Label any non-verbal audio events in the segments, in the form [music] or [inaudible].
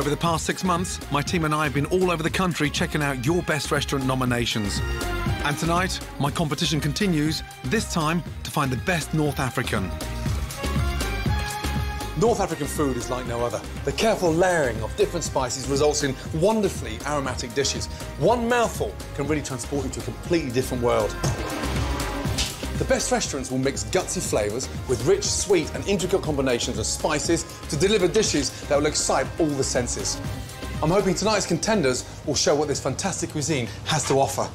Over the past six months, my team and I have been all over the country checking out your best restaurant nominations. And tonight, my competition continues, this time to find the best North African. North African food is like no other. The careful layering of different spices results in wonderfully aromatic dishes. One mouthful can really transport you to a completely different world. The best restaurants will mix gutsy flavours with rich, sweet and intricate combinations of spices to deliver dishes that will excite all the senses. I'm hoping tonight's contenders will show what this fantastic cuisine has to offer.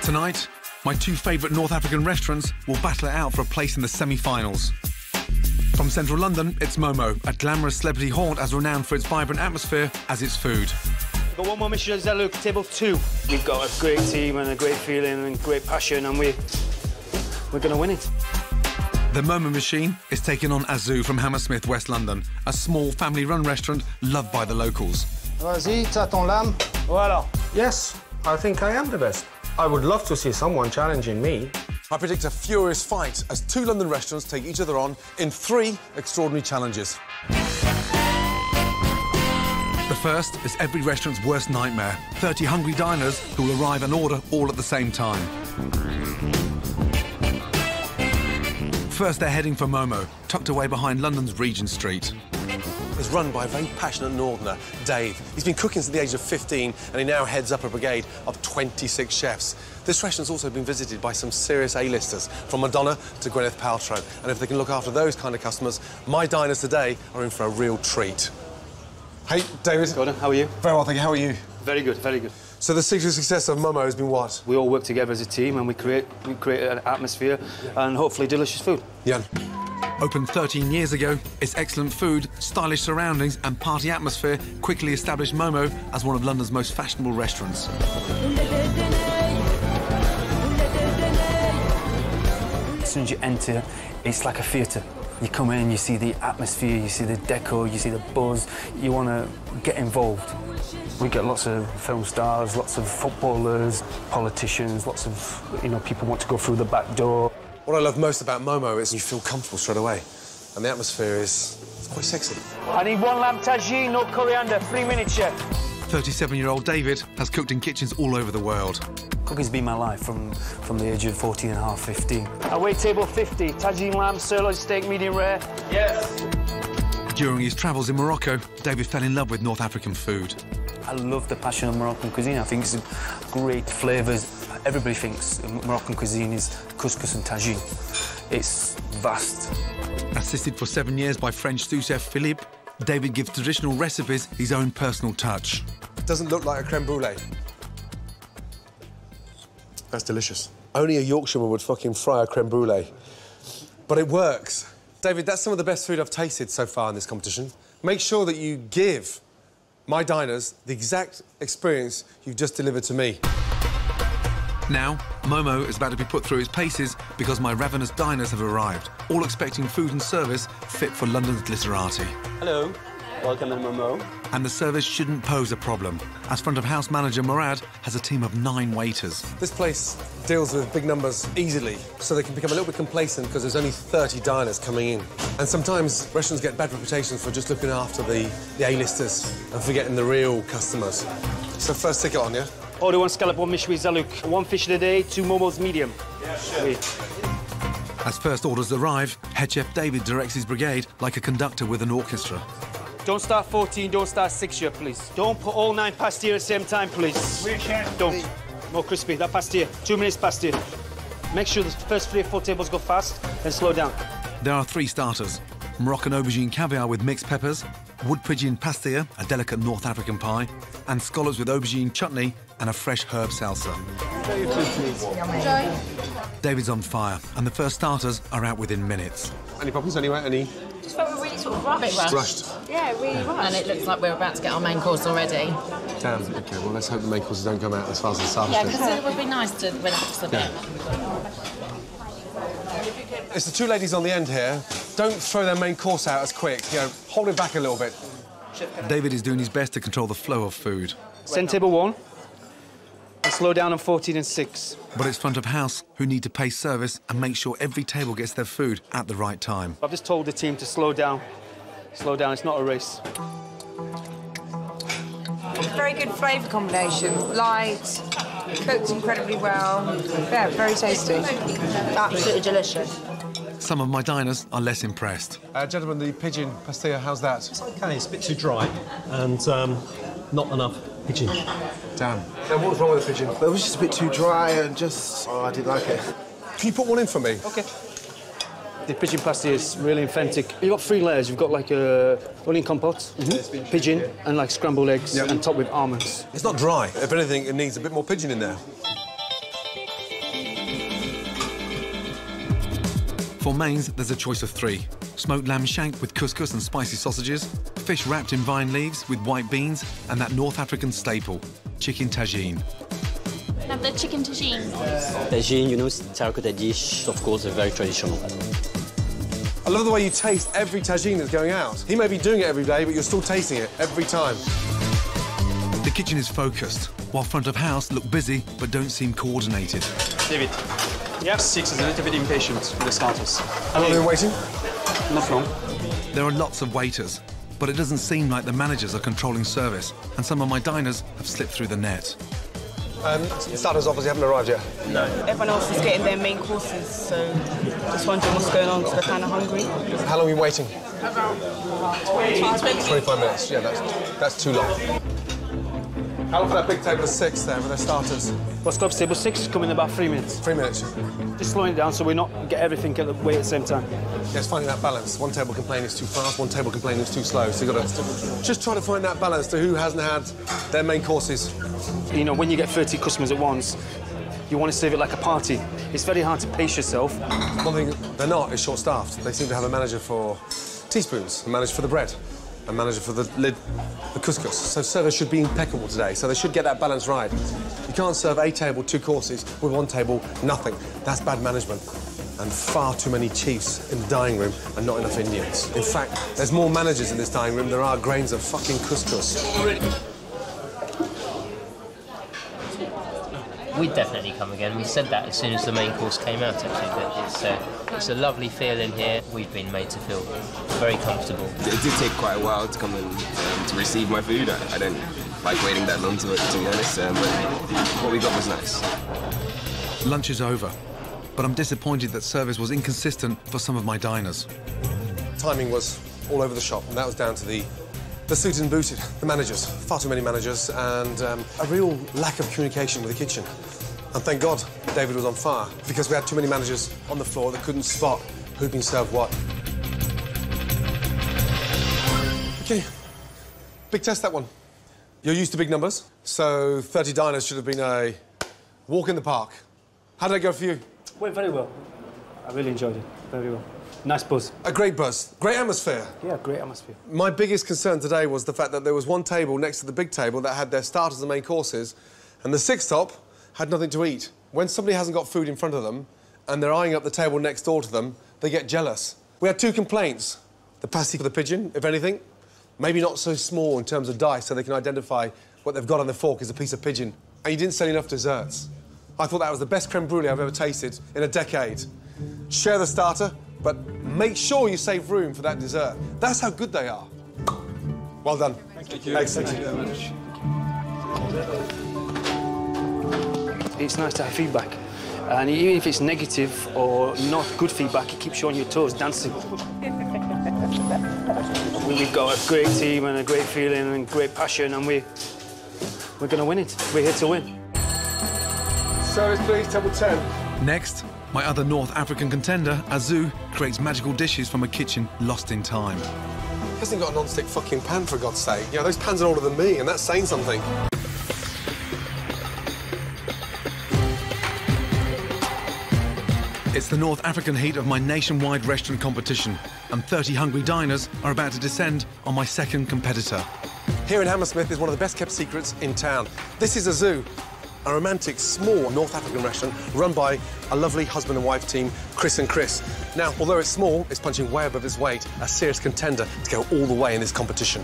Tonight, my two favourite North African restaurants will battle it out for a place in the semi-finals. From central London, it's Momo, a glamorous celebrity haunt as renowned for its vibrant atmosphere as its food. We've got one more mission at Zeluk, table two. We've got a great team and a great feeling and great passion, and we, we're going to win it. The Momo machine is taking on Azou from Hammersmith, West London, a small family-run restaurant loved by the locals. Vas-y, t'as ton lame. Voilà. Yes, I think I am the best. I would love to see someone challenging me. I predict a furious fight as two London restaurants take each other on in three extraordinary challenges. The first is every restaurant's worst nightmare 30 hungry diners who will arrive and order all at the same time. First, they're heading for Momo, tucked away behind London's Regent Street. It's run by a very passionate Northerner, Dave. He's been cooking since the age of 15 and he now heads up a brigade of 26 chefs. This restaurant's also been visited by some serious A-listers, from Madonna to Gwyneth Paltrow. And if they can look after those kind of customers, my diners today are in for a real treat. Hey, David. Gordon, how are you? Very well, thank you. How are you? Very good, very good. So the secret success of Momo has been what? We all work together as a team and we create, we create an atmosphere and hopefully delicious food. Yeah. Opened 13 years ago, its excellent food, stylish surroundings and party atmosphere quickly established Momo as one of London's most fashionable restaurants. As soon as you enter, it's like a theatre. You come in, you see the atmosphere, you see the decor, you see the buzz, you want to get involved. We get lots of film stars, lots of footballers, politicians, lots of, you know, people want to go through the back door. What I love most about Momo is you feel comfortable straight away. And the atmosphere is it's quite sexy. I need one lamb tagine, no coriander, three minutes, chef. 37-year-old David has cooked in kitchens all over the world. Cooking's been my life from, from the age of 14 and a half, 15. I wait table 50, tagine lamb, sirloin steak, medium rare. Yes. During his travels in Morocco, David fell in love with North African food. I love the passion of Moroccan cuisine. I think it's great flavours. Everybody thinks Moroccan cuisine is couscous and tagine. It's vast. Assisted for seven years by French sous chef Philippe, David gives traditional recipes his own personal touch. It doesn't look like a creme brulee. That's delicious. Only a Yorkshireman would fucking fry a creme brulee. But it works. David, that's some of the best food I've tasted so far in this competition. Make sure that you give my diners the exact experience you've just delivered to me. Now, Momo is about to be put through his paces because my ravenous diners have arrived, all expecting food and service fit for London's glitterati. Hello. Welcome to Momo. And the service shouldn't pose a problem, as front of house manager Murad has a team of nine waiters. This place deals with big numbers easily, so they can become a little bit complacent because there's only 30 diners coming in. And sometimes restaurants get bad reputations for just looking after the, the A-listers and forgetting the real customers. So first ticket on, yeah? Order one scallop, one Michelin Zaluk, one fish of the day, two momos medium. Yeah, sure. As first orders arrive, head chef David directs his brigade like a conductor with an orchestra. Don't start 14, don't start 6 here, please. Don't put all nine past here at the same time, please. Where, chef? Don't. More crispy, that past here. Two minutes past here. Make sure the first three or four tables go fast, then slow down. There are three starters. Moroccan aubergine caviar with mixed peppers, wood pigeon pastilla, a delicate North African pie, and scallops with aubergine chutney and a fresh herb salsa. David's on fire, and the first starters are out within minutes. Any problems anywhere? Any? Just felt really sort of rushed. rushed. rushed. Yeah, really rushed. And it looks like we're about to get our main course already. Damn. Okay. Well, let's hope the main courses don't come out as fast as the starters. Yeah, because it would be nice to relax a bit. It's the two ladies on the end here. Don't throw their main course out as quick. You know, hold it back a little bit. David is doing his best to control the flow of food. Send table one. And slow down on 14 and 6. But it's front of house who need to pay service and make sure every table gets their food at the right time. I've just told the team to slow down. Slow down, it's not a race. Very good flavour combination. Light, cooked incredibly well. Yeah, very tasty. Absolutely delicious. Some of my diners are less impressed. Uh, gentlemen, the pigeon pastilla, how's that? It's Okay, it's a bit too dry and um, not enough pigeon. Damn. Now, what was wrong with the pigeon? It was just a bit too dry and just, oh, I didn't like it. Can you put one in for me? Okay. The pigeon pasty is really authentic. You've got three layers. You've got like a onion compote, pigeon, and like scrambled eggs, Yep. and topped with almonds. It's not dry. If anything, it needs a bit more pigeon in there. For mains, there's a choice of three. Smoked lamb shank with couscous and spicy sausages, fish wrapped in vine leaves with white beans, and that North African staple, chicken tagine. Have the chicken tagine. Tagine, you know, terracotta dish, of course, are very traditional. I love the way you taste every tagine that's going out. He may be doing it every day, but you're still tasting it every time. The kitchen is focused, while front of house look busy but don't seem coordinated. David. Yeah. Six is a little bit impatient with the starters. How long have you waiting? Not long. There are lots of waiters, but it doesn't seem like the managers are controlling service, and some of my diners have slipped through the net. Um, the starters obviously haven't arrived yet. No. Everyone else is getting their main courses, so just wondering what's going on because they're kind of hungry. How long have you been waiting? 25 minutes. Yeah, that's, that's too long. How long for that big table of six there with their starters? What's club table six is coming in about three minutes. Three minutes. Just slowing it down so we not get everything at the way at the same time. Yeah, it's finding that balance. One table complaining it's too fast, one table complaining it's too slow. So you've got to just try to find that balance to who hasn't had their main courses. You know, when you get 30 customers at once, you want to serve it like a party. It's very hard to pace yourself. One thing they're not is short-staffed. They seem to have a manager for teaspoons, a manager for the bread, a manager for the lid, the couscous. So service should be impeccable today. So they should get that balance right. You can't serve a table, two courses, with one table, nothing. That's bad management. And far too many chiefs in the dining room and not enough Indians. In fact, there's more managers in this dining room than there are grains of fucking couscous. We'd definitely come again. We said that as soon as the main course came out, actually. That it's, uh, it's a lovely feeling here. We've been made to feel very comfortable. It did take quite a while to come and um, to receive my food. I, I don't like waiting that long to, to be honest, um, but what we got was nice. Lunch is over, but I'm disappointed that service was inconsistent for some of my diners. Timing was all over the shop, and that was down to the the suited and booted, the managers. Far too many managers, and um, a real lack of communication with the kitchen. And thank God David was on fire, because we had too many managers on the floor that couldn't spot who'd been served what. OK, big test, that one. You're used to big numbers, so 30 diners should have been a walk in the park. How did it go for you? Went very well. I really enjoyed it. Very well. Nice buzz. A great buzz, great atmosphere. Yeah, great atmosphere. My biggest concern today was the fact that there was one table next to the big table that had their starters and main courses, and the sixth top had nothing to eat. When somebody hasn't got food in front of them and they're eyeing up the table next door to them, they get jealous. We had two complaints. The pasty for the pigeon, if anything, maybe not so small in terms of dice so they can identify what they've got on their fork is a piece of pigeon. And you didn't sell enough desserts. I thought that was the best creme brulee I've ever tasted in a decade. Share the starter, but make sure you save room for that dessert. That's how good they are. Well done. Thank you. Excellent. Thank you very much. It's nice to have feedback. And even if it's negative or not good feedback, it keeps you on your toes, dancing. [laughs] We've got a great team and a great feeling and great passion, and we, we're going to win it. We're here to win. Service, please, table 10. Next, my other North African contender, Azou, creates magical dishes from a kitchen lost in time. He hasn't got a non-stick fucking pan, for God's sake. You know, those pans are older than me, and that's saying something. It's the North African heat of my nationwide restaurant competition, and 30 hungry diners are about to descend on my second competitor. Here in Hammersmith is one of the best kept secrets in town. This is Azou, a romantic, small North African restaurant run by a lovely husband and wife team, Chris and Chris. Now, although it's small, it's punching way above its weight, a serious contender to go all the way in this competition.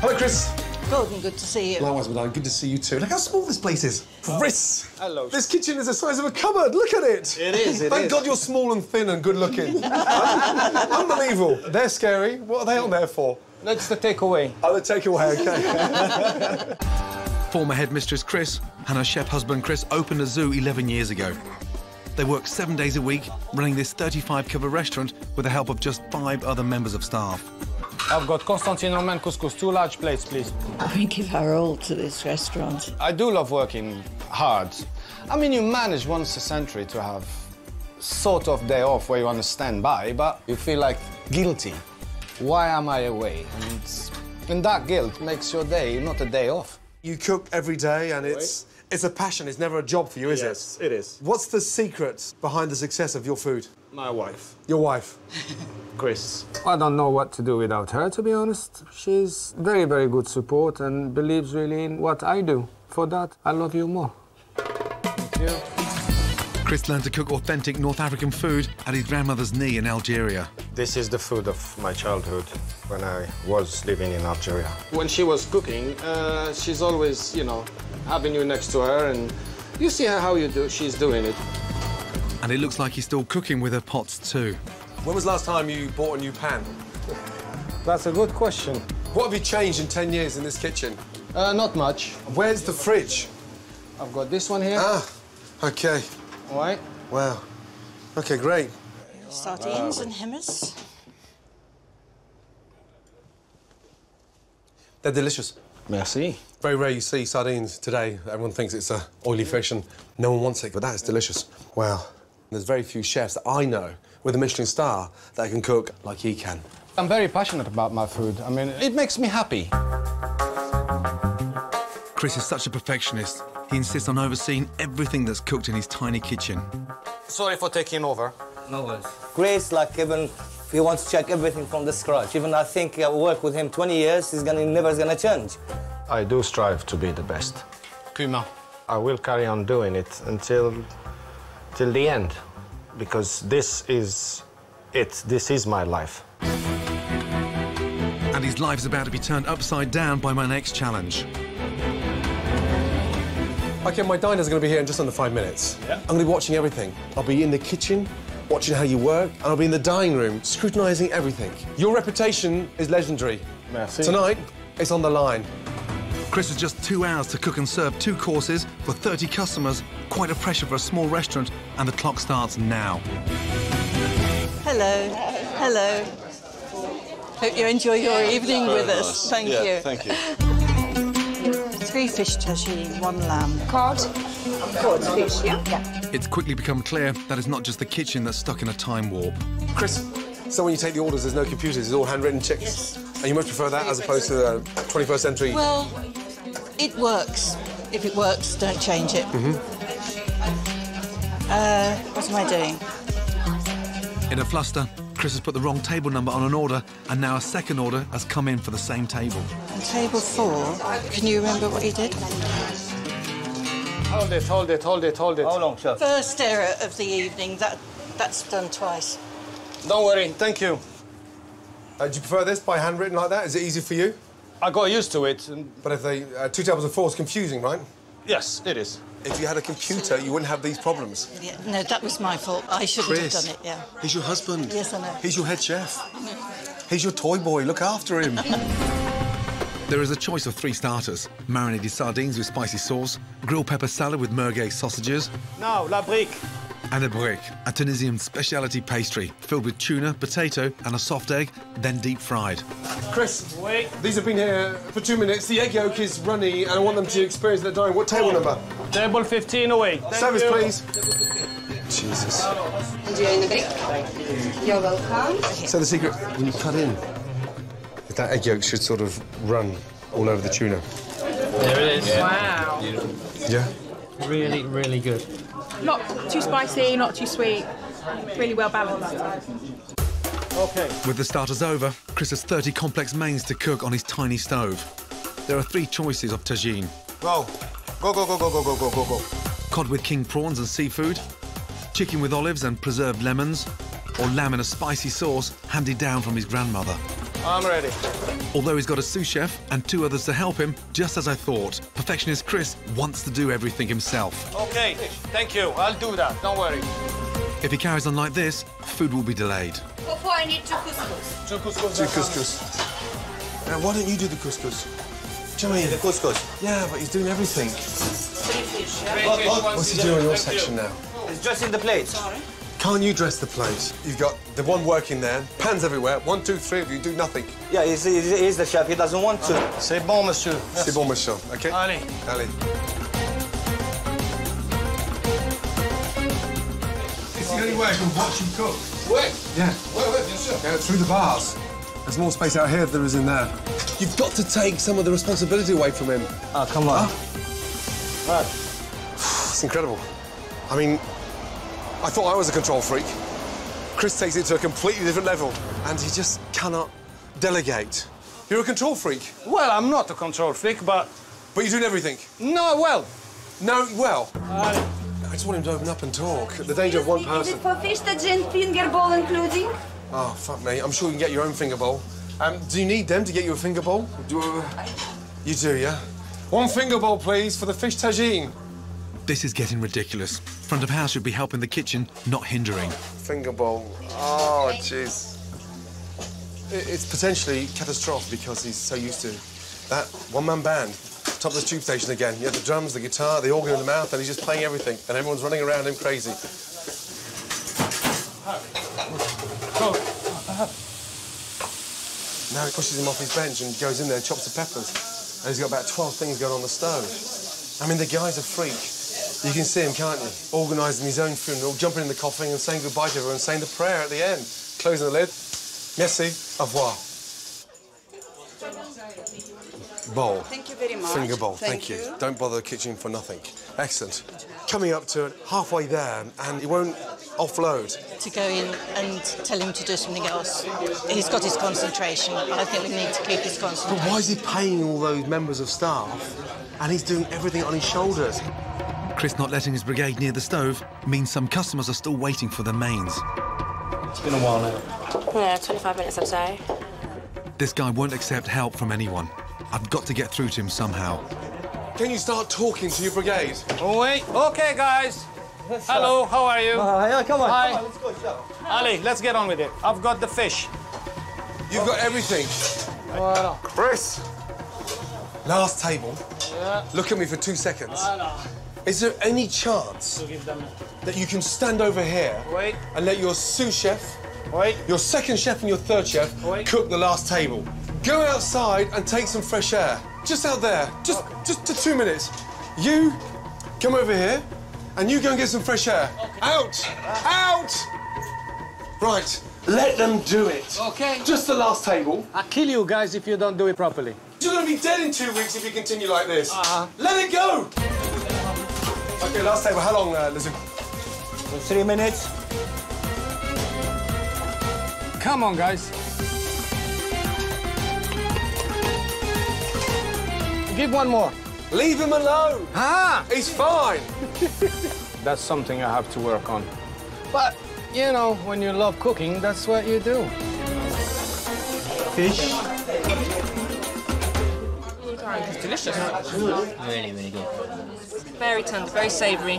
Hello, Chris. Gordon, good to see you. Likewise, Madame. Good to see you too. Look how small this place is. Chris! Hello. This kitchen is the size of a cupboard. Look at it. It is, it Thank is. God you're small and thin and good looking. [laughs] Unbelievable. They're scary. What are they on there for? That's the takeaway. Oh, the takeaway, okay. [laughs] Former headmistress Chris and her chef husband Chris opened Azou 11 years ago. They work seven days a week, running this 35 cover restaurant with the help of just five other members of staff. I've got Constantine Roman couscous, two large plates, please. We give our all to this restaurant. I do love working hard. I mean, you manage once a century to have sort of day off where you want to stand by, but you feel like guilty. Why am I away? And, and that guilt makes your day not a day off. You cook every day and it's it's a passion. It's never a job for you, is Yes, it? it is. What's the secret behind the success of your food? My wife. Your wife. [laughs] Chris. I don't know what to do without her, to be honest. She's very, very good support and believes really in what I do. For that, I love you more. Thank you. Chris learned to cook authentic North African food at his grandmother's knee in Algeria. This is the food of my childhood when I was living in Algeria. When she was cooking, uh, she's always, you know, having you next to her and you see her how you do, she's doing it. And it looks like he's still cooking with her pots too. When was the last time you bought a new pan? That's a good question. What have you changed in 10 years in this kitchen? Uh, not much. Where's the fridge? I've got this one here. Ah, okay. All right. Wow. Okay, great. Sardines and hummus. They're delicious. Merci. Very rare you see sardines today. Everyone thinks it's a oily fish and no one wants it, but that is delicious. Wow. There's very few chefs that I know with a Michelin star that can cook like he can. I'm very passionate about my food. I mean, it makes me happy. Chris is such a perfectionist. He insists on overseeing everything that's cooked in his tiny kitchen. Sorry for taking over. No worries. Grace, like even he wants to check everything from the scratch. Even I think I work with him 20 years, he's gonna never gonna change. I do strive to be the best. Kuma. I will carry on doing it until till the end, because this is it. This is my life. And his life's about to be turned upside down by my next challenge. Okay, my diner's going to be here in just under five minutes. Yeah. I'm going to be watching everything. I'll be in the kitchen, watching how you work, and I'll be in the dining room, scrutinising everything. Your reputation is legendary. Merci. Tonight, it's on the line. Chris has just two hours to cook and serve two courses for 30 customers. Quite a pressure for a small restaurant, and the clock starts now. Hello. Hello. Hope you enjoy your evening Very with us. nice. Thank Yeah, you. thank you. Three fish tagine, one lamb. Cod. Cod fish, yeah? Yeah. It's quickly become clear that it's not just the kitchen that's stuck in a time warp. Chris, so when you take the orders, there's no computers, it's all handwritten checks. And you much prefer that as opposed to the 21st century? Well, it works. If it works, don't change it. Mhm. Uh, what am I doing? In a fluster, Chris has put the wrong table number on an order, and now a second order has come in for the same table. On table four, can you remember what you did? Hold it, hold it, hold it, hold it. How long, chef? First error of the evening. That that's done twice. Don't worry, thank you. Uh, do you prefer this by handwritten like that? Is it easy for you? I got used to it. And... But if they uh, two tables of four is confusing, right? Yes, it is. If you had a computer, you wouldn't have these problems. Yeah, no, that was my fault. I shouldn't Chris. have done it. Yeah. He's your husband. Yes, I know. He's your head chef. He's your toy boy. Look after him. [laughs] There is a choice of three starters marinated sardines with spicy sauce, grilled pepper salad with merguez sausages, Now, la brique. And a brik, a Tunisian specialty pastry filled with tuna, potato, and a soft egg, then deep fried. Chris, wait. These have been here for two minutes. The egg yolk is runny, and I want them to experience their dining. What table number? Table 15 away. Service, please. Jesus. Enjoying the brik? You're welcome. So the secret, when you cut in, that egg yolk should sort of run all over the tuna. There it is. Wow. Yeah. Really, really good. Not too spicy, not too sweet. Really well balanced. Okay. With the starters over, Chris has 30 complex mains to cook on his tiny stove. There are three choices of tagine. Go. Go, go, go, go, go, go, go, go, go. Cod with king prawns and seafood, chicken with olives and preserved lemons, or lamb in a spicy sauce handed down from his grandmother. I'm ready. Although he's got a sous chef and two others to help him, just as I thought, perfectionist Chris wants to do everything himself. Okay, thank you. I'll do that. Don't worry. If he carries on like this, food will be delayed. Before I need two couscous. Two couscous. Do couscous. Now, why don't you do the couscous? Do you know what I mean? The couscous. Yeah, but he's doing everything. What, what? What's he doing on your section now? It's just in the plate. Can't you dress the plate? You've got the one working there, pans everywhere. One, two, three of you do nothing. Yeah, he's, he's, he's the chef. He doesn't want to. C'est bon, monsieur. C'est bon, monsieur. Okay. Allez. Allez. It's the only way I can watch you cook. Wait. Yeah. Wait, wait, bien sûr. Yeah, through the bars. There's more space out here than there is in there. You've got to take some of the responsibility away from him. Oh, come on. Right. It's incredible. I mean, I thought I was a control freak. Chris takes it to a completely different level, and he just cannot delegate. You're a control freak. Well, I'm not a control freak, but... But you're doing everything. No, well. No, well. I just want him to open up and talk. The danger of one Is person. it for fish tagine finger bowl including? Oh, fuck me. I'm sure you can get your own finger bowl. Um, do you need them to get you a finger bowl? Do, uh, you do, yeah? One finger bowl, please, for the fish tagine. This is getting ridiculous. Front of house should be helping the kitchen, not hindering. Finger bowl. Oh, jeez. It's potentially catastrophic because he's so used to that one-man band. Top of the tube station again. You have the drums, the guitar, the organ in the mouth, and he's just playing everything, and everyone's running around him crazy. Now he pushes him off his bench and goes in there and chops the peppers. And he's got about 12 things going on the stove. I mean, the guy's a freak. You can see him, can't you? Organising his own funeral, jumping in the coffin and saying goodbye to everyone, saying the prayer at the end, closing the lid. Merci, au revoir. Bowl. Thank you very much. Finger bowl, Thank thank, you. you. Don't bother the kitchen for nothing. Excellent. Coming up to it, halfway there, and he won't offload. To go in and tell him to do something else. He's got his concentration. I think we need to keep his concentration. But why is he paying all those members of staff and he's doing everything on his shoulders? Chris not letting his brigade near the stove means some customers are still waiting for their mains. It's been a while now. Yeah, 25 minutes, I'd say. This guy won't accept help from anyone. I've got to get through to him somehow. Can you start talking to your brigade? Oh, wait. Okay, guys. Hello, how are you? yeah, come on, Hi. come on, let's go, show. Ali, let's get on with it. I've got the fish. You've got everything. Voilà. Chris! Last table. Yeah. Look at me for two seconds. Voilà. Is there any chance that you can stand over here Wait. and let your sous chef, Wait. your second chef and your third chef Wait. cook the last table? Go outside and take some fresh air. Just out there. Just, just to two minutes. You come over here and you go and get some fresh air. Out! Out! Right. Let them do it. Okay. Just the last table. I'll kill you guys if you don't do it properly. You're gonna be dead in two weeks if you continue like this. Uh-huh. Let it go! Okay, last table. How long, uh, Lizzie? Three minutes. Come on, guys. Give one more. Leave him alone. Ah! He's fine. [laughs] That's something I have to work on. But, you know, when you love cooking, that's what you do. Fish. It's delicious. Really, really good. Very tender, very savoury.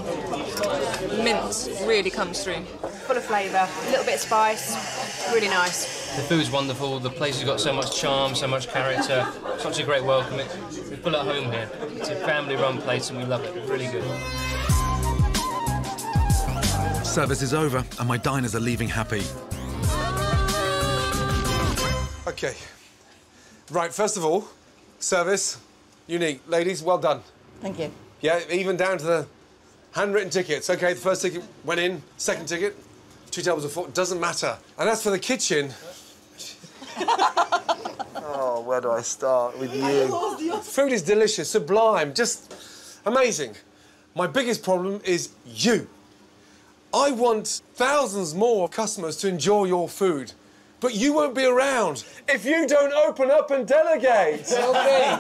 Mint really comes through. Full of flavour, a little bit of spice. Really nice. The food's wonderful. The place has got so much charm, so much character, such a great welcome. It, we feel at home here. It's a family-run place, and we love it. Really good. Service is over, and my diners are leaving happy. Okay. Right, first of all, service, unique. Ladies, well done. Thank you. Yeah, even down to the handwritten tickets. Okay, the first ticket went in, second ticket, two tables of four, doesn't matter. And as for the kitchen... [laughs] oh, where do I start with you? Food is delicious, sublime, just amazing. My biggest problem is you. I want thousands more customers to enjoy your food. But you won't be around if you don't open up and delegate. Okay.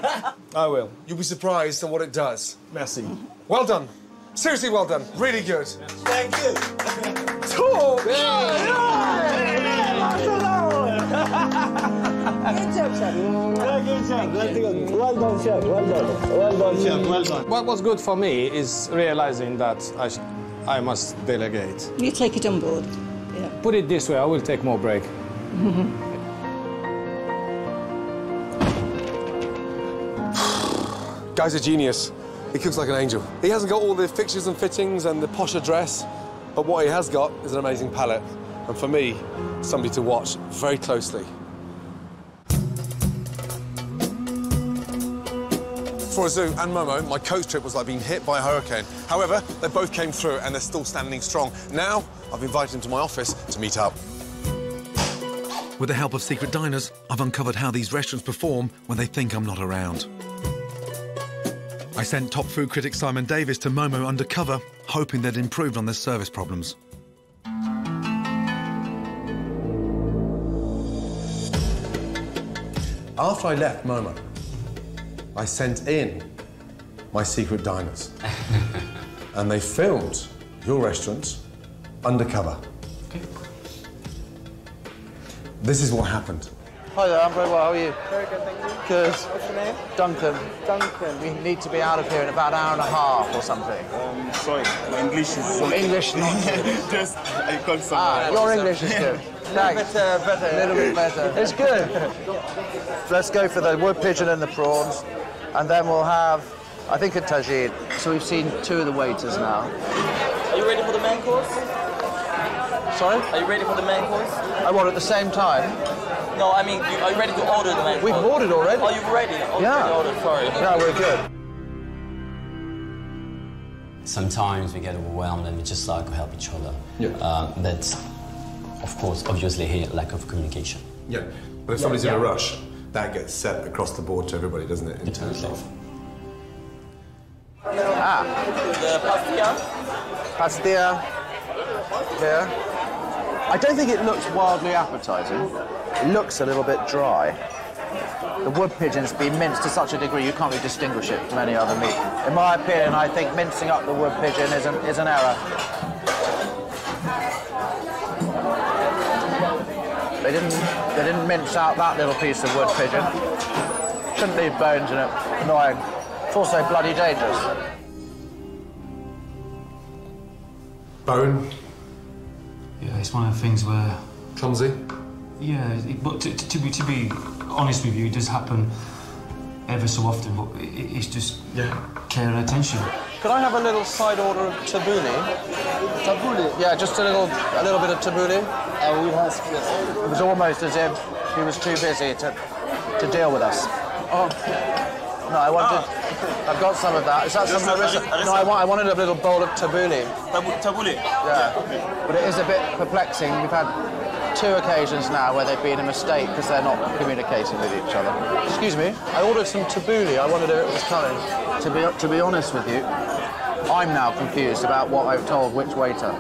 I will. You'll be surprised at what it does. Merci. Well done. Seriously, well done. Really good. Thank you. Talk. Good job, chef. Good job. Well done, chef. Well done. Well done, chef. Well done. What was good for me is realizing that I, sh- I must delegate. You take it on board. Yeah. Put it this way, I will take more break. [laughs] Guy's a genius. He cooks like an angel. He hasn't got all the fixtures and fittings and the posh address, but what he has got is an amazing palate. And for me, somebody to watch very closely. For Azou and Momo, my coach trip was like being hit by a hurricane. However, they both came through and they're still standing strong. Now, I've invited them to my office to meet up. With the help of secret diners, I've uncovered how these restaurants perform when they think I'm not around. I sent top food critic Simon Davis to Momo undercover, hoping they'd improved on their service problems. After I left Momo, I sent in my secret diners. [laughs] and they filmed your restaurant undercover. This is what happened. Hi there, I'm very well. How are you? Very good, thank you. Good. What's your name? Duncan. Duncan. We need to be out of here in about an hour and a half or something. Um, sorry, my English is... Your English not. [laughs] Just, I called someone. Ah, your English is good. [laughs] Thanks. Better, better. A little bit better. It's good. Let's go for the wood pigeon and the prawns, and then we'll have, I think, a tagine. So we've seen two of the waiters now. Are you ready for the main course? Sorry? Are you ready for the main course? I want at the same time. No, I mean, you, are you ready to order the main We've course? ordered already. Are you've ready? Oh, Yeah. ordered, sorry. No, we're good. Sometimes we get overwhelmed and we just like to help each other. Yeah. Um, but of course, obviously here, lack of communication. Yeah. But if somebody's in a rush, that gets set across the board to everybody, doesn't it? In terms of. Ah. The pastilla? Pastilla. Here. I don't think it looks wildly appetising. It looks a little bit dry. The wood pigeon's been minced to such a degree you can't really distinguish it from any other meat. In my opinion, I think mincing up the wood pigeon is an, is an error. They didn't, they didn't mince out that little piece of wood pigeon. Shouldn't leave bones in it. Annoying. It's also bloody dangerous. Bone. Yeah, it's one of the things where. Clumsy? Yeah, it, but to, to, be, to be honest with you, it does happen ever so often, but it, it's just yeah. care and attention. Could I have a little side order of tabbouleh? Tabbouleh? Yeah, just a little, a little bit of tabbouleh. I will ask, yes. It was almost as if he was too busy to, to deal with us. Oh. No, I wanted. Ah. I've got some of that. Is that some a- Marissa? a- a- No, I, want, I wanted a little bowl of tabbouleh. Tabu- Tabbouleh? Yeah. But it is a bit perplexing. We've had two occasions now where they've been a mistake because they're not communicating with each other. Excuse me. I ordered some tabbouleh. I wondered if it was coming. To be to be honest with you, I'm now confused about what I've told which waiter.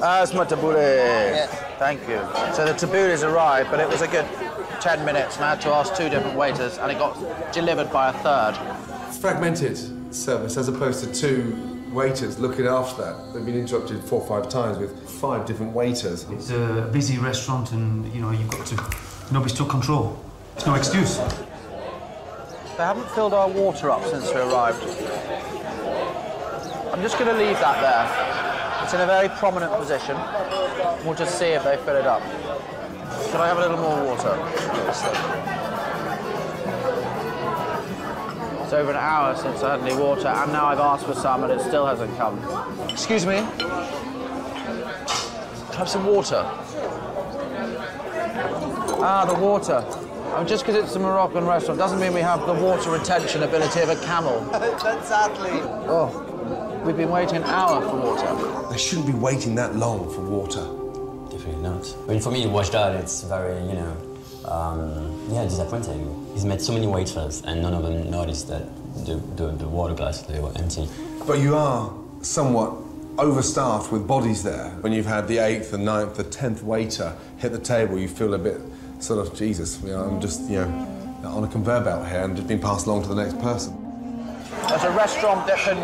That's my tabbouleh. Thank you. So the tabbouleh's arrived, but it was a good 10 minutes, and I had to ask two different waiters, and it got delivered by a third. Fragmented service as opposed to two waiters looking after that. They've been interrupted four or five times with five different waiters. It's a busy restaurant, and you know you've got to. Nobody's took control. It's no excuse. They haven't filled our water up since we arrived. I'm just going to leave that there. It's in a very prominent position. We'll just see if they fill it up. Can I have a little more water? It's over an hour since I had any water, and now I've asked for some, and it still hasn't come. Excuse me? Can I have some water? Ah, the water. Oh, just because it's a Moroccan restaurant doesn't mean we have the water retention ability of a camel. [laughs] exactly. Oh, we've been waiting an hour for water. They shouldn't be waiting that long for water. Definitely not. I mean, for me, to watch that, it's very, you know, um, yeah, disappointing. He's met so many waiters, and none of them noticed that the, the, the water glass they were empty. But you are somewhat overstaffed with bodies there. When you've had the eighth, the ninth, the tenth waiter hit the table, you feel a bit sort of, Jesus, you know, I'm just, you know, on a conveyor belt here and just being passed along to the next person. There's a restaurant that can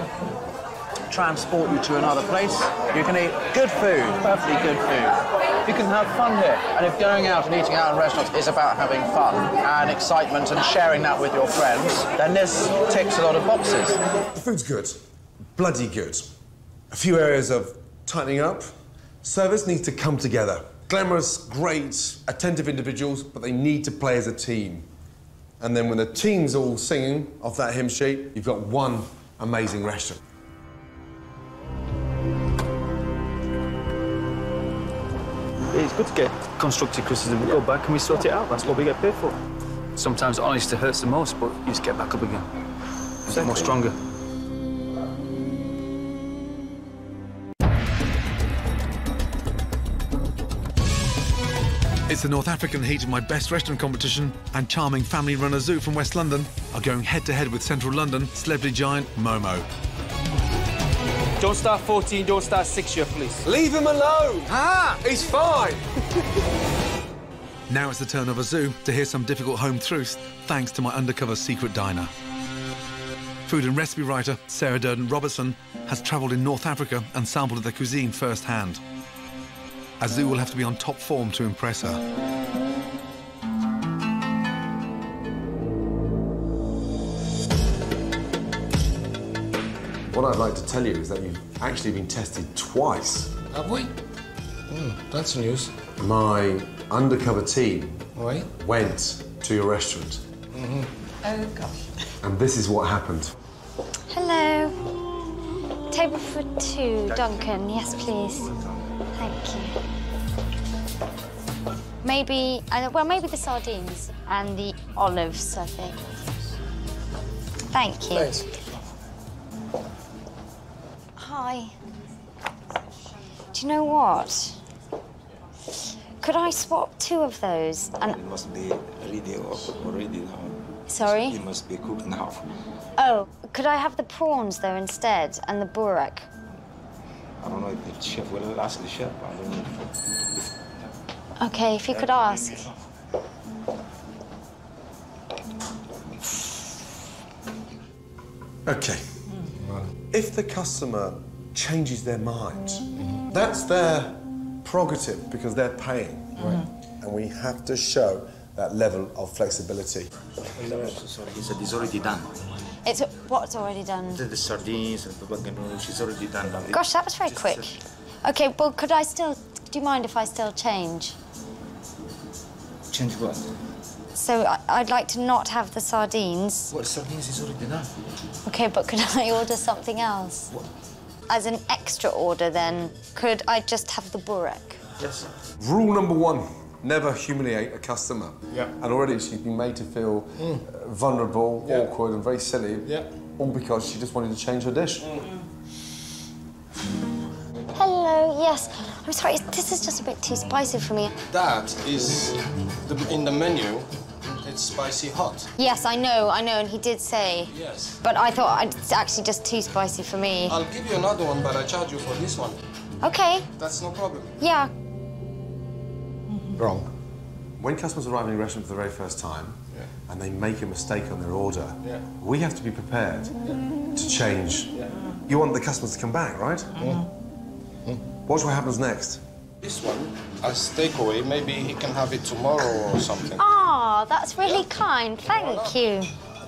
transport you to another place. You can eat good food, perfectly good food, You can have fun here. And if going out and eating out in restaurants is about having fun and excitement and sharing that with your friends, then this ticks a lot of boxes. The food's good. Bloody good. A few areas of tightening up. Service needs to come together. Glamorous, great, attentive individuals, but they need to play as a team. And then when the team's all singing off that hymn sheet, you've got one amazing restaurant. It's good to get constructive criticism. We go back and we sort it out. That's what we get paid for. Sometimes honesty hurts the most, but you just get back up again. You get more stronger. It's the North African heat of my best restaurant competition, and charming family-run zoo from West London are going head-to-head with Central London celebrity giant Momo. Don't start 14, don't start 6 year, please. Leave him alone! Ah! He's fine! [laughs] Now it's the turn of Azou to hear some difficult home truths, thanks to my undercover secret diner. Food and recipe writer Sarah Durden Robertson has travelled in North Africa and sampled their cuisine firsthand. Azou will have to be on top form to impress her. What I'd like to tell you is that you've actually been tested twice. Have we? Hmm, that's news. My undercover team Right? went to your restaurant, Mm-hmm. Oh, gosh. and this is what happened. Hello. Table for two, Duncan. Yes, please. Thank you. Maybe, uh, well, maybe the sardines and the olives, I think. Thank you. Thanks. Hi. Do you know what? Could I swap two of those? And It must be ready or already now. sorry. It must be cooked now. Oh, could I have the prawns though instead and the burek? I don't know if the chef will ask the chef. I don't know. Okay, if you could ask. Okay. If the customer changes their mind, that's their prerogative because they're paying. Right. And we have to show that level of flexibility. Sorry, he said it's already done. It's what's already done. The, the sardines and the bacon, she's already done. now. Gosh, that was very quick. Okay, well, could I still? Do you mind if I still change? Change what? So I, I'd like to not have the sardines. What sardines is already done? Okay, but could I order something else? As an extra order, then, could I just have the burek? Yes. Rule number one never humiliate a customer. Yeah. And already she's been made to feel Mm. uh, vulnerable, Yeah. awkward, and very silly. Yeah. All because she just wanted to change her dish. Hello, yes. I'm sorry, this is just a bit too spicy for me. That is the, in the menu. It's spicy hot. Yes, I know, I know, and he did say. Yes. But I thought it's actually just too spicy for me. I'll give you another one, but I charge you for this one. Okay, That's no problem. yeah. Wrong. When customers arrive in a restaurant for the very first time and they make a mistake on their order, Yeah. we have to be prepared to change. You want the customers to come back, right? Watch what happens next. This one, as takeaway, maybe he can have it tomorrow or something. Oh, that's really kind. Thank you.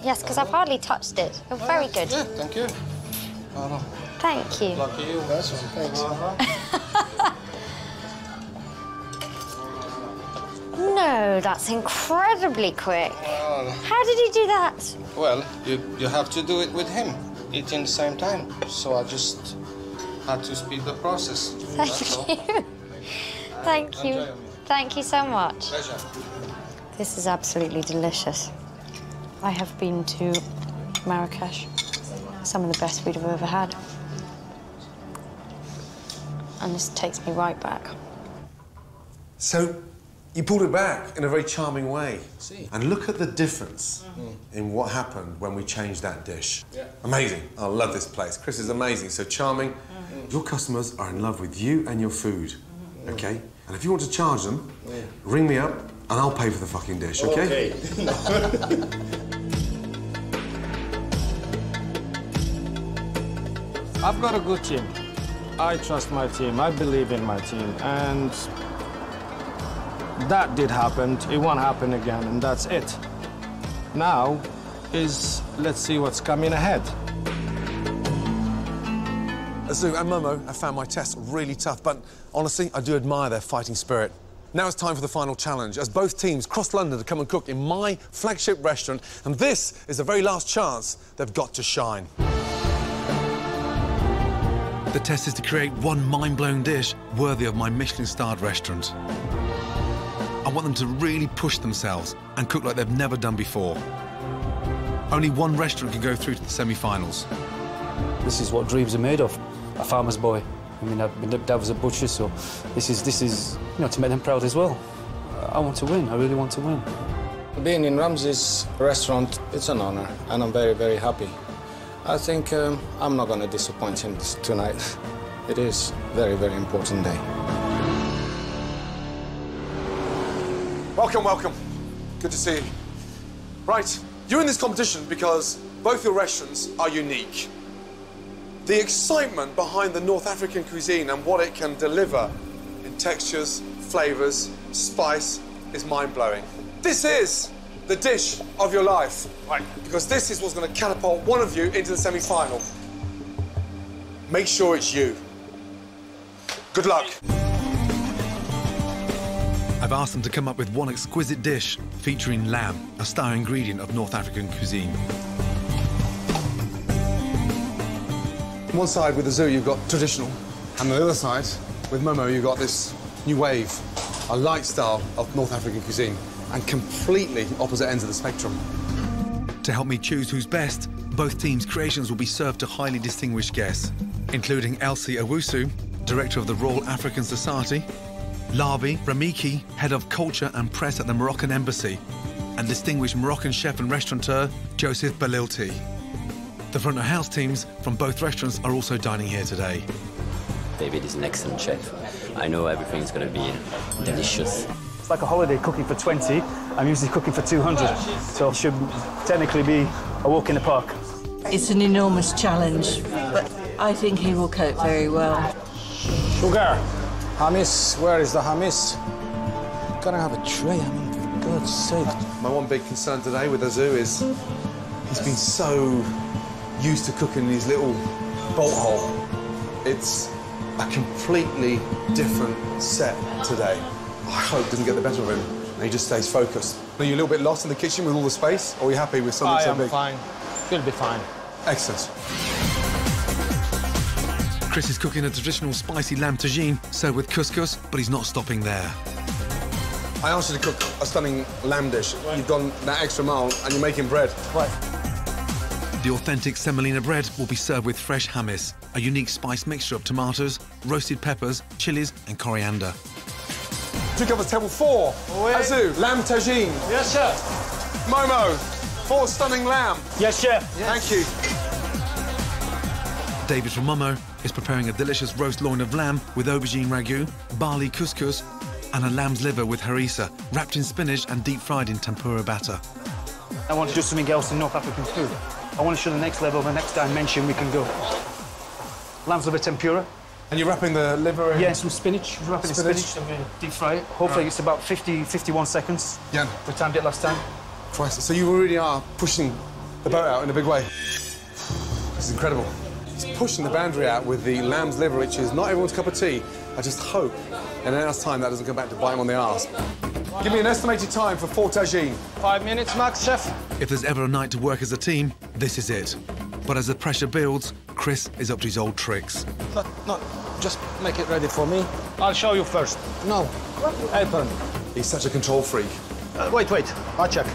Yes, because I've hardly touched it. You're very good. Yeah, thank you. Uh, Thank you. lucky you. That's one, thanks. [laughs] No, that's incredibly quick. Well, How did he do that? well, you, you have to do it with him, eating the same time. So I just had to speed the process. That's. Thank you. Thank you. Enjoy your meal. Thank you so much. Pleasure. This is absolutely delicious. I have been to Marrakesh. Some of the best food I've ever had. And this takes me right back. So you pulled it back in a very charming way. See. And look at the difference in what happened when we changed that dish. Yeah. Amazing. I love this place. Chris is amazing, so charming. Mm-hmm. Your customers are in love with you and your food, mm-hmm. okay? And if you want to charge them, ring me up and I'll pay for the fucking dish, okay? [laughs] I've got a good team. I trust my team. I believe in my team. And That did happen. It won't happen again, and that's it. Now is let's see what's coming ahead. Azou and Momo have found my test really tough, but honestly, I do admire their fighting spirit. Now it's time for the final challenge, as both teams cross London to come and cook in my flagship restaurant, and this is the very last chance they've got to shine. The test is to create one mind-blowing dish worthy of my Michelin-starred restaurant. I want them to really push themselves and cook like they've never done before. Only one restaurant can go through to the semi-finals. This is what dreams are made of. A farmer's boy. I mean, I- my dad was a butcher, so this is, this is, you know, to make them proud as well. I want to win. I really want to win. Being in Ramsay's restaurant, it's an honor, and I'm very, very happy. I think um, I'm not going to disappoint him tonight. [laughs] It is a very, very important day. Welcome, welcome. Good to see you. Right, you're in this competition because both your restaurants are unique. The excitement behind the North African cuisine and what it can deliver in textures, flavours, spice is mind-blowing. This is the dish of your life. Right. Because this is what's going to catapult one of you into the semi-final. Make sure it's you. Good luck. I've asked them to come up with one exquisite dish featuring lamb, a star ingredient of North African cuisine. On one side with Azou, you've got traditional, and on the other side, with Momo, you've got this new wave, a light style of North African cuisine, and completely opposite ends of the spectrum. To help me choose who's best, both teams' creations will be served to highly distinguished guests, including Elsie Owusu, Director of the Royal African Society, Lavi Ramiki, Head of Culture and Press at the Moroccan Embassy, and distinguished Moroccan chef and restaurateur Joseph Balilti. The front of house teams from both restaurants are also dining here today. David is an excellent chef. I know everything is going to be delicious. It's like a holiday cooking for 20. I'm usually cooking for 200. So it should technically be a walk in the park. It's an enormous challenge, but I think he will cope very well. Sugar, hummus, where is the hummus? Gotta have a tray, I mean, for God's sake. My one big concern today with Azou is he's been so used to cooking in his little bolt hole. It's a completely different set today. I hope it doesn't get the better of him and he just stays focused. Are you a little bit lost in the kitchen with all the space, or are you happy with something I so am big? fine. You'll be fine. Excellent. Chris is cooking a traditional spicy lamb tagine served with couscous, but he's not stopping there. I asked you to cook a stunning lamb dish. You've gone that extra mile and you're making bread. Right. The authentic semolina bread will be served with fresh hummus, a unique spice mixture of tomatoes, roasted peppers, chilies, and coriander. Two covers table four. Oh, Azou, lamb tagine. Yes, sir. Momo, four stunning lamb. Yes, chef. Thank you. David from Momo is preparing a delicious roast loin of lamb with aubergine ragu, barley couscous, and a lamb's liver with harissa, wrapped in spinach and deep fried in tempura batter. I want to do something else in North African food. I want to show the next level, the next dimension we can go. Lamb's liver tempura. And you're wrapping the liver in? Yeah, some spinach. Wrapping the Spinach. spinach. I'm going to deep fry it. Hopefully Right. it's about 50, 51 seconds. Yeah. We timed it last time. Christ, so you really are pushing the boat out in a big way. This is incredible. He's pushing the boundary out with the lamb's liver, which is not everyone's cup of tea. I just hope in an hour's time that doesn't come back to bite him on the arse. Give me an estimated time for four tagine. Five minutes max, chef. If there's ever a night to work as a team, this is it. But as the pressure builds, Chris is up to his old tricks. No, no, just make it ready for me. I'll show you first. No, apron. He's such a control freak. Uh, wait, wait, I'll check.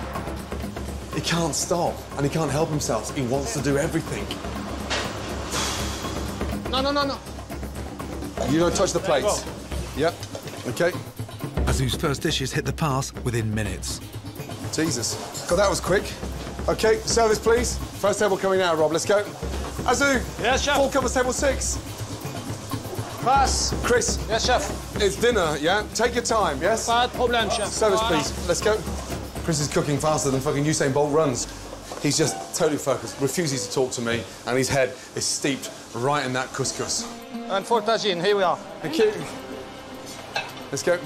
He can't stop and he can't help himself. He wants to do everything. No, no, no, no. You don't touch the plates. Yep. Okay. Azou's first dishes hit the pass within minutes. Jesus. God, that was quick. Okay, service, please. First table coming out, Rob. Let's go. Azou. Yes, chef. Full covers table six. Pass. Chris. Yes, chef. It's dinner, yeah? Take your time, yes? Pas de problème, chef. Service, please. Let's go. Chris is cooking faster than fucking Usain Bolt runs. He's just totally focused, refuses to talk to me, and his head is steeped right in that couscous. And for tagine, here we are. Thank you. Let's go.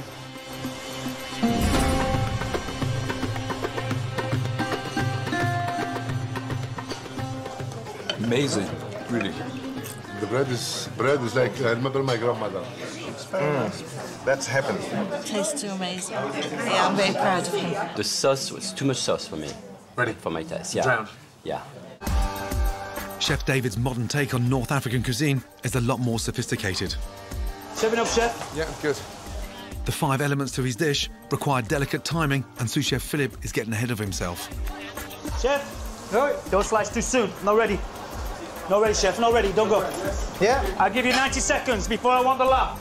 Amazing, really. The bread is bread is like uh, I remember my grandmother. Mm. That's heaven. Tastes too amazing. Yeah, I'm very proud of him. The sauce was too much sauce for me. Ready for my taste. Yeah. Drowned. Yeah. Chef David's modern take on North African cuisine is a lot more sophisticated. Seven up, chef. Yeah, good. The five elements to his dish require delicate timing, and sous chef Philip is getting ahead of himself. Chef, don't slice too soon. Not ready. Not ready, chef. Not ready. Don't go. Yeah? I'll give you 90 seconds before I want the lamb.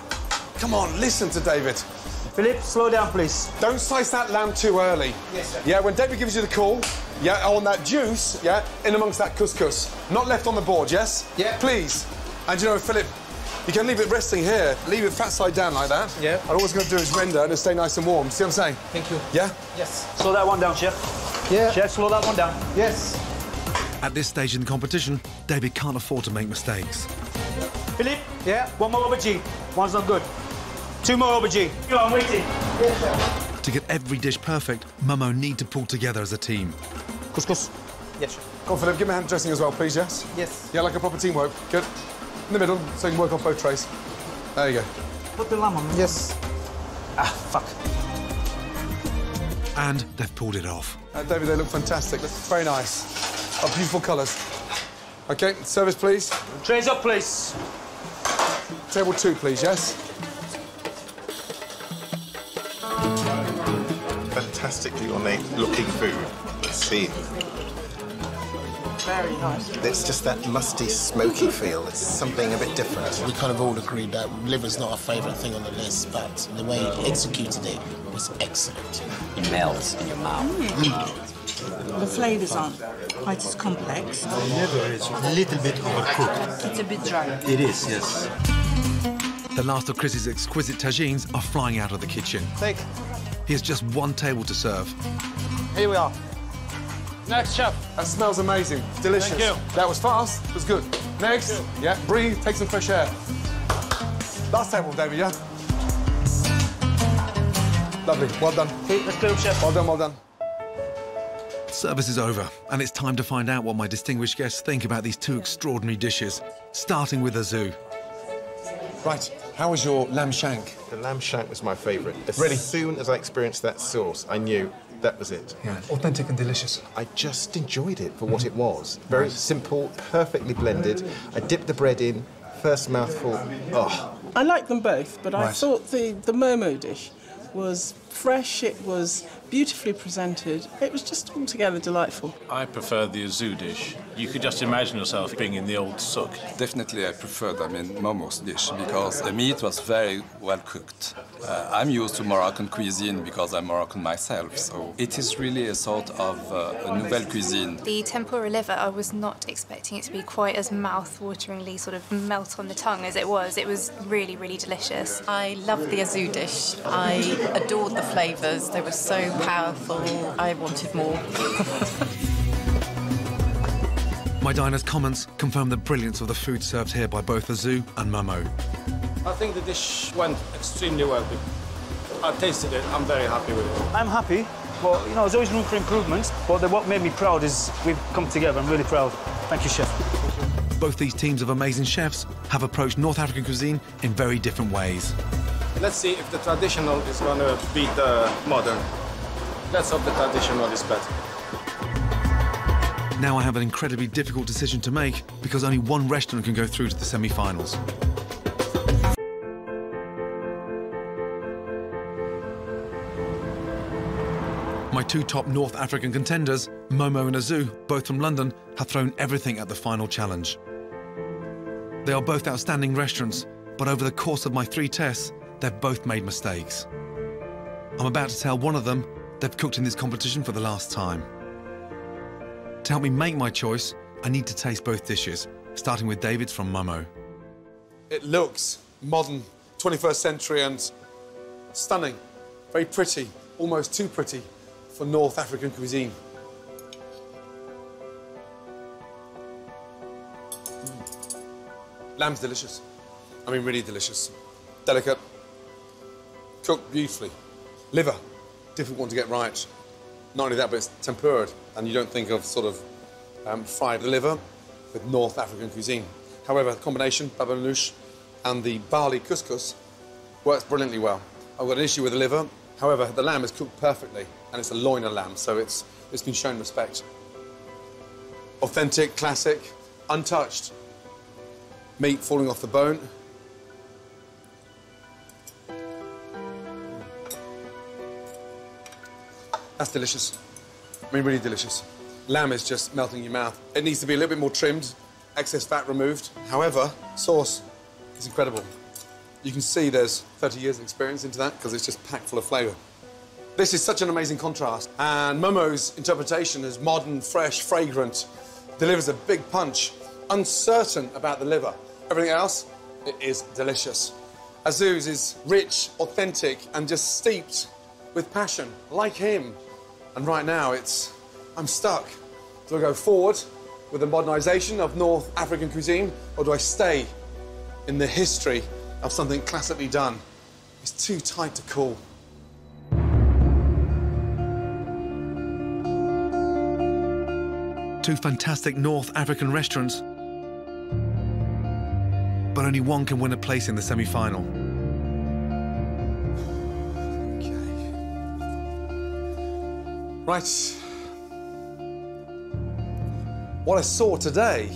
Come on, listen to David. Philip, slow down, please. Don't slice that lamb too early. Yes, sir. Yeah, when David gives you the call, yeah, on that juice, yeah, in amongst that couscous. Not left on the board, yes? Yeah. Please. And you know, Philip, you can leave it resting here. Leave it fat side down like that. Yeah. And all it's going to do is render and it'll stay nice and warm. See what I'm saying? Thank you. Yeah? Yes. Slow that one down, chef. Yeah. Chef, slow that one down. Yes. At this stage in the competition, David can't afford to make mistakes. Philip? Yeah. One more aubergine. One's not good. Two more aubergine. Go on, waiting. To get every dish perfect, Momo need to pull together as a team. Couscous. Yes, chef. Come on, Philip, give me a hand dressing as well, please, yes? Yes. Yeah, like a proper teamwork. Good. In the middle, so you can work off both trays. There you go. Put the lamb on. Yes. Ah, fuck. And they've pulled it off. Uh, David, they look fantastic. Look very nice. Oh, beautiful colours. OK, service, please. Trays up, please. Table two, please, yes? Fantastically ornate looking food. Let's see. Very nice. It's just that musty, smoky feel. It's something a bit different. We kind of all agreed that liver's not our favourite thing on the list, but the way he executed it was excellent. It melts in your mouth. Mm. The flavours aren't quite as complex. Liver is a little bit overcooked. It's a bit dry. It is, yes. The last of Chris's exquisite tagines are flying out of the kitchen. Take. He has just one table to serve. Here we are. Next, chef. That smells amazing. Delicious. Thank you. That was fast. It was good. Next. Yeah, breathe, take some fresh air. Last table, David, yeah? Lovely. Well done. Okay, let's go, chef. Well done, well done. Service is over, and it's time to find out what my distinguished guests think about these two extraordinary dishes, starting with Azou. Right, how was your lamb shank? The lamb shank was my favourite. As Ready? soon as I experienced that sauce, I knew that was it. Yeah, authentic and delicious. I just enjoyed it for what it was. Very simple, perfectly blended. I dipped the bread in, first mouthful. Oh, I like them both, but I thought the, the Momo dish was fresh, it was beautifully presented, it was just altogether delightful. I prefer the Azou dish. You could just imagine yourself being in the old souk. Definitely, I preferred, I mean, Momo's dish because the meat was very well cooked. Uh, I'm used to Moroccan cuisine because I'm Moroccan myself, so it is really a sort of uh, a nouvelle cuisine. The tempura liver, I was not expecting it to be quite as mouth-wateringly sort of melt on the tongue as it was. It was really, really really delicious. I love the Azou dish. I adored the flavours. They were so powerful. I wanted more. [laughs] My diner's comments confirm the brilliance of the food served here by both Azou and Momo. I think the dish went extremely well. I tasted it. I'm very happy with it. I'm happy, but you know, there's always room for improvement. But the, what made me proud is we've come together. I'm really proud. Thank you, chef. Both these teams of amazing chefs have approached North African cuisine in very different ways. Let's see if the traditional is gonna beat the modern. Let's hope the traditional is better. Now I have an incredibly difficult decision to make because only one restaurant can go through to the semi-finals. My two top North African contenders, Momo and Azou, both from London, have thrown everything at the final challenge. They are both outstanding restaurants, but over the course of my three tests, they've both made mistakes. I'm about to tell one of them they've cooked in this competition for the last time. To help me make my choice, I need to taste both dishes, starting with David's from Momo. It looks modern, 21st century, and stunning. Very pretty, almost too pretty for North African cuisine. Lamb's delicious. I mean, really delicious. Delicate. Cooked beautifully. Liver, difficult one to get right. Not only that, but it's tempura, and you don't think of sort of um, fried liver. with North African cuisine. However, the combination, baba ganoush and the barley couscous works brilliantly well. I've got an issue with the liver. However, the lamb is cooked perfectly, and it's a loiner lamb, so it's, it's been shown respect. Authentic, classic, untouched. Meat falling off the bone. That's delicious. I mean, really delicious. Lamb is just melting in your mouth. It needs to be a little bit more trimmed, excess fat removed. However, sauce is incredible. You can see there's 30 years of experience into that because it's just packed full of flavour. This is such an amazing contrast. And Momo's interpretation is modern, fresh, fragrant, delivers a big punch, uncertain about the liver. Everything else, it is delicious. Azou's is rich, authentic, and just steeped with passion, like him. And right now, it's, I'm stuck. Do I go forward with the modernisation of North African cuisine, or do I stay in the history of something classically done? It's too tight to call. Two fantastic North African restaurants, but only one can win a place in the semi final. Right. What I saw today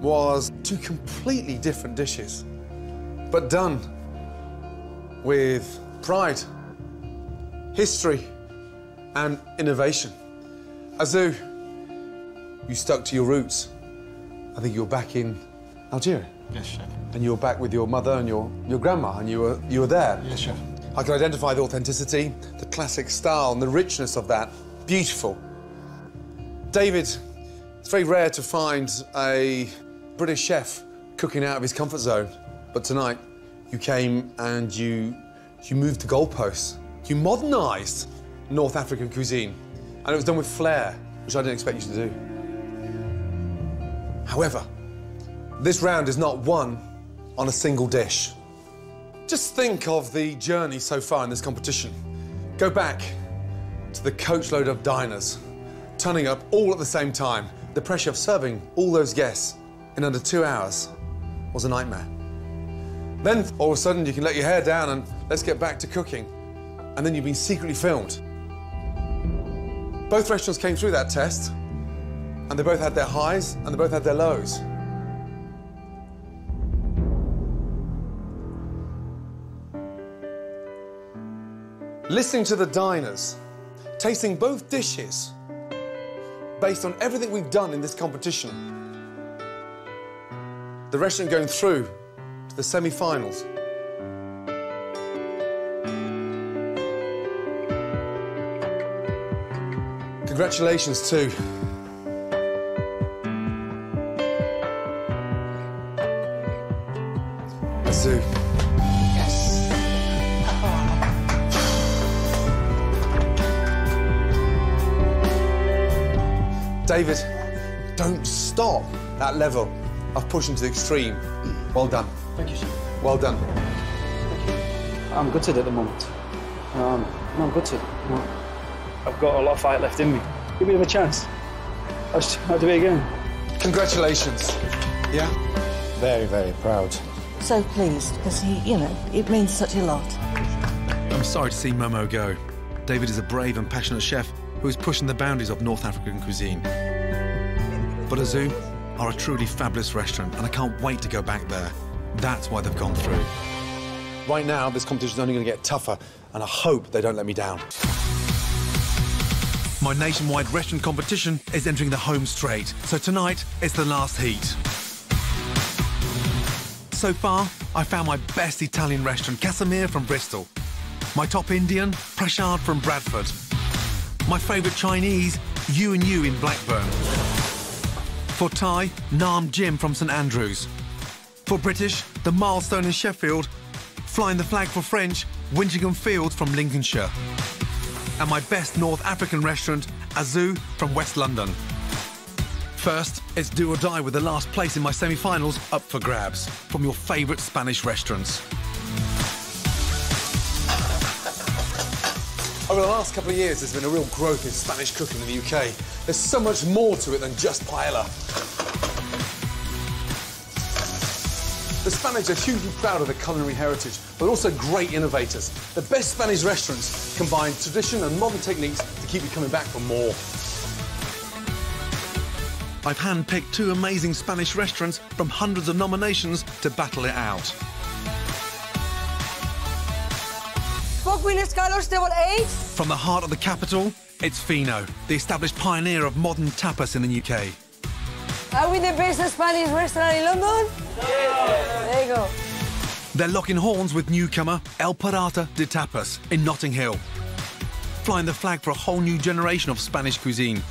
was two completely different dishes, but done with pride, history, and innovation. Azou, you stuck to your roots. I think you're back in Algeria. Yes, chef. And you're back with your mother and your, your grandma, and you were, you were there. Yes, chef. I can identify the authenticity, the classic style, and the richness of that. Beautiful. David, it's very rare to find a British chef cooking out of his comfort zone. But tonight, you came and you, you moved the goalposts. You modernised North African cuisine. And it was done with flair, which I didn't expect you to do. However, this round is not won on a single dish. Just think of the journey so far in this competition. Go back to the coachload of diners, turning up all at the same time. The pressure of serving all those guests in under two hours was a nightmare. Then, all of a sudden, you can let your hair down and let's get back to cooking. And then you've been secretly filmed. Both restaurants came through that test, and they both had their highs and they both had their lows. Listening to the diners, tasting both dishes, based on everything we've done in this competition, the restaurant going through to the semi-finals. Congratulations to David, don't stop that level of pushing to the extreme. Well done. Thank you, sir. Well done. I'm gutted at the moment. Um, no, I'm gutted. You know, I've got a lot of fight left in me. Give me another chance. I'll, just- I'll do it again. Congratulations. Yeah? Very, very proud. So pleased, because he, you know, it means such a lot. I'm sorry to see Momo go. David is a brave and passionate chef who is pushing the boundaries of North African cuisine. But Azou are a truly fabulous restaurant, and I can't wait to go back there. That's why they've gone through. Right now, this competition is only going to get tougher, and I hope they don't let me down. My nationwide restaurant competition is entering the home straight, so tonight it's the last heat. So far, I found my best Italian restaurant, Casamia from Bristol. My top Indian, Prashad from Bradford. My favourite Chinese, Yu and You in Blackburn. For Thai, Nam Jim from St Andrews. For British, The Milestone in Sheffield. Flying the flag for French, Winteringham Fields from Lincolnshire. And my best North African restaurant, Azou from West London. First, it's do or die with the last place in my semi-finals up for grabs from your favourite Spanish restaurants. Over the last couple of years, there's been a real growth in Spanish cooking in the UK. There's so much more to it than just paella. The Spanish are hugely proud of their culinary heritage, but also great innovators. The best Spanish restaurants combine tradition and modern techniques to keep you coming back for more. I've handpicked two amazing Spanish restaurants from hundreds of nominations to battle it out. From the heart of the capital, it's Fino, the established pioneer of modern tapas in the UK. Are we the best Spanish restaurant in London? Yes. There you go. They're locking horns with newcomer El Pirata de Tapas in Notting Hill, flying the flag for a whole new generation of Spanish cuisine.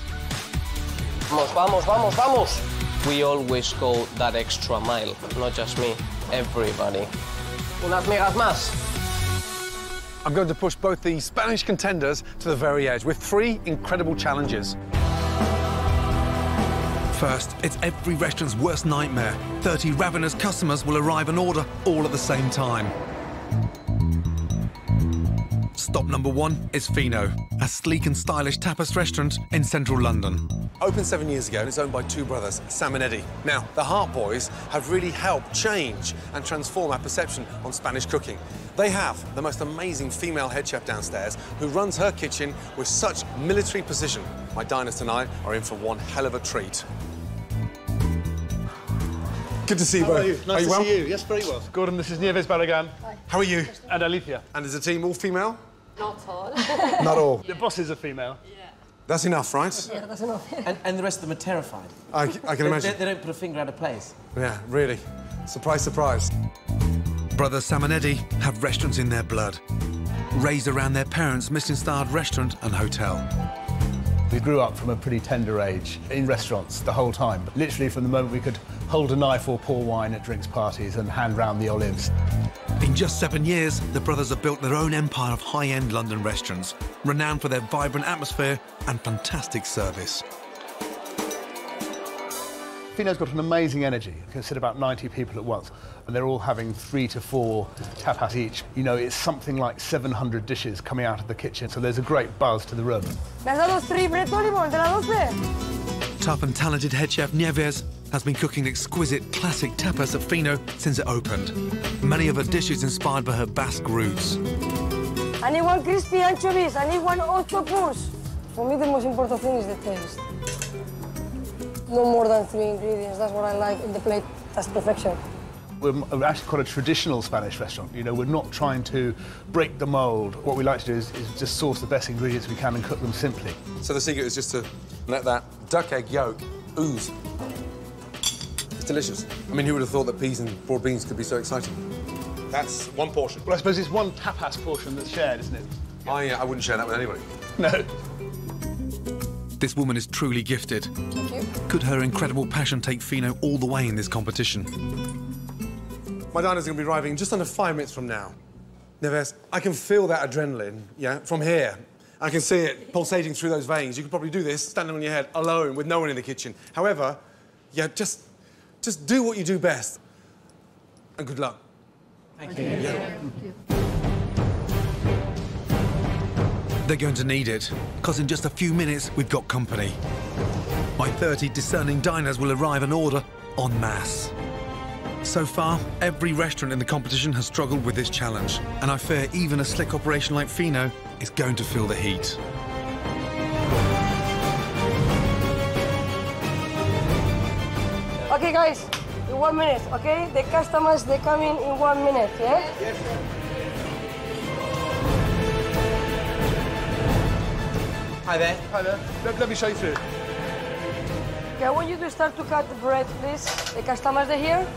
Vamos, vamos, vamos, vamos! We always go that extra mile, not just me, everybody. Unas migas más. I'm going to push both the Spanish contenders to the very edge with three incredible challenges. First, it's every restaurant's worst nightmare. 30 ravenous customers will arrive and order all at the same time. Stop number one is Fino, a sleek and stylish tapas restaurant in central London. Opened seven years ago and it's owned by two brothers, Sam and Eddie. Now, the Hart Boys have really helped change and transform our perception on Spanish cooking. They have the most amazing female head chef downstairs who runs her kitchen with such military precision. My diners tonight are in for one hell of a treat. Good to see you How both. are you? Nice are you to well? see you. Yes, very well. Gordon, this is Nieves Barragan. How are you? And Alicia. And is the team all female? Not all. [laughs] Not all. The bosses are female. Yeah. That's enough, right? Yeah, that's enough. [laughs] And, and the rest of them are terrified. I, I can imagine. They, they don't put a finger out of place. Yeah, really. Surprise, surprise. Brothers Sam and Eddie have restaurants in their blood. Raised around their parents' Michelin-starred restaurant and hotel. We grew up from a pretty tender age in restaurants the whole time. Literally from the moment we could hold a knife or pour wine at drinks parties and hand round the olives. In just seven years, the brothers have built their own empire of high-end London restaurants, renowned for their vibrant atmosphere and fantastic service. Fino's got an amazing energy. Can sit about 90 people at once, and they're all having three to four tapas each. You know, it's something like 700 dishes coming out of the kitchen, so there's a great buzz to the room. ¿Me has three bread Tolimo, de las 12? Tough and talented head chef Nieves has been cooking exquisite classic tapas at Fino since it opened. Many of her dishes inspired by her Basque roots. I need one crispy anchovies, I need one octopus. For me, the most important thing is the taste. No more than three ingredients, that's what I like in the plate. That's perfection. We're we're actually quite a traditional Spanish restaurant. You know, we're not trying to break the mold. What we like to do is, is just source the best ingredients we can and cook them simply. So the secret is just to let that duck egg yolk ooze. It's delicious. I mean, who would have thought that peas and broad beans could be so exciting? That's one portion. Well, I suppose it's one tapas portion that's shared, isn't it? I, uh, I wouldn't share that with anybody. No. This woman is truly gifted. Could her incredible passion take Fino all the way in this competition? My diner's going to be arriving just under five minutes from now. Nieves, I can feel that adrenaline, yeah, from here. I can see it pulsating through those veins. You could probably do this standing on your head, alone, with no one in the kitchen. However, yeah, just, just do what you do best. And good luck. Thank you. Yeah. They're going to need it, because in just a few minutes, we've got company. My 30 discerning diners will arrive and order en masse. So far, every restaurant in the competition has struggled with this challenge, and I fear even a slick operation like Fino is going to feel the heat. Okay, guys, in one minute, okay? The customers, they come in in one minute, yeah? Yes, Hi there. Hi there. Let, let me show you through. Okay, I want you to start to cut the bread, please. The customers, are here.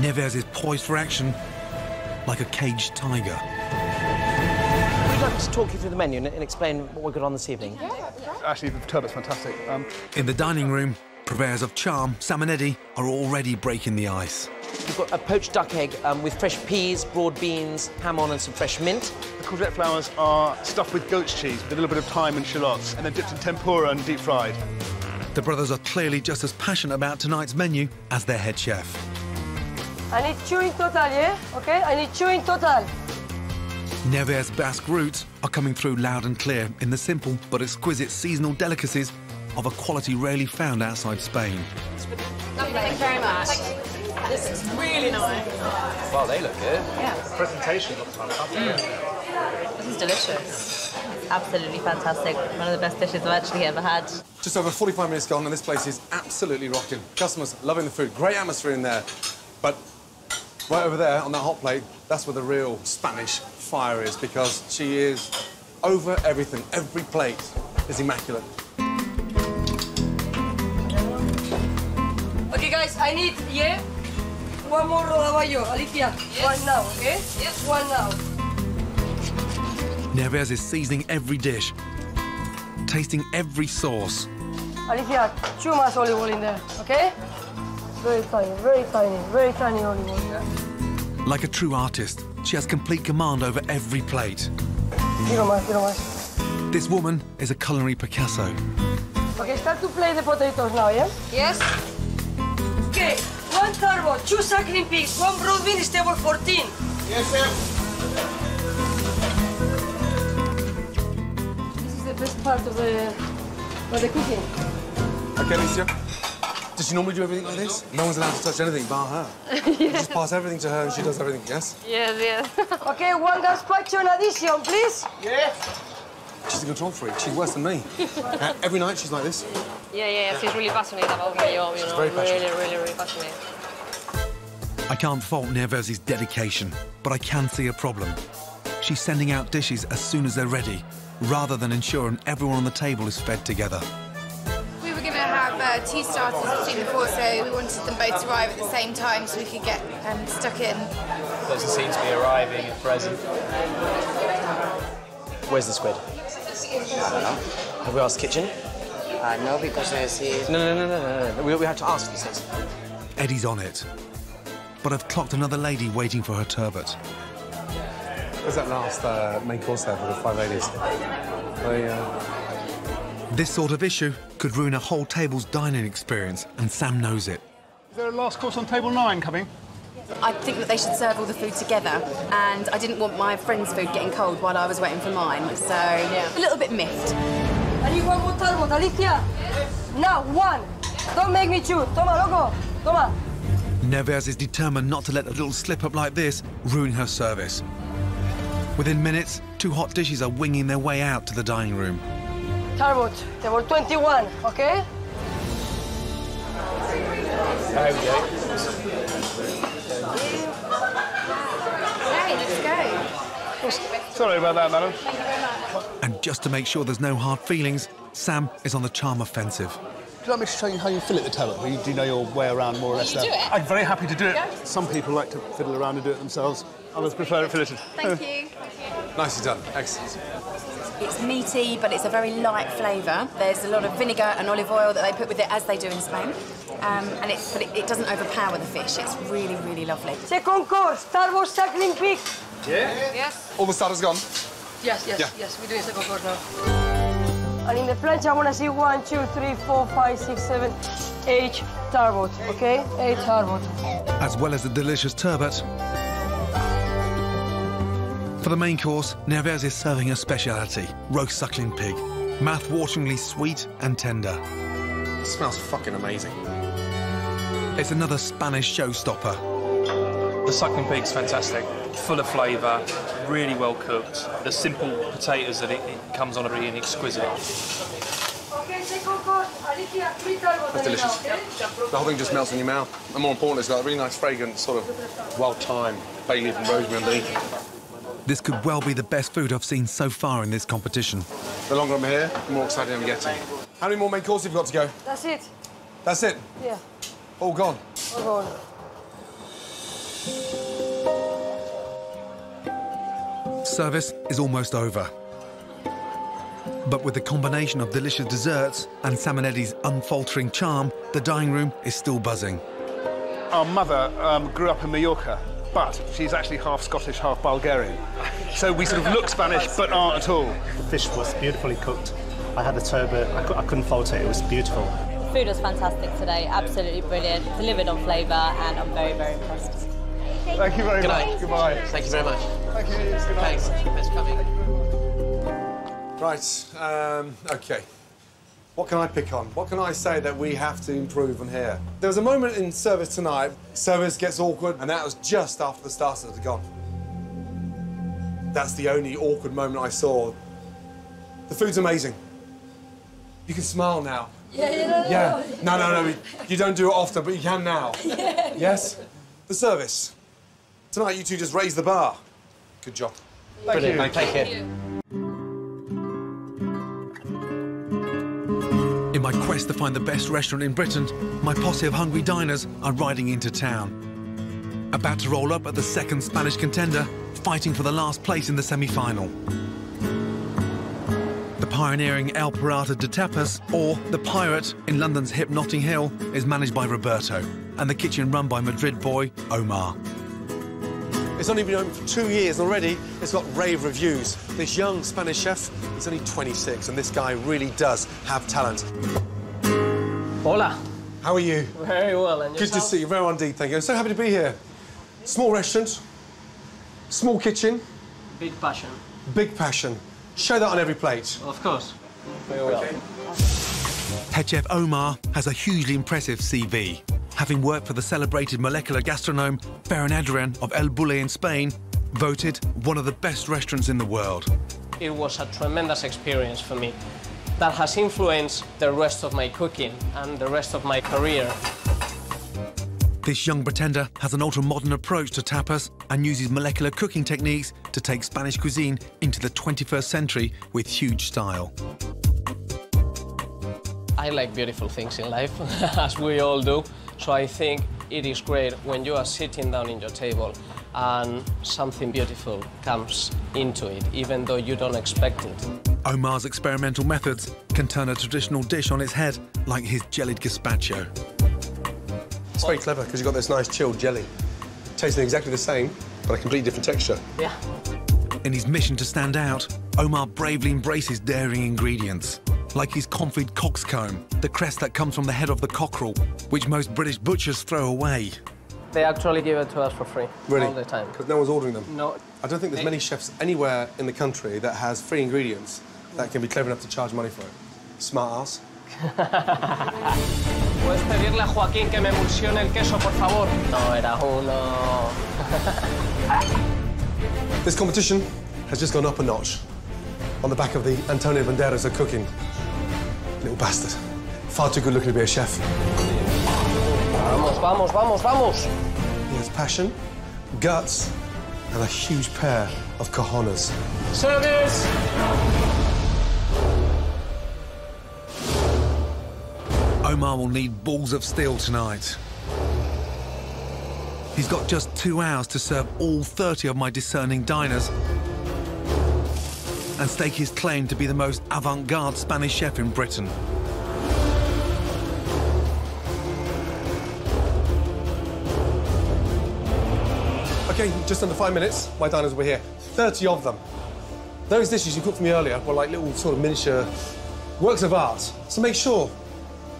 Nieves is poised for action like a caged tiger. We'd you like me to talk you through the menu and, and explain what we've got on this evening? Actually, the turbot's fantastic. Um, In the dining room, purveyors of charm, Sam and Eddie, are already breaking the ice. We've got a poached duck egg um, with fresh peas, broad beans, ham on, and some fresh mint. the courgette flowers are stuffed with goat's cheese with a little bit of thyme and shallots, and then dipped in tempura and deep fried. The brothers are clearly just as passionate about tonight's menu as their head chef. I need two in total, yeah? Okay, I need two in total. Nieves Basque roots are coming through loud and clear in the simple but exquisite seasonal delicacies of a quality rarely found outside Spain. Lovely, thank you very much. This is really nice. Wow, they look good. Yeah. Presentation looks fantastic. Mm. This is delicious. Absolutely fantastic. One of the best dishes I've actually ever had. Just over 45 minutes gone, and this place is absolutely rocking. Customers loving the food. Great atmosphere in there. But right over there on that hot plate, that's where the real Spanish fire is because she is over everything. Every plate is immaculate. Okay, guys, I need, yeah, one more rodaballo. Alicia, Yes. one now, okay? Yes. One now. Nieves is seasoning every dish, tasting every sauce. Alicia, two más olive oil in there, okay? Very tiny, very tiny, very tiny olive oil. Like a true artist, she has complete command over every plate. Tiro más, tiro más. This woman is a culinary Picasso. Okay, start to play the potatoes now, yeah? Yes. Okay, one turbo, two suckling pigs, one broad bean is table 14. Yes, sir. This is the best part of the, of the cooking. Okay, Alicia. Does she normally do everything like this? No one's allowed to touch anything bar her. [laughs] You just pass everything to her and she does everything, yes? Yes, yes. [laughs] okay, one gazpacho in addition, please. Yes. She's a control freak. She's worse than me. [laughs] Uh, every night she's like this. Yeah, yeah, yeah. She's really passionate about her job, you She's know. very passionate. Really, really, really passionate. I can't fault Nieves's dedication, but I can see a problem. She's sending out dishes as soon as they're ready, rather than ensuring everyone on the table is fed together. We were going to have uh, two starters between the four, so we wanted them both to arrive at the same time so we could get um, stuck in. Doesn't seem to be arriving at present. Where's the squid? I don't know. Have we asked the kitchen? Uh, no, because uh, she... No, no, no, no, no, no. We, we have to ask these things. Eddie's on it. But I've clocked another lady waiting for her turbot. Where's that last uh, main course there for the five ladies? They, uh... This sort of issue could ruin a whole table's dining experience, and Sam knows it. Is there a last course on table nine coming? I think that they should serve all the food together, and I didn't want my friend's food getting cold while I was waiting for mine, so yeah. a little bit miffed. I need one more turbot, Alicia. Now, one. Don't make me chew. Toma, loco. Toma. Nieves is determined not to let a little slip up like this ruin her service. Within minutes, two hot dishes are winging their way out to the dining room. Turbot, table 21, okay? There we go. Okay, let's go. Sorry about that, madam. And just to make sure there's no hard feelings, Sam is on the charm offensive. Do you like me to show you how you fill fillet the turbot? Or do you know your way around more or less You there? do it? I'm very happy to do it. Yeah. Some people like to fiddle around and do it themselves. Others prefer it filleted. Thank you. Nicely done. Excellent. It's meaty, but it's a very light flavour. There's a lot of vinegar and olive oil that they put with it, as they do in Spain. Um, and it, but it, it doesn't overpower the fish. It's really, really lovely. Second course, turbot suckling pig. Yeah? Yes. All the starters gone? Yes, yes, Yeah. yes. We're doing second course now. And in the plancha, I want to see one, two, three, four, five, six, seven, eight turbot, okay? Eight turbot. as well as the delicious turbot. For the main course, Nieves is serving a speciality, roast suckling pig. Mouth-wateringly sweet and tender. It smells fucking amazing. It's another Spanish showstopper. The suckling pig's fantastic, full of flavour, really well cooked. The simple potatoes that it, it comes on are really exquisite. Okay, second course, Alicia, three turbot. That's delicious. The whole thing just melts in your mouth. And more importantly, it's got a really nice fragrant, sort of well-timed bay leaf and rosemary underneath. This could well be the best food I've seen so far in this competition. The longer I'm here, the more excited I'm getting. How many more main courses have you got to go? That's it. That's it. Yeah. All gone. We're going. Service is almost over. But with the combination of delicious desserts and Sam and Eddie's unfaltering charm, the dining room is still buzzing. Our mother um, grew up in Mallorca, but she's actually half Scottish, half Bulgarian. So we sort of look Spanish, but aren't at all. The fish was beautifully cooked. I had the turbot. I, cou- I couldn't fault it. It was beautiful. The Food was fantastic today, absolutely brilliant, delivered on flavour, and I'm very, very impressed. Thank you very Good much. night. Goodbye. Thank you very much. Thank you. Good night. Thanks. Thanks for coming. Right, um, OK. What can I pick on? What can I say that we have to improve on here? There was a moment in service tonight, service gets awkward, and that was just after the starters had gone. That's the only awkward moment I saw. The food's amazing. You can smile now. Yeah, yeah, no, no, Yeah. No, no, no. You don't do it often, but you can now. [laughs] Yeah. Yes? The service. Tonight, you two just raised the bar. Good job. Thank Brilliant. you. Thank you. In my quest to find the best restaurant in Britain, my posse of hungry diners are riding into town. About to roll up at the second Spanish contender, fighting for the last place in the semi-final. The pioneering El Pirata de Tapas, or The Pirate in London's hip Notting Hill, is managed by Roberto, and the kitchen run by Madrid boy Omar. It's only been open for two years already it's got rave reviews. This young Spanish chef, he's only 26, and this guy really does have talent. Hola. How are you? Very well, and Good to see you. Very well indeed, thank you. I'm so happy to be here. Small restaurant, small kitchen, Big passion. big passion. Show that on every plate. Of course. Very well. Head chef Omar has a hugely impressive CV. Having worked for the celebrated molecular gastronome Ferran Adrià of El Bulli in Spain, voted one of the best restaurants in the world. It was a tremendous experience for me that has influenced the rest of my cooking and the rest of my career. This young pretender has an ultra-modern approach to tapas and uses molecular cooking techniques to take Spanish cuisine into the 21st century with huge style. I like beautiful things in life, [laughs] as we all do. So I think it is great when you are sitting down in your table and something beautiful comes into it, even though you don't expect it. Omar's experimental methods can turn a traditional dish on its head, like his jellied gazpacho. It's very clever because you've got this nice chilled jelly. Tasting exactly the same, but a completely different texture. Yeah. In his mission to stand out, Omar bravely embraces daring ingredients, like his confit coxcomb, the crest that comes from the head of the cockerel, which most British butchers throw away. They actually give it to us for free Really? all the time. Because no one's ordering them. No. I don't think there's many chefs anywhere in the country that has free ingredients that can be clever enough to charge money for it. Smart ass. [laughs] ¿Puedes pedirle a Joaquín que me emulsione el queso, por favor? No, era uno. [laughs] This competition has just gone up a notch on the back of the Antonio Banderas of cooking. Little bastard. Far too good looking to be a chef. Vamos, vamos, vamos, vamos. He has passion, guts, and a huge pair of cojones. Service! Omar will need balls of steel tonight. He's got just two hours to serve all 30 of my discerning diners and stake his claim to be the most avant-garde Spanish chef in Britain. Okay, just under five minutes, my diners were here. 30 of them. Those dishes you cooked for me earlier were like little sort of miniature works of art. So make sure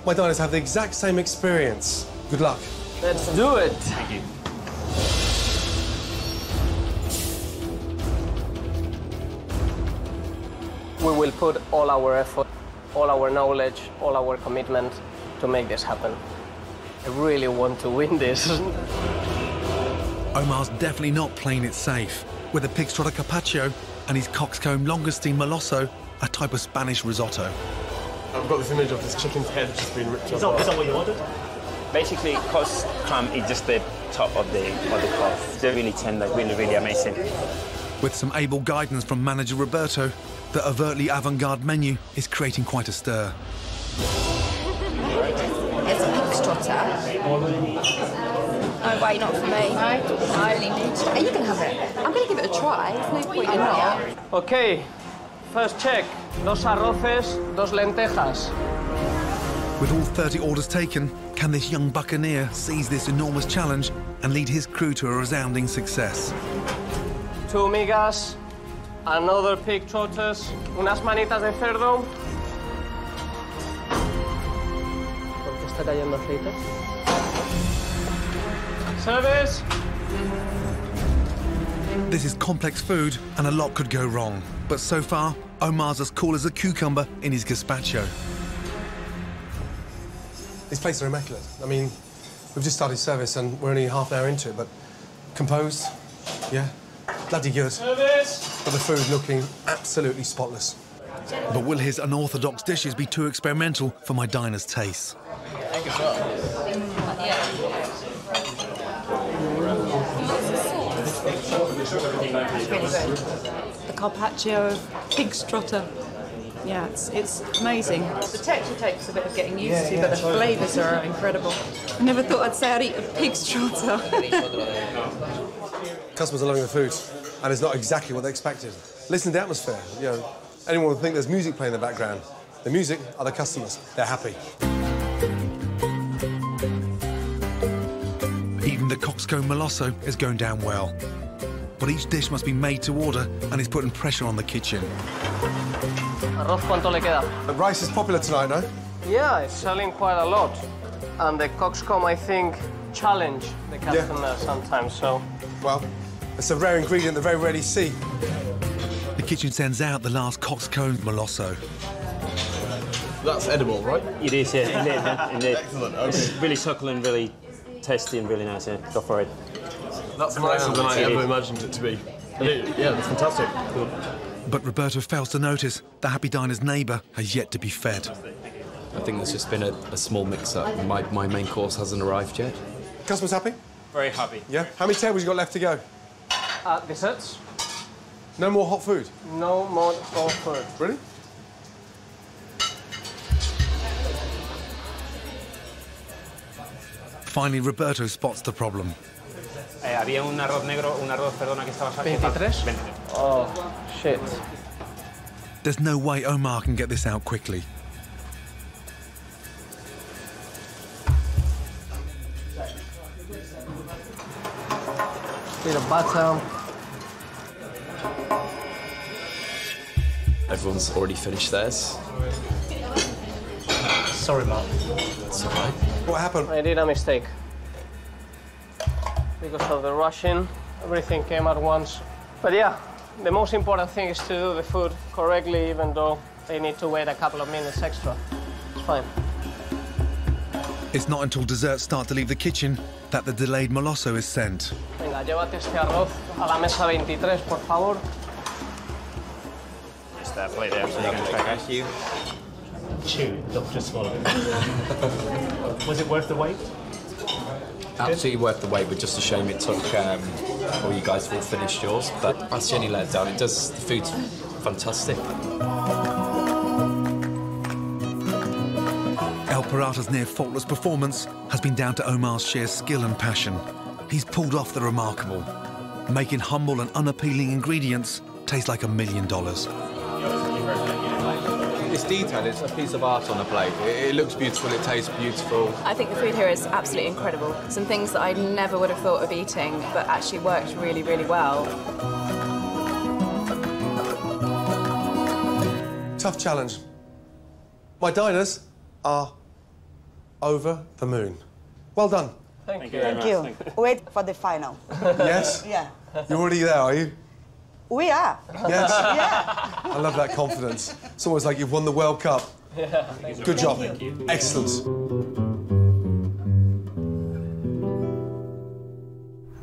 my diners have the exact same experience. Good luck. Let's do it. Thank you. We will put all our effort, all our knowledge, all our commitment to make this happen. I really want to win this. Omar's definitely not playing it safe, with a pig strata carpaccio and his coxcomb langoustine meloso, a type of Spanish risotto. I've got this image of this chicken's head just being ripped off. Is that, is that what you ordered? Basically, cost crumb is just the top of the of the crust. They're really tender, really, really amazing. With some able guidance from manager Roberto, the overtly avant-garde menu is creating quite a stir. It's a pig trotter. No oh, way, not for me. No, really need. You can have it. I'm going to give it a try. There's no point in not. Okay, first check. Dos arroces, dos lentejas. With all 30 orders taken, can this young buccaneer seize this enormous challenge and lead his crew to a resounding success? Two migas, another pig trotters, unas manitas de cerdo. ¿Por qué está cayendo aceite? Service! This is complex food and a lot could go wrong. But so far, Omar's as cool as a cucumber in his gazpacho. These plates are immaculate. I mean, we've just started service and we're only half an hour into it, but composed, yeah, bloody good. Service! But the food looking absolutely spotless. But will his unorthodox dishes be too experimental for my diner's taste? It's really good. The carpaccio of pig's trotter. Yeah, it's, it's amazing. The texture takes a bit of getting used Yeah, to, yeah, but the totally. flavours are incredible. I never thought I'd say I'd eat a pig's trotter. Customers are loving the food, and it's not exactly what they expected. Listen to the atmosphere. You know, anyone would think there's music playing in the background. The music are the customers. They're happy. Even the coxcomb meloso is going down well. But each dish must be made to order and is putting pressure on the kitchen. Arroz, ¿cuánto le queda? The rice is popular tonight, no? Yeah, it's selling quite a lot. And the coxcomb, I think, challenge the customers sometimes, so... Well, it's a rare ingredient they very rarely see. The kitchen sends out the last coxcomb meloso. That's edible, right? It is, yeah, indeed. [laughs] indeed. Excellent, It's really succulent, really tasty and really nice, yeah. Go for it. That's nicer than I ever imagined it to be. And it- yeah, that's fantastic. But Roberto fails to notice the happy diner's neighbour has yet to be fed. I think there's just been a, a small mix-up. My, my main course hasn't arrived yet. Customers happy? Very happy. Yeah? How many tables you got left to go? Uh, desserts? No more hot food? No more hot food. Really? Finally, Roberto spots the problem. Eh, había un arroz negro, un arroz, perdona, que estaba... 23? 23. Oh, shit. There's no way Omar can get this out quickly. Bit of butter. Everyone's already finished theirs. Sorry, Mark. It's all right. What happened? I did a mistake. Because of the rushing, everything came at once. But yeah, the most important thing is to do the food correctly, even though they need to wait a couple of minutes extra. It's fine. It's not until desserts start to leave the kitchen that the delayed meloso is sent. Venga, llévate este arroz a la mesa 23, por favor. Just that plate there, so you can try Thank you. Chew, Dr. Swallow. [laughs] Was it worth the wait? Absolutely worth the wait, but just a shame it took um, all you guys have all finished yours. But that's the only letdown. It does, the food's fantastic. El Pirata's near faultless performance has been down to Omar's sheer skill and passion. He's pulled off the remarkable, making humble and unappealing ingredients taste like a million dollars. It's detailed, it's a piece of art on a plate. It, it looks beautiful, it tastes beautiful. I think the food here is absolutely incredible. Some things that I never would have thought of eating, but actually worked really, really well. Tough challenge. My diners are over the moon. Well done. Thank, you. Thank you. Wait for the final. Yes? [laughs] Yeah. You're already there, are you? We are. Yes? [laughs] yeah. I love that confidence. It's almost like you've won the World Cup. Yeah. Good job. Excellent.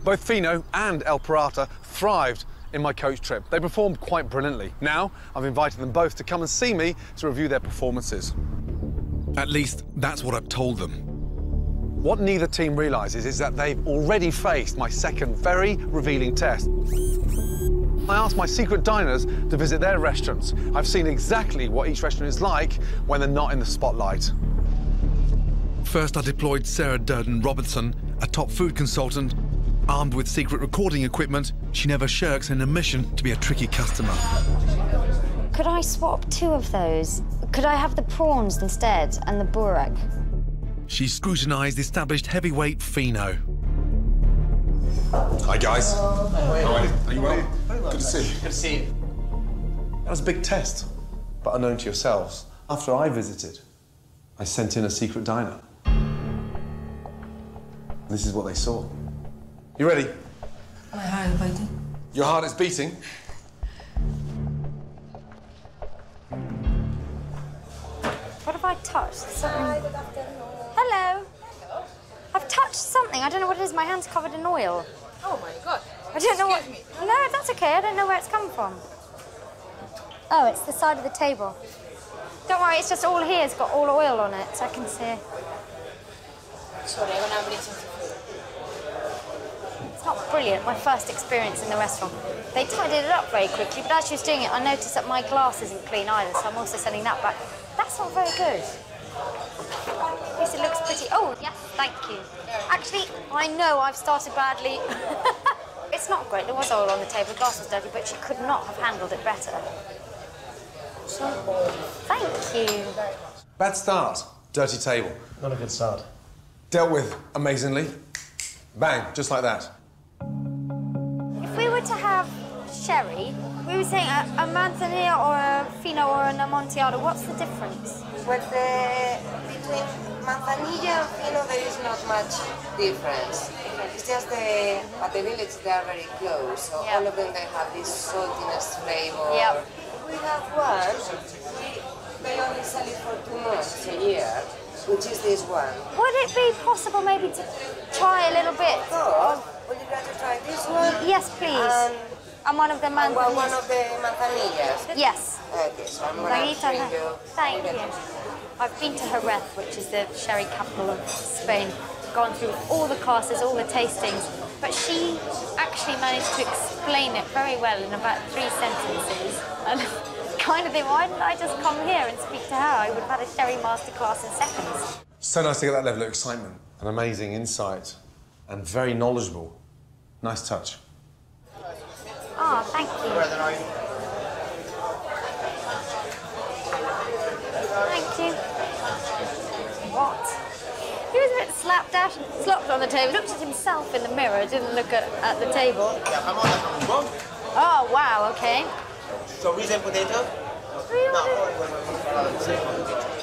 Both Fino and El Pirata thrived in my coach trip. They performed quite brilliantly. Now, I've invited them both to come and see me to review their performances. At least that's what I've told them. What neither team realises is that they've already faced my second very revealing test. I asked my secret diners to visit their restaurants. I've seen exactly what each restaurant is like when they're not in the spotlight. First, I deployed Sarah Durden Robertson, a top food consultant. Armed with secret recording equipment, she never shirks in a mission to be a tricky customer. Could I swap two of those? Could I have the prawns instead and the burek? She scrutinised established heavyweight Fino. Hi, guys. How are you? Are you well? Good to see you. Good to see you. That was a big test, but unknown to yourselves. After I visited, I sent in a secret diner. This is what they saw. You ready? My heart is beating. Your heart is beating. What have I touched? Something... Hello. Hello. I've touched something. I don't know what it is. My hand's covered in oil. Oh my god. I don't know what. No, that's okay. I don't know where it's come from. Oh, it's the side of the table. Don't worry, it's just all here. It's got all oil on it, so I can see. Sorry, I'm gonna bring It's not brilliant. My first experience in the restaurant. They tidied it up very quickly, but as she was doing it, I noticed that my glass isn't clean either, so I'm also sending that back. That's not very good. At least it looks pretty. Oh, yes, thank you. Actually, I know I've started badly. [laughs] it's not great. There was oil on the table. The glass was dirty, but she could not have handled it better. Thank you. Bad start. Dirty table. Not a good start. Dealt with amazingly. Bang, just like that. If we were to have sherry, we were saying a, a manzanilla or a fino or an amontillado. What's the difference? But the, between manzanilla and fino, there is not much difference. It's just the at the village they are very close, so all of them they have this saltiness flavor. Yep. We have one. We, they only sell it for two months a year, which is this one. Would it be possible maybe to try a little bit of... Would you like to try this one? Yes, please. And one of the and manzanillas. one, one of the manzanillas. Yes. Okay, so I'm gonna Margarita, bring you. Thank you. I've been to Jerez, which is the sherry capital of Spain, gone through all the classes, all the tastings, but she actually managed to explain it very well in about three sentences. And [laughs] kind of think, why didn't I just come here and speak to her? I would have had a sherry masterclass in seconds. So nice to get that level of excitement, an amazing insight, and very knowledgeable. Nice touch. Ah, thank you. Thank you. What? He was a bit slapdash, and slopped on the table, looked at himself in the mirror, didn't look at, at the table. Oh, wow, okay. So it potato?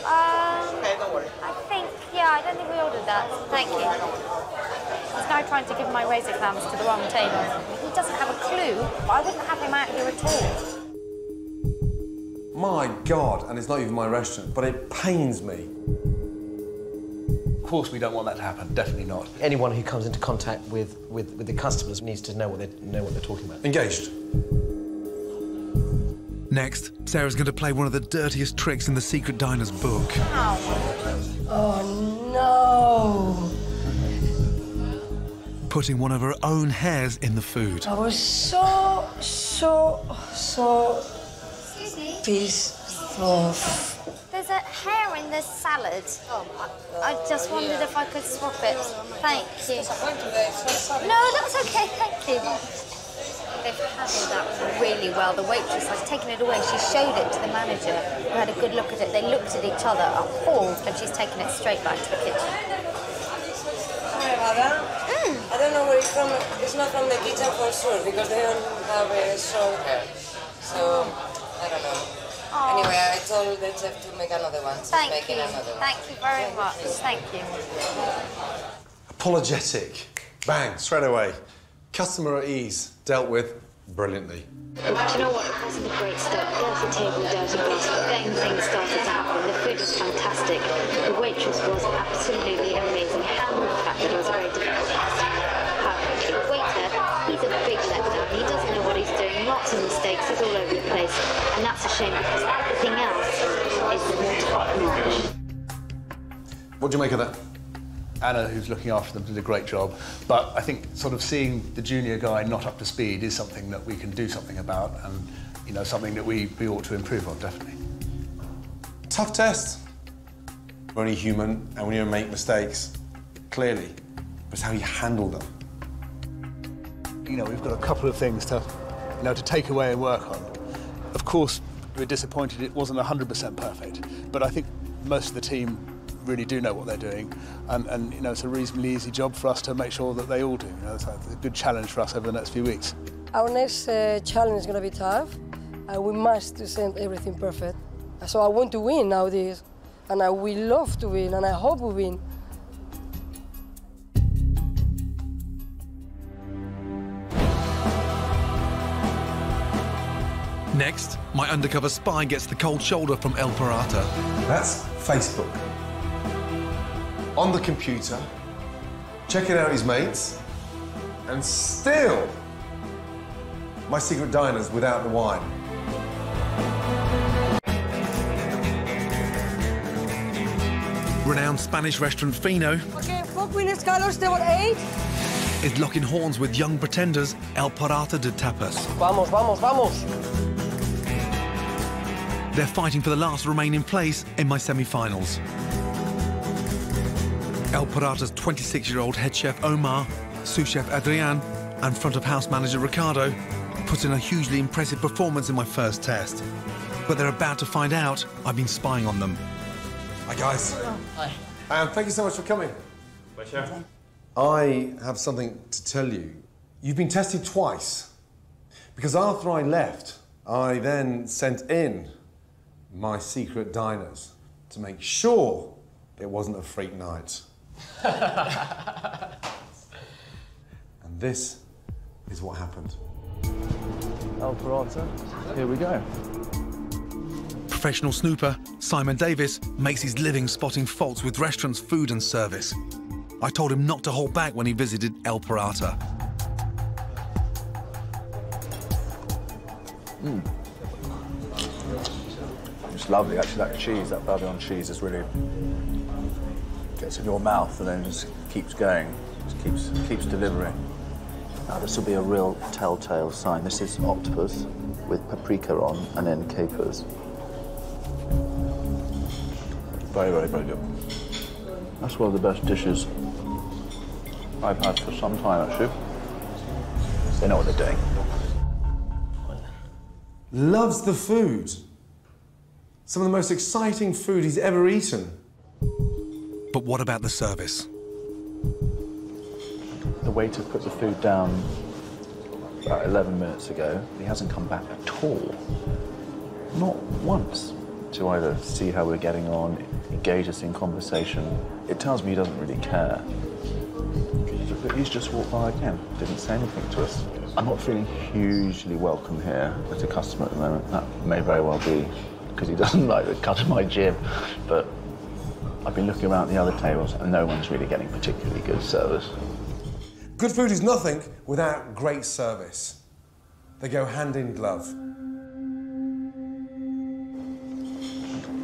Um, okay, don't worry. I think, yeah, I don't think we ordered that. Thank you. This guy trying to give my razor clams to the wrong table. He doesn't have a clue, but I wouldn't have him out here at all. My God, and it's not even my restaurant, but it pains me. Of course, we don't want that to happen. Definitely not. Anyone who comes into contact with, with, with the customers needs to know what they know what they're talking about. Engaged. Next, Sarah's going to play one of the dirtiest tricks in the Secret Diners book. Oh no! Putting one of her own hairs in the food. I was so, so, so pissed off. There's a hair in this salad. I just wondered if I could swap it. Thank you. No, that's okay, thank you. They've handled that really well. The waitress has taken it away. She showed it to the manager, who had a good look at it. They looked at each other, appalled, and she's taken it straight back to the kitchen. Sorry about that. I don't know where it's from. It's not from the kitchen for sure because they don't have a show here. So I don't know. Aw. Anyway, I told the chef to make another one. So Thank making you. another one. Thank you very much. Thank you. Apologetic. Bang, straight away. Customer at ease, dealt with brilliantly. Do you know what? It wasn't a great start. Dirty table, dirty glass, but then things started to happen. The food was fantastic. The waitress was absolutely amazing. And that's a shame because everything else is top notch. What do you make of that? Anna, who's looking after them, did a great job. But I think sort of seeing the junior guy not up to speed is something that we can do something about and, you know, something that we, we ought to improve on, definitely. Tough test. We're only human and we're going to make mistakes, clearly. But it's how you handle them. You know, we've got a couple of things to, you know, to take away and work on. Of course, we're disappointed it wasn't 100% perfect, but I think most of the team really do know what they're doing, and, and you know, it's a reasonably easy job for us to make sure that they all do. You know, it's a good challenge for us over the next few weeks. Our next uh, challenge is gonna be tough. Uh, we must to send everything perfect. So I want to win now this, and I will love to win, and I hope we win. Next, my undercover spy gets the cold shoulder from El Pirata. That's Facebook. On the computer, checking out his mates, and still my secret diners without the wine. Renowned Spanish restaurant Fino Okay, fuck Queen Escalos, table eight. is locking horns with young pretenders El Pirata de Tapas. Vamos, vamos, vamos. They're fighting for the last remaining place in my semi-finals. El Pirata's 26-year-old head chef Omar, sous chef Adrian, and front of house manager Ricardo put in a hugely impressive performance in my first test. But they're about to find out I've been spying on them. Hi, guys. Hi. And um, thank you so much for coming. Pleasure. I have something to tell you. You've been tested twice. Because after I left, I then sent in my secret diners to make sure it wasn't a freak night. [laughs] and this is what happened. El Pirata. Here we go. Professional snooper Simon Davis makes his living spotting faults with restaurants' food and service. I told him not to hold back when he visited El Pirata. Mm. It's lovely, actually. That cheese, that Babylon cheese, is really gets in your mouth and then just keeps going, just keeps keeps delivering. Now, this will be a real telltale sign. This is octopus with paprika on and then capers. Very, very, very good. That's one of the best dishes I've had for some time, actually. They know what they're doing. Loves the food. Some of the most exciting food he's ever eaten. But what about the service? The waiter put the food down about 11 minutes ago. He hasn't come back at all. Not once. To either see how we're getting on, engage us in conversation. It tells me he doesn't really care. But he's just walked by again, didn't say anything to us. I'm not feeling hugely welcome here as a customer at the moment. That may very well be because he doesn't [laughs] like the cut of my jib. But I've been looking around the other tables and no one's really getting particularly good service. Good food is nothing without great service. They go hand in glove.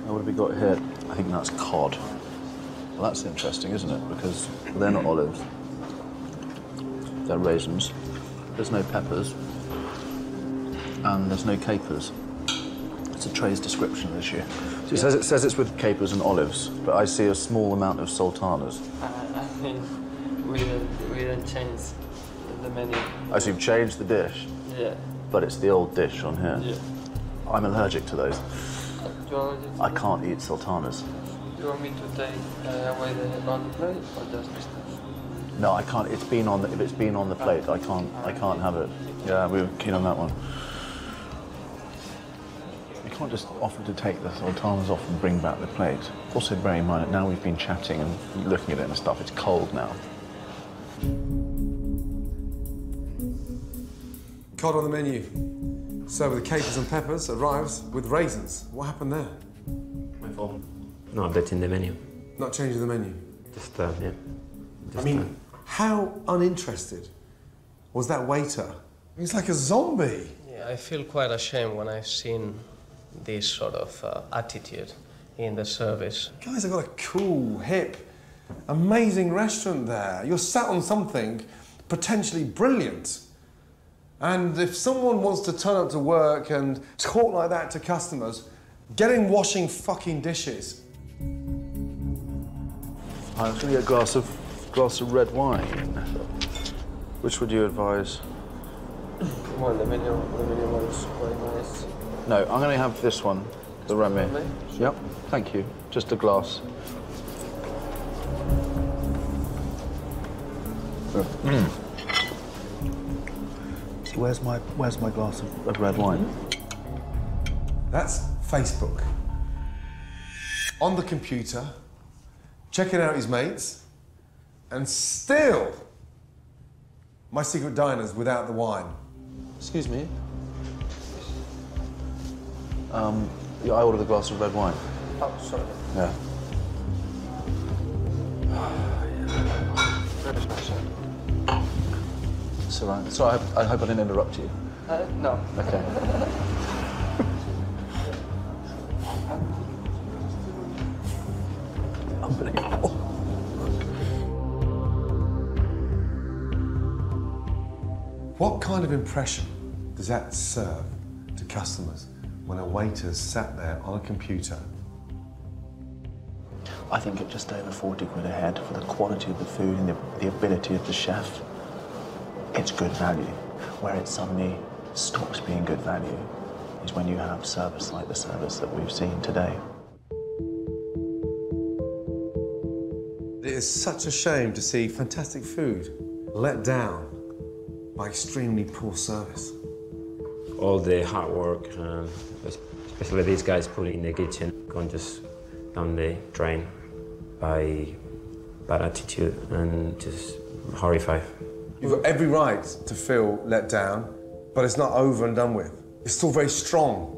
What have we got here? I think that's cod. Well, that's interesting, isn't it? Because they're not olives. They're raisins. There's no peppers. And there's no capers. It's a tray's description this year. So it says, it says it's with capers and olives, but I see a small amount of sultanas. I [laughs] mean, we didn't, we change the menu. I see you've changed the dish, Yeah. but it's the old dish on here. Yeah. I'm allergic to those. Do you want me to, I can't eat sultanas. do you want me to take uh, away the on the plate or just this? No, I can't. It's been on. The, if it's been on the plate, I can't. I can't have it. Yeah, we were keen on that one. You can't just offer to take the sultanas off and bring back the plate. Also, bear in mind that now we've been chatting and looking at it and stuff. It's cold now. Cod on the menu. So with the capers and peppers arrives with raisins. What happened there? My fault. No updating the menu. Not changing the menu. Just, uh, yeah. I Just, mean, how uninterested was that waiter? He's like a zombie. Yeah, I feel quite ashamed when I've seen this sort of uh, attitude in the service. Guys have got a cool, hip, amazing restaurant there. You're sat on something potentially brilliant. And if someone wants to turn up to work and talk like that to customers, get in washing fucking dishes. I was going to get a glass of glass of red wine. Which would you advise? Well, the menu, the menu was quite nice. No, I'm going to have this one, the Remy. Remy? Yep, thank you. Just a glass. Mm. So where's my where's my glass of, of red wine? That's Facebook. On the computer, checking out his mates, and still my secret diners without the wine. Excuse me. Um, yeah, I ordered a glass of red wine. Oh, sorry. Yeah. Very special. It's all right. So I hope, I hope I didn't interrupt you. Uh, no. Okay. [laughs] Unbelievable. What kind of impression does that serve to customers when a waiter sat there on a computer? I think at just over 40 quid a head for the quality of the food and the, the ability of the chef, it's good value. Where it suddenly stops being good value is when you have service like the service that we've seen today. It is such a shame to see fantastic food let down by extremely poor service. All the hard work, um, especially these guys put in the kitchen, gone just down the drain by bad attitude and just horrified. You've got every right to feel let down, but it's not over and done with. You're still very strong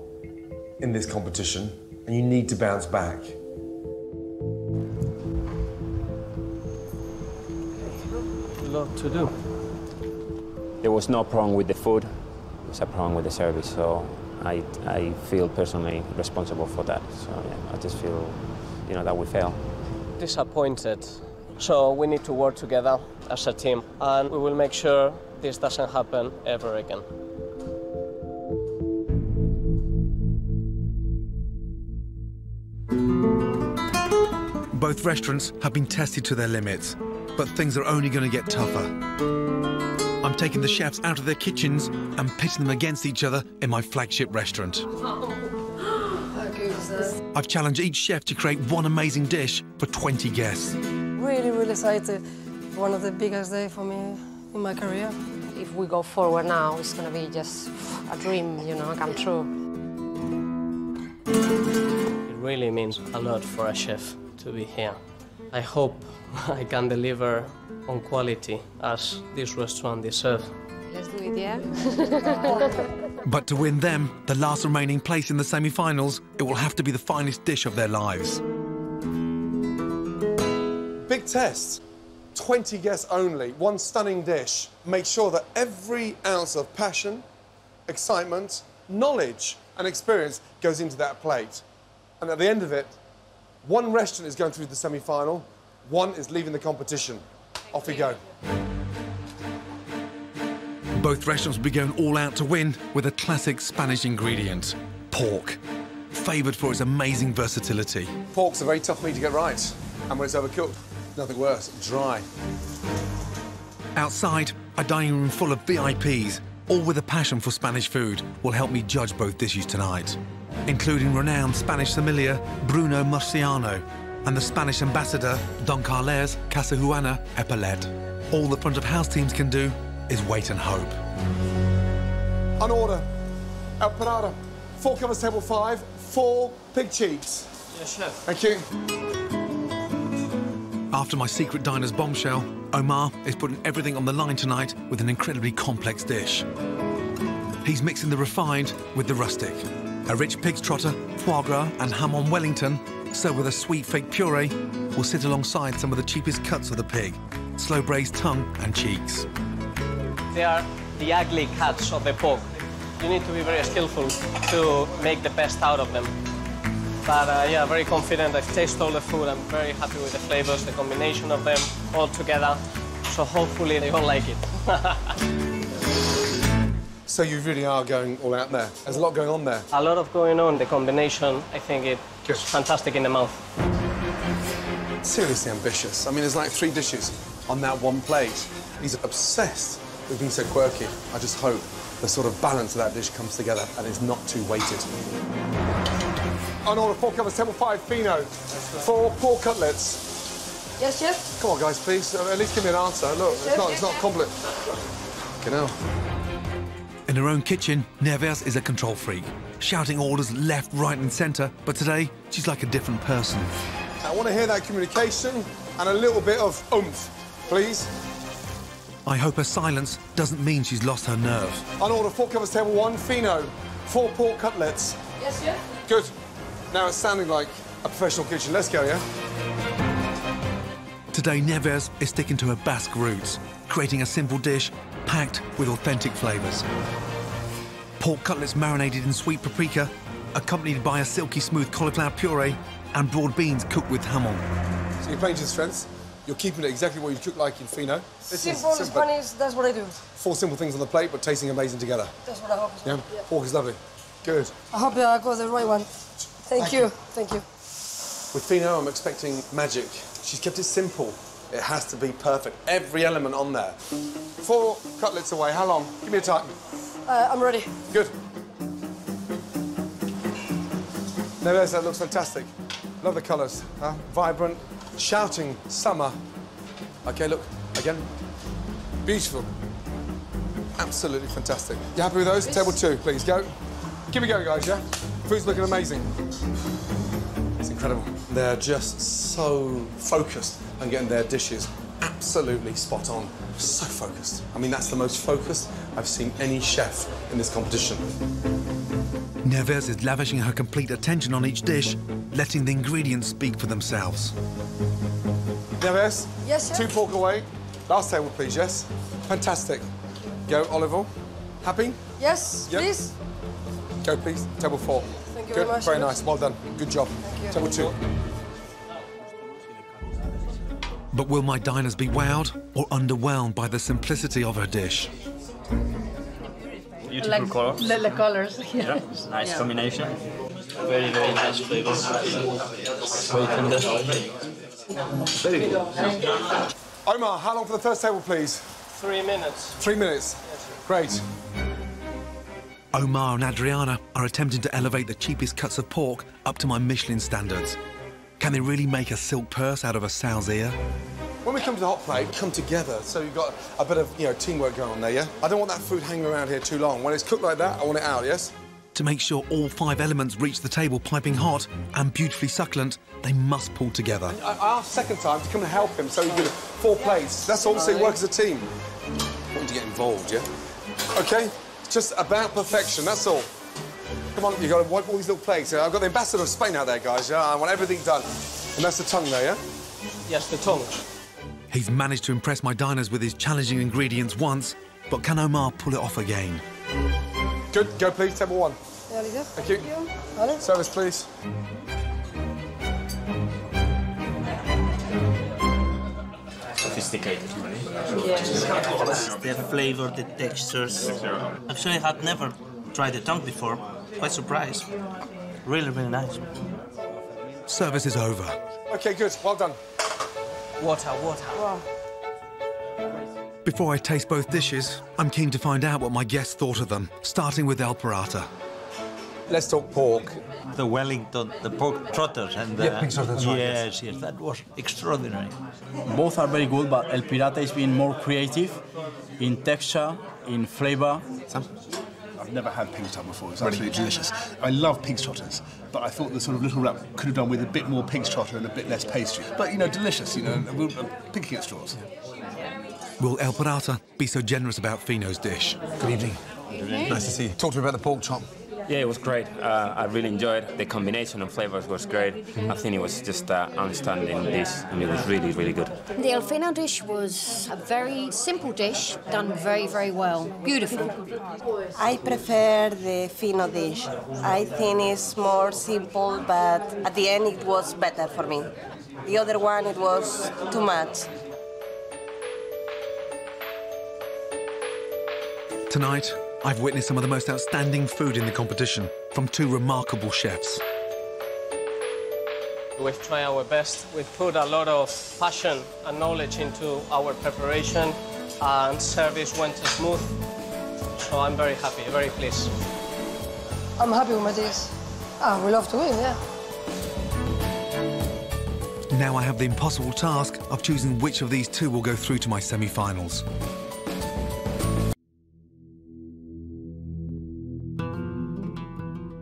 in this competition, and you need to bounce back. A lot to do. There was no problem with the food, it was a problem with the service. So I, I feel personally responsible for that. So yeah, I just feel, you know, that we fail. Disappointed. So we need to work together as a team, and we will make sure this doesn't happen ever again. Both restaurants have been tested to their limits, but things are only going to get tougher. I'm taking the chefs out of their kitchens and pitting them against each other in my flagship restaurant. [laughs] Oh, I've challenged each chef to create one amazing dish for 20 guests. Really, really excited. One of the biggest days for me in my career. If we go forward now, it's going to be just a dream, you know, come true. It really means a lot for a chef to be here. I hope [laughs] I can deliver on quality as this restaurant deserves. Let's do it, yeah? [laughs] But to win them, the last remaining place in the semi-finals, it will have to be the finest dish of their lives. Big test. 20 guests only, one stunning dish. Make sure that every ounce of passion, excitement, knowledge, and experience goes into that plate. And at the end of it, one restaurant is going through the semi final, one is leaving the competition. Off we go. Both restaurants will be going all out to win with a classic Spanish ingredient, pork, favoured for its amazing versatility. Pork's a very tough meat to get right, and when it's overcooked, nothing worse, dry. Outside, a dining room full of VIPs, all with a passion for Spanish food, will help me judge both dishes tonight, including renowned Spanish sommelier Bruno Murciano and the Spanish ambassador Don Carles Casajuana i Palet. All the front of house teams can do is wait and hope. On order, El Pirata, four covers table five, four pig cheeks. Yes, chef. Thank you. After my secret diner's bombshell, Omar is putting everything on the line tonight with an incredibly complex dish. He's mixing the refined with the rustic. A rich pig's trotter, foie gras and hamon Wellington, served with a sweet fake puree, will sit alongside some of the cheapest cuts of the pig, slow braised tongue and cheeks. They are the ugly cuts of the pork. You need to be very skillful to make the best out of them. But uh, yeah, very confident. I've tasted all the food. I'm very happy with the flavors, the combination of them all together. So hopefully they all like it. [laughs] So you really are going all out there. There's a lot going on there. A lot of going on. The combination, I think it's fantastic in the mouth. Seriously ambitious. I mean, there's like three dishes on that one plate. He's obsessed with being so quirky. I just hope the sort of balance of that dish comes together and is not too weighted. On order, four covers, table five, Fino. Four pork cutlets. Yes, chef? Come on, guys, please. Uh, At least give me an answer. Look, it's not, it's not complete. Fucking hell. In her own kitchen, Nieves is a control freak, shouting orders left, right, and centre. But today, she's like a different person. I want to hear that communication and a little bit of oomph, please. I hope her silence doesn't mean she's lost her nerve. On order, four covers, table one, Fino. Four pork cutlets. Yes, chef? Good. Now it's sounding like a professional kitchen. Let's go, yeah? Today, Nieves is sticking to her Basque roots, creating a simple dish packed with authentic flavours. Pork cutlets marinated in sweet paprika, accompanied by a silky smooth cauliflower puree and broad beans cooked with hamon. So you're playing to the strengths. You're keeping it exactly what you cook like in Fino. This is Simple simple. Spanish, that's what I do. Four simple things on the plate, but tasting amazing together. That's what I hope. Yeah? Pork is lovely. Good. I hope uh, I got the right one. Thank, Thank you. you. Thank you. With Fino, I'm expecting magic. She's kept it simple. It has to be perfect. Every element on there. Four cutlets away. How long? Give me a time. Uh, I'm ready. Good. Nieves, that looks fantastic. Love the colours. Huh? Vibrant, shouting, summer. Okay, look, again. Beautiful. Absolutely fantastic. You happy with those? Table two, please, go. Keep it go, guys, yeah? Food's looking amazing. It's incredible. They're just so focused on getting their dishes absolutely spot on. So focused. I mean, that's the most focused I've seen any chef in this competition. Nieves is lavishing her complete attention on each dish, letting the ingredients speak for themselves. Nieves? Yes, sir. Two pork away. Last table, please, yes? Fantastic. Go, Oliver. Happy? Yes, Yep. please. Go, please. Table four. Thank you Good. very much. Very nice. Well done. Good job. you. Table two. But will my diners be wowed or underwhelmed by the simplicity of her dish? Beautiful colors. The, the colors. [laughs] Yeah, nice Yeah. combination. Very, very nice flavors. Very tender. Very good. Omar, how long for the first table, please? Three minutes. Three minutes. Great. Omar and Adriana are attempting to elevate the cheapest cuts of pork up to my Michelin standards. Can they really make a silk purse out of a sow's ear? When we come to the hot plate, come together. So you've got a bit of, you know, teamwork going on there, yeah? I don't want that food hanging around here too long. When it's cooked like that, I want it out, yes? To make sure all five elements reach the table piping hot and beautifully succulent, they must pull together. I, I asked second time to come and help him so he could four plates. That's all, so you work as a team. I want to get involved, yeah? OK? It's just about perfection, that's all. Come on, you've got to wipe all these little plates. I've got the ambassador of Spain out there, guys, yeah? I want everything done. And that's the tongue there, yeah? Yes, the tongue. He's managed to impress my diners with his challenging ingredients once, but can Omar pull it off again? Good, go please, table one. Yeah, Lisa. Thank you. Vale. Service, please. Sophisticated. Yes. The flavor, the textures. Actually, I had never tried the tongue before. Quite surprised. Really, really nice. Service is over. OK, good, well done. Water, water. Wow. Before I taste both dishes, I'm keen to find out what my guests thought of them, starting with El Pirata. Let's talk pork. The Wellington, the pork trotters, and the, Yeah, pig trotters, right, yes, yes, that was extraordinary. Both are very good, but El Pirata is being more creative in texture, in flavor. I've never had pig's trotter before. It's absolutely delicious. I love pig's trotters, but I thought the sort of little wrap could have done with a bit more pig's trotter and a bit less pastry. But you know, delicious. You know, we're uh, picking at straws. Will El Pirata be so generous about Fino's dish? Good evening. Nice to see you. Talk to me about the pork chop. Yeah, it was great. Uh, I really enjoyed the combination of flavors was great. I think it was just an outstanding dish, and it was really, really good. The Alfino dish was a very simple dish, done very, very well. Beautiful. I prefer the fino dish. I think it's more simple, but at the end it was better for me. The other one, it was too much. Tonight, I've witnessed some of the most outstanding food in the competition from two remarkable chefs. We've tried our best. We've put a lot of passion and knowledge into our preparation, and service went smooth. So I'm very happy, very pleased. I'm happy with my dish. Ah, we love to win, yeah. Now I have the impossible task of choosing which of these two will go through to my semi-finals.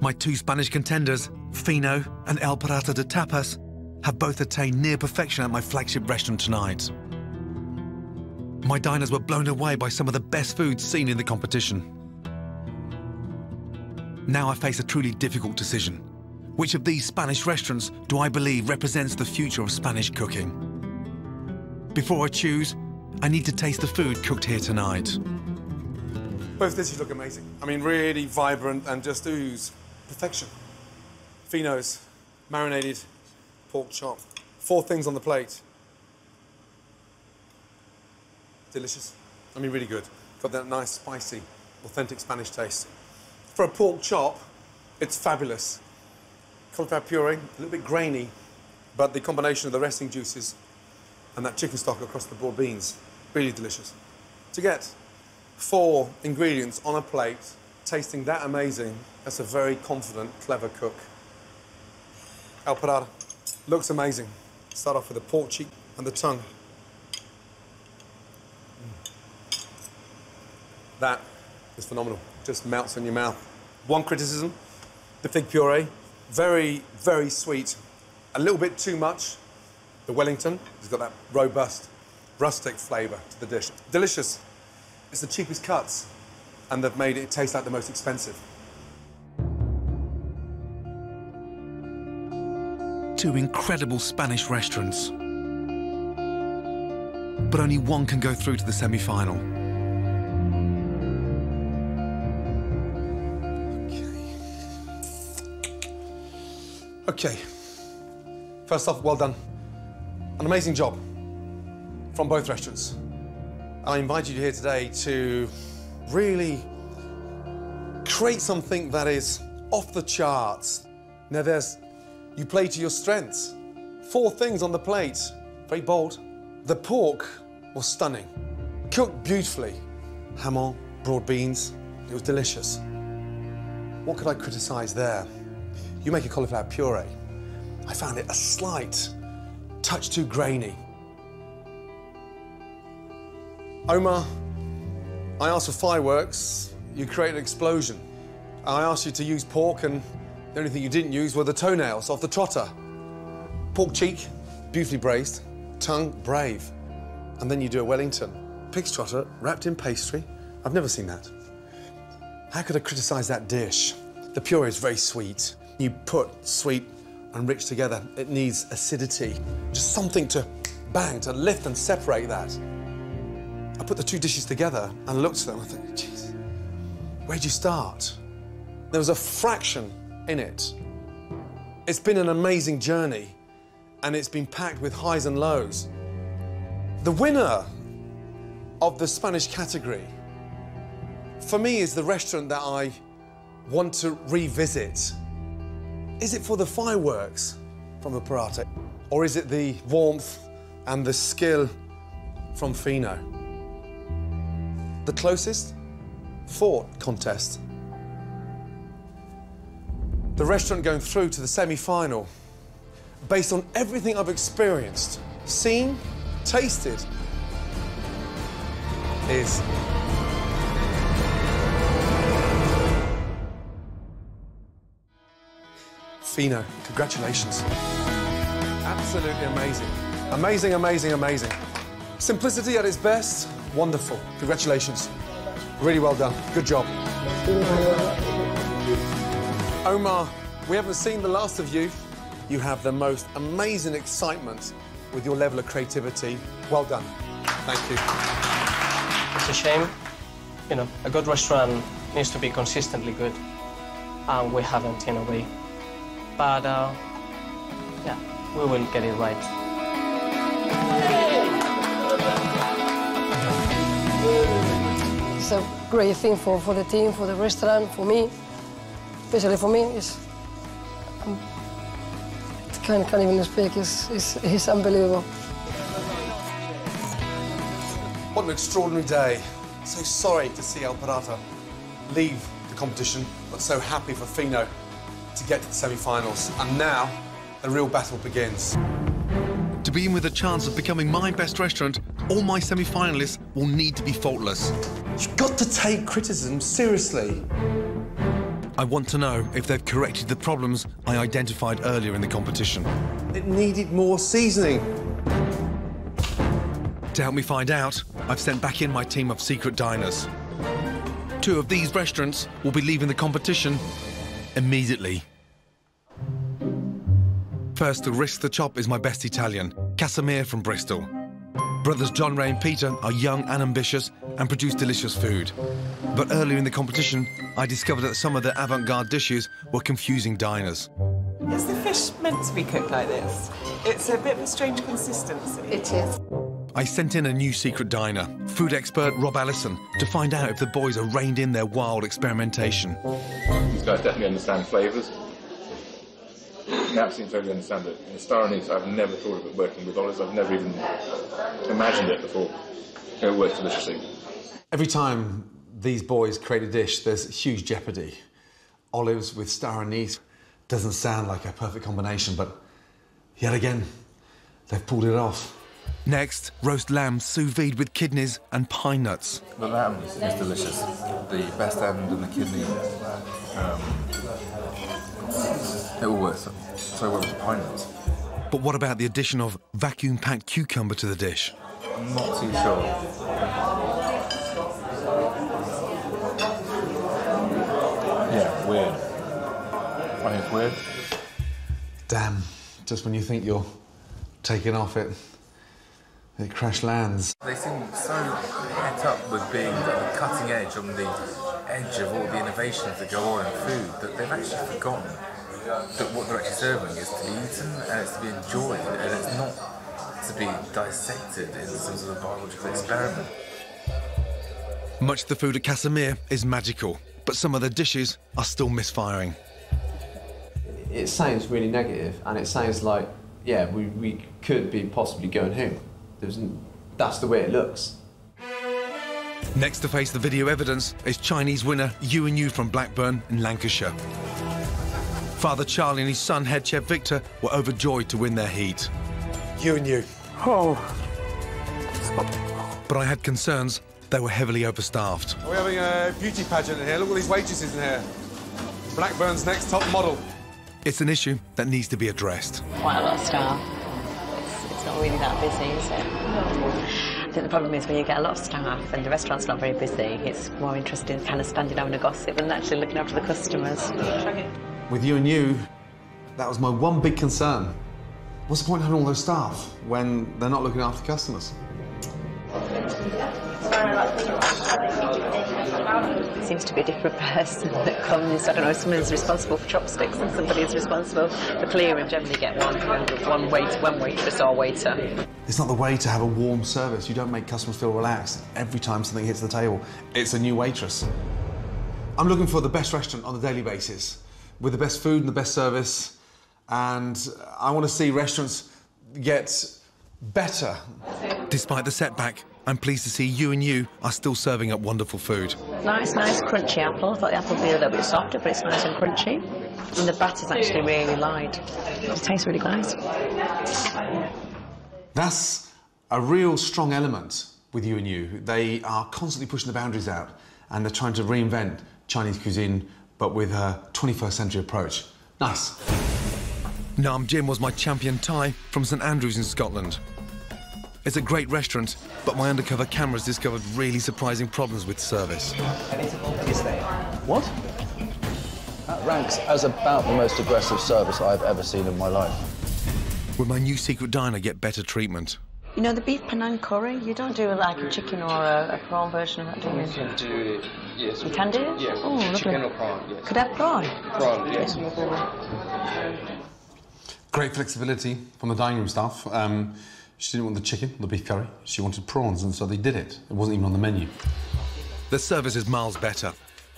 My two Spanish contenders, Fino and El Pirata de Tapas, have both attained near perfection at my flagship restaurant tonight. My diners were blown away by some of the best foods seen in the competition. Now I face a truly difficult decision. Which of these Spanish restaurants do I believe represents the future of Spanish cooking? Before I choose, I need to taste the food cooked here tonight. Both dishes look amazing. I mean, really vibrant and just ooze perfection. Fino's marinated pork chop. Four things on the plate. Delicious. I mean, really good. Got that nice, spicy, authentic Spanish taste. For a pork chop, it's fabulous. Cauliflower puree, a little bit grainy, but the combination of the resting juices and that chicken stock across the broad beans, really delicious. To get four ingredients on a plate, tasting that amazing, that's a very confident, clever cook. El Pirata looks amazing. Start off with the pork cheek and the tongue. Mm. That is phenomenal. Just melts in your mouth. One criticism, the fig puree, very, very sweet. A little bit too much. The Wellington has got that robust, rustic flavour to the dish. Delicious. It's the cheapest cuts, and they've made it taste like the most expensive. Two incredible Spanish restaurants. But only one can go through to the semi-final. Okay. First off, well done. An amazing job from both restaurants. I invite you here today to really create something that is off the charts. Now, there's, you play to your strengths. Four things on the plate, very bold. The pork was stunning, cooked beautifully. Hamon, broad beans, it was delicious. What could I criticize there? You make a cauliflower puree. I found it a slight touch too grainy. Omar, I asked for fireworks, you create an explosion. I asked you to use pork, and the only thing you didn't use were the toenails off the trotter. Pork cheek, beautifully braised, tongue, brave. And then you do a Wellington. Pig's trotter wrapped in pastry. I've never seen that. How could I criticise that dish? The puree is very sweet. You put sweet and rich together. It needs acidity, just something to bang, to lift and separate that. I put the two dishes together and looked at them. I thought, jeez, where'd you start? There was a fraction in it. It's been an amazing journey, and it's been packed with highs and lows. The winner of the Spanish category, for me, is the restaurant that I want to revisit. Is it for the fireworks from the Pirata? Or is it the warmth and the skill from Fino? The closest? Fort contest. The restaurant going through to the semi-final based on everything I've experienced, seen, tasted, is Fino, congratulations. Absolutely amazing. Amazing, amazing, amazing. Simplicity at its best, wonderful. Congratulations. Really well done. Good job. Omar, we haven't seen the last of you. You have the most amazing excitement with your level of creativity. Well done. Thank you. It's a shame. You know, a good restaurant needs to be consistently good, and we haven't in a way. But uh, yeah, we will get it right. It's a great thing for, for the team, for the restaurant, for me, especially for me. It's, um, I can't, can't even speak. It's, it's, it's unbelievable. What an extraordinary day. So sorry to see El Pirata leave the competition, but so happy for Fino to get to the semi-finals. And now, the real battle begins. To be in with a chance of becoming my best restaurant, all my semi-finalists will need to be faultless. You've got to take criticism seriously. I want to know if they've corrected the problems I identified earlier in the competition. It needed more seasoning. To help me find out, I've sent back in my team of secret diners. Two of these restaurants will be leaving the competition immediately. First to risk the chop is my best Italian, Casamia from Bristol. Brothers Jonray and Peter are young and ambitious and produce delicious food. But earlier in the competition, I discovered that some of their avant garde dishes were confusing diners. Is the fish meant to be cooked like this? It's a bit of a strange consistency. It is. I sent in a new secret diner, food expert Rob Allison, to find out if the boys are reined in their wild experimentation. These guys definitely understand flavours. They absolutely totally understand it. In the star anise, I've never thought of it working with olives. I've never even imagined it before. It works deliciously. Every time these boys create a dish, there's huge jeopardy. Olives with star anise doesn't sound like a perfect combination, but yet again, they've pulled it off. Next, roast lamb sous vide with kidneys and pine nuts. The lamb is delicious. The best end and the kidney. Um, it all works so well with the pine nuts. But what about the addition of vacuum-packed cucumber to the dish? I'm not too sure. Yeah, weird. I think it's weird. Damn, just when you think you're taking off it, it crash lands. They seem so het up with being at the cutting edge, on the edge of all the innovations that go on in food, that they've actually forgotten that what they're actually serving is to be eaten and it's to be enjoyed and it's not to be dissected in some sort of biological experiment. Much of the food at Casamia is magical, but some of the dishes are still misfiring. It sounds really negative, and it sounds like, yeah, we, we could be possibly going home. There's, that's the way it looks. Next to face the video evidence is Chinese winner Yu and You from Blackburn in Lancashire. Father Charlie and his son, head chef Victor, were overjoyed to win their heat. Yu and You. Oh. But I had concerns they were heavily overstaffed. Are We're having a beauty pageant in here. Look at all these waitresses in here. Blackburn's next top model. It's an issue that needs to be addressed. Quite a lot of staff. It's, it's not really that busy, is it? I think the problem is when you get a lot of staff and the restaurant's not very busy, it's more interesting kind of standing having a gossip than actually looking after the customers. With Yu and You, that was my one big concern. What's the point of having all those staff when they're not looking after customers? It seems to be a different [laughs] person that comes. I don't know, someone's responsible for chopsticks and somebody's responsible for clearing. Generally get one, one, wait, one waitress or waiter. It's not the way to have a warm service. You don't make customers feel relaxed every time something hits the table. It's a new waitress. I'm looking for the best restaurant on a daily basis, with the best food and the best service, and I want to see restaurants get better. Despite the setback, I'm pleased to see Yu and You are still serving up wonderful food. Nice, nice crunchy apple. I thought the apple would be a little bit softer, but it's nice and crunchy. And the batter's actually really light. It tastes really nice. That's a real strong element with Yu and You. They are constantly pushing the boundaries out, and they're trying to reinvent Chinese cuisine, but with a 21st century approach. Nice. Nam Jim was my champion Thai from St Andrews in Scotland. It's a great restaurant, but my undercover cameras discovered really surprising problems with service. What? That ranks as about the most aggressive service I've ever seen in my life. Will my new secret diner get better treatment? You know the beef Penang curry? You don't do like a chicken or a, a prawn version of that, do you? We can do it, yes. You can do it? Yeah, Oh, lovely. chicken or prawn, yes. Could I have prawn? Prawn, yes. Great flexibility from the dining room staff. Um, she didn't want the chicken, the beef curry. She wanted prawns, and so they did it. It wasn't even on the menu. The service is miles better.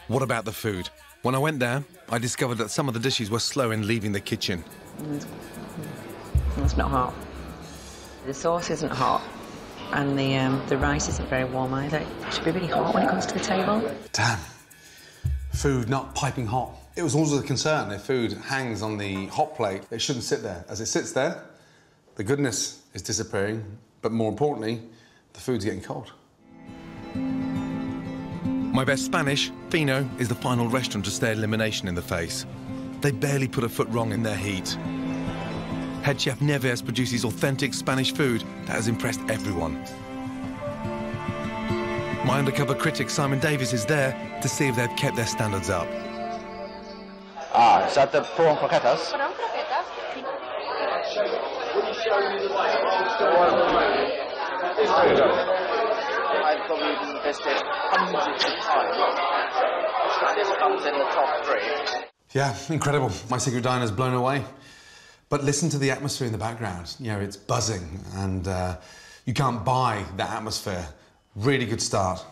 What about the food? When I went there, I discovered that some of the dishes were slow in leaving the kitchen. Mm. It's not hot. The sauce isn't hot, and the um, the rice isn't very warm either. It should be really hot when it comes to the table. Damn. Food not piping hot. It was always a concern. If food hangs on the hot plate, it shouldn't sit there. As it sits there, the goodness is disappearing, but more importantly, the food's getting cold. My best Spanish, Fino, is the final restaurant to stare elimination in the face. They barely put a foot wrong in their heat. Head chef Nieves produces authentic Spanish food that has impressed everyone. My undercover critic Simon Davis is there to see if they've kept their standards up. Ah, is that the prawn croquetas? I've probably visited hundreds of times, this comes in the top three. Yeah, incredible. My secret diner's blown away. But listen to the atmosphere in the background. You know, it's buzzing, and uh, you can't buy that atmosphere. Really good start.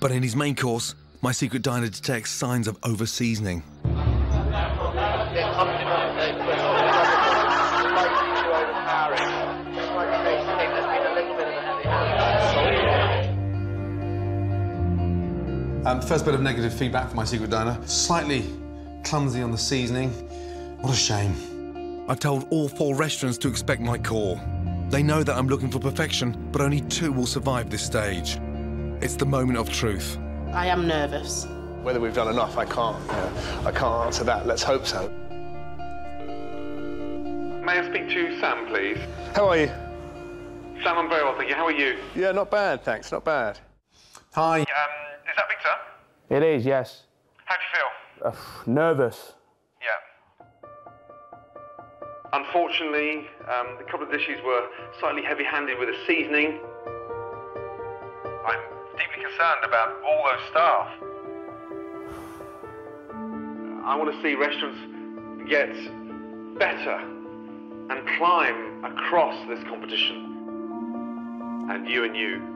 But in his main course, my secret diner detects signs of over seasoning. Um, first bit of negative feedback for my secret diner. Slightly clumsy on the seasoning. What a shame. I've told all four restaurants to expect my call. They know that I'm looking for perfection, but only two will survive this stage. It's the moment of truth. I am nervous. Whether we've done enough, I can't. uh, I can't answer that. Let's hope so. May I speak to Sam, please? How are you? Sam, I'm very well, thank you. How are you? Yeah, not bad, thanks. Not bad. Hi. Um, is that Victor? It is, yes. How do you feel? Uh, nervous. Yeah. Unfortunately, um, a couple of dishes were slightly heavy-handed with the seasoning. I'm deeply concerned about all those staff. I want to see restaurants get better and climb across this competition. And Yu and You.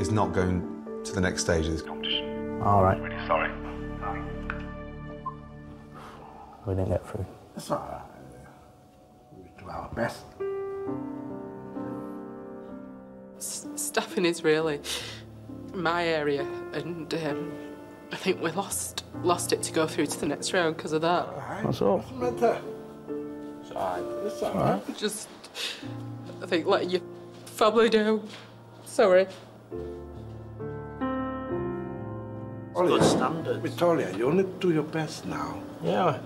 Is not going to the next stage of this competition. All right. Really sorry. We didn't get through. It's all right. We do our best. S- Staffing is really my area, and um, I think we lost lost it to go through to the next round because of that. What's up? What's the matter? It's alright. It's all right. Just, I think letting your family down. Sorry. Ollie, standard. Victoria, you only do your best now. Yeah.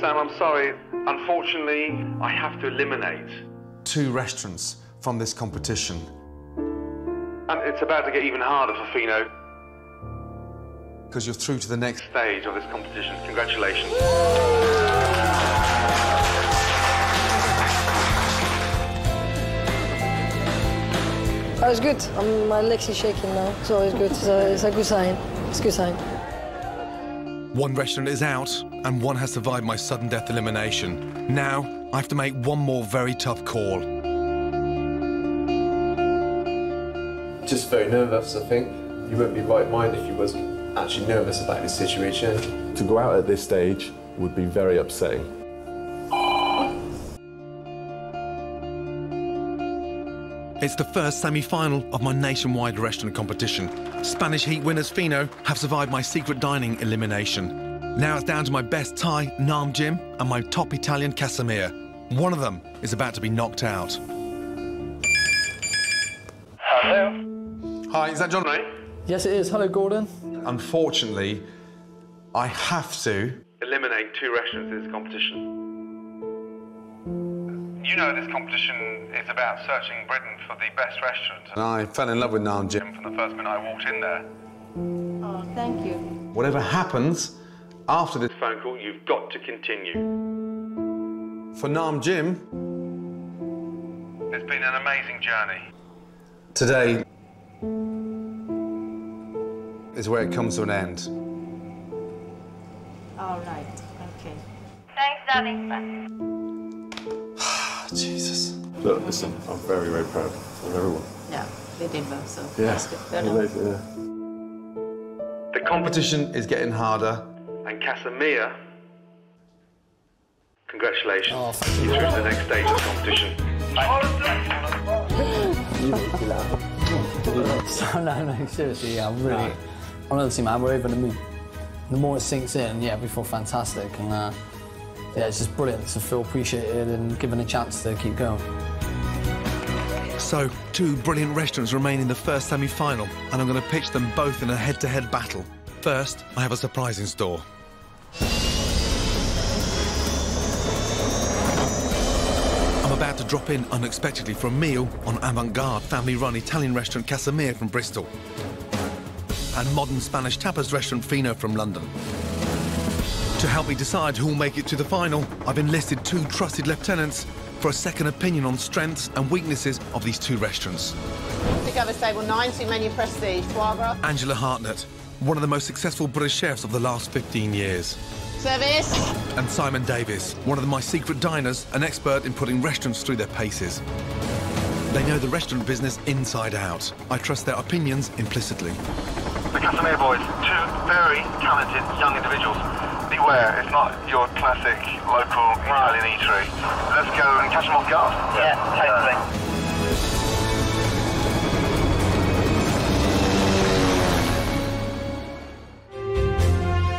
Sam, I'm sorry. Unfortunately, I have to eliminate. Two restaurants from this competition. And it's about to get even harder for Fino. Because you're through to the next Stage of this competition. Congratulations. It's good. Um, my legs is shaking now, so it's good. It's a, it's a good sign. It's a good sign. One restaurant is out, and one has survived my sudden death elimination. Now, I have to make one more very tough call. Just very nervous, I think. You wouldn't be right mind if you was actually nervous about this situation. To go out at this stage would be very upsetting. It's the first semi-final of my nationwide restaurant competition. Spanish Heat winners Fino have survived my secret dining elimination. Now it's down to my best Thai, Nam Jim, and my top Italian, Casamia. One of them is about to be knocked out. Hello. Hi, is that John? Ray? Yes, it is. Hello, Gordon. Unfortunately, I have to. Eliminate two restaurants in this competition. You know this competition is about searching Britain for the best restaurant. And I fell in love with Nam Jim. From the first minute I walked in there. Oh, thank you. Whatever happens after this Phone call, you've got to continue. for Nam Jim, It's been an amazing journey. today is where it comes to an end. All right. Okay. Thanks, darling. Jesus. Look, listen, I'm very, very proud of everyone. Yeah, they did well, so Yeah. that's good. Well. Yeah. The Competition is getting harder. And Casamia, congratulations. You're through to the next stage of the competition. [laughs] so, no, no, seriously, yeah, I'm really. Honestly, man, we're over the moon. The more it sinks in, yeah, we feel fantastic. And uh, yeah, it's just brilliant to feel appreciated and given a chance to keep going. So, two brilliant restaurants remain in the first semi final, and I'm going to pitch them both in a head to head battle. First, I have a surprise in store. I'm about to drop in unexpectedly for a meal on avant garde family run Italian restaurant Casamia from Bristol and modern Spanish tapas restaurant Fino from London. To help me decide who will make it to the final, I've enlisted two trusted lieutenants for a second opinion on strengths and weaknesses of these two restaurants. Together table 90, menu prestige, foie gras. Angela Hartnett, one of the most successful British chefs of the last 15 years. Service. And Simon Davis, one of my secret diners, an expert in putting restaurants through their paces. They know the restaurant business inside out. I trust their opinions implicitly. The Casamia boys, two very talented young individuals. Beware, it's not your classic local Italian eatery. Let's go and catch them off guard. Yeah, totally.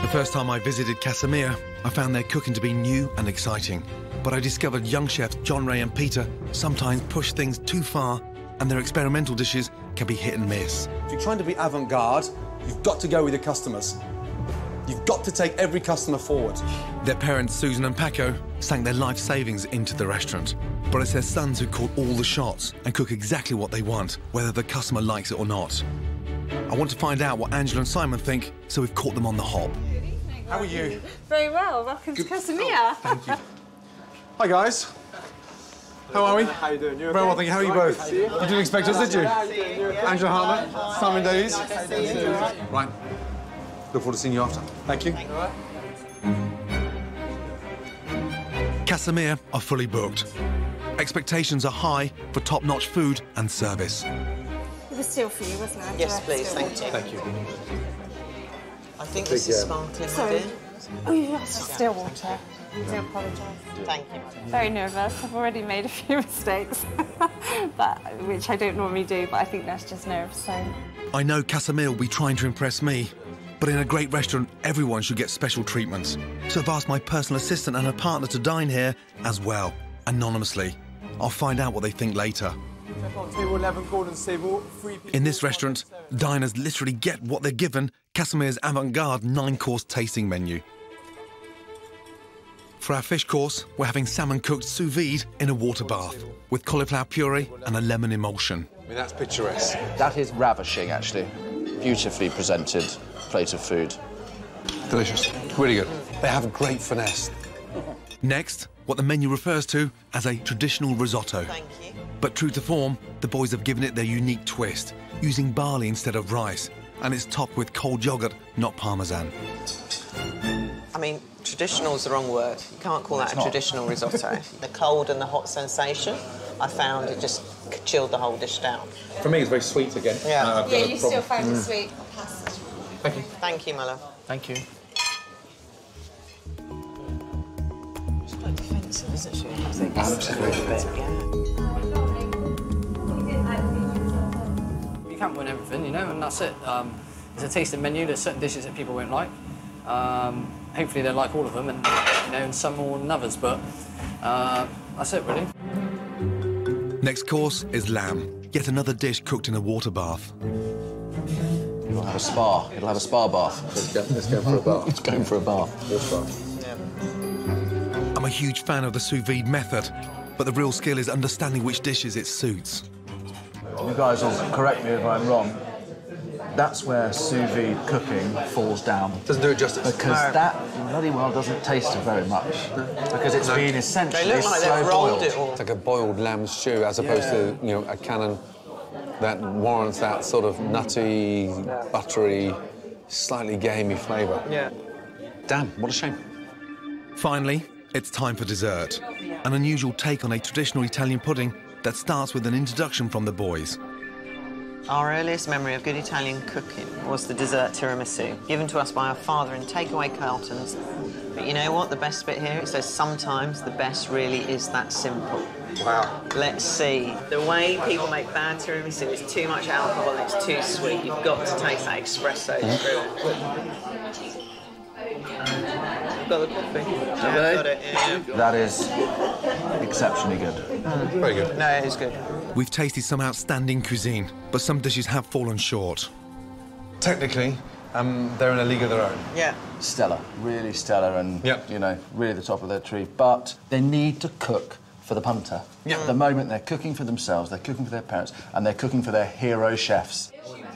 The first time I visited Casamia, I found their cooking to be new and exciting. But I discovered young chefs Jonray and Peter sometimes push things too far, and their experimental dishes can be hit and miss. If you're trying to be avant-garde, you've got to go with your customers. You've got to take every customer forward. Their parents, Susan and Paco, sank their life savings into the restaurant. But it's their sons who call all the shots and cook exactly what they want, whether the customer likes it or not. I want to find out what Angela and Simon think, so we've caught them on the hop. How are you? Very well. Welcome to Casamia. Thank you. [laughs] Hi, guys. How are we? How are you doing? You Very well, thank you. How are you both? You didn't expect us, did you? Angela Hartnett, Simon Davies. Right. Look forward to seeing you after. Thank you. Casamia are fully booked. Expectations are high for top-notch food and service. It was still for you, wasn't it? Yes, please, thank you. Thank you. I think this is sparkling, Sorry. dear. Oh, yes, still water. I do apologise. Thank you. Very nervous. I've already made a few [laughs] mistakes, [laughs] but which I don't normally do, but I think that's just nerves. So I know Casamia will be trying to impress me, but in a great restaurant, everyone should get special treatments. So I've asked my personal assistant and her partner to dine here as well, anonymously. I'll find out what they think later. Table 11, Gordon Sable, three In this restaurant, diners literally get what they're given Casamia's avant-garde nine-course tasting menu. For our fish course, we're having salmon cooked sous vide in a water bath with cauliflower puree and a lemon emulsion. I mean, that's picturesque. That is ravishing, actually. Beautifully presented plate of food. Delicious. Really good. They have great finesse. Next, what the menu refers to as a traditional risotto. Thank you. But true to form, the boys have given it their unique twist, using barley instead of rice, and it's topped with cold yogurt, not parmesan. I mean, traditional is the wrong word. You can't call that It's a not. traditional risotto. [laughs] the cold and the hot sensation, I found it just chilled the whole dish down. For me, it's very sweet again. Yeah. Uh, I've yeah, got a you still problem. found it Mm. sweet. Thank you. Thank you, my love. Thank you. She's quite defensive, isn't she? Absolutely. You can't win everything, you know, and that's it. Um, it's a tasting menu. There's certain dishes that people won't like. Um, hopefully they'll like all of them, and you know, and some more than others. But uh, that's it, really. Next course is lamb, yet another dish cooked in a water bath. It'll have a spa. It'll have a spa bath. Let's go, let's go for a bath. it's going for a bath. I'm a huge fan of the sous vide method, but the real skill is understanding which dishes it suits. You guys will correct me if I'm wrong. That's where sous vide cooking falls down. Doesn't do it justice. Because No. that bloody well doesn't taste very much. Because it's No. been essentially They look like they've slow boiled. it all. It's like a boiled lamb stew as opposed to, you know, a cannon that warrants that sort of nutty, buttery, slightly gamey flavour. Yeah. Damn, what a shame. Finally, it's time for dessert. An unusual take on a traditional Italian pudding that starts with an introduction from the boys. Our earliest memory of good Italian cooking was the dessert tiramisu, given to us by our father in takeaway cartons. But you know what? The best bit here, it says sometimes the best really is that simple. Wow. Let's see. The way people make bad tiramisu is too much alcohol, it's too sweet. You've got to taste that espresso through it. Got the coffee. Yeah, got it. Yeah, yeah. That is exceptionally good. Very good. No, it is good. We've tasted some outstanding cuisine, but some dishes have fallen short. Technically, um, they're in a league of their own. Yeah. Stellar, really stellar, and you know, really the top of their tree. But they need to cook for the punter. Yeah. At the moment, they're cooking for themselves, they're cooking for their parents, and they're cooking for their hero chefs.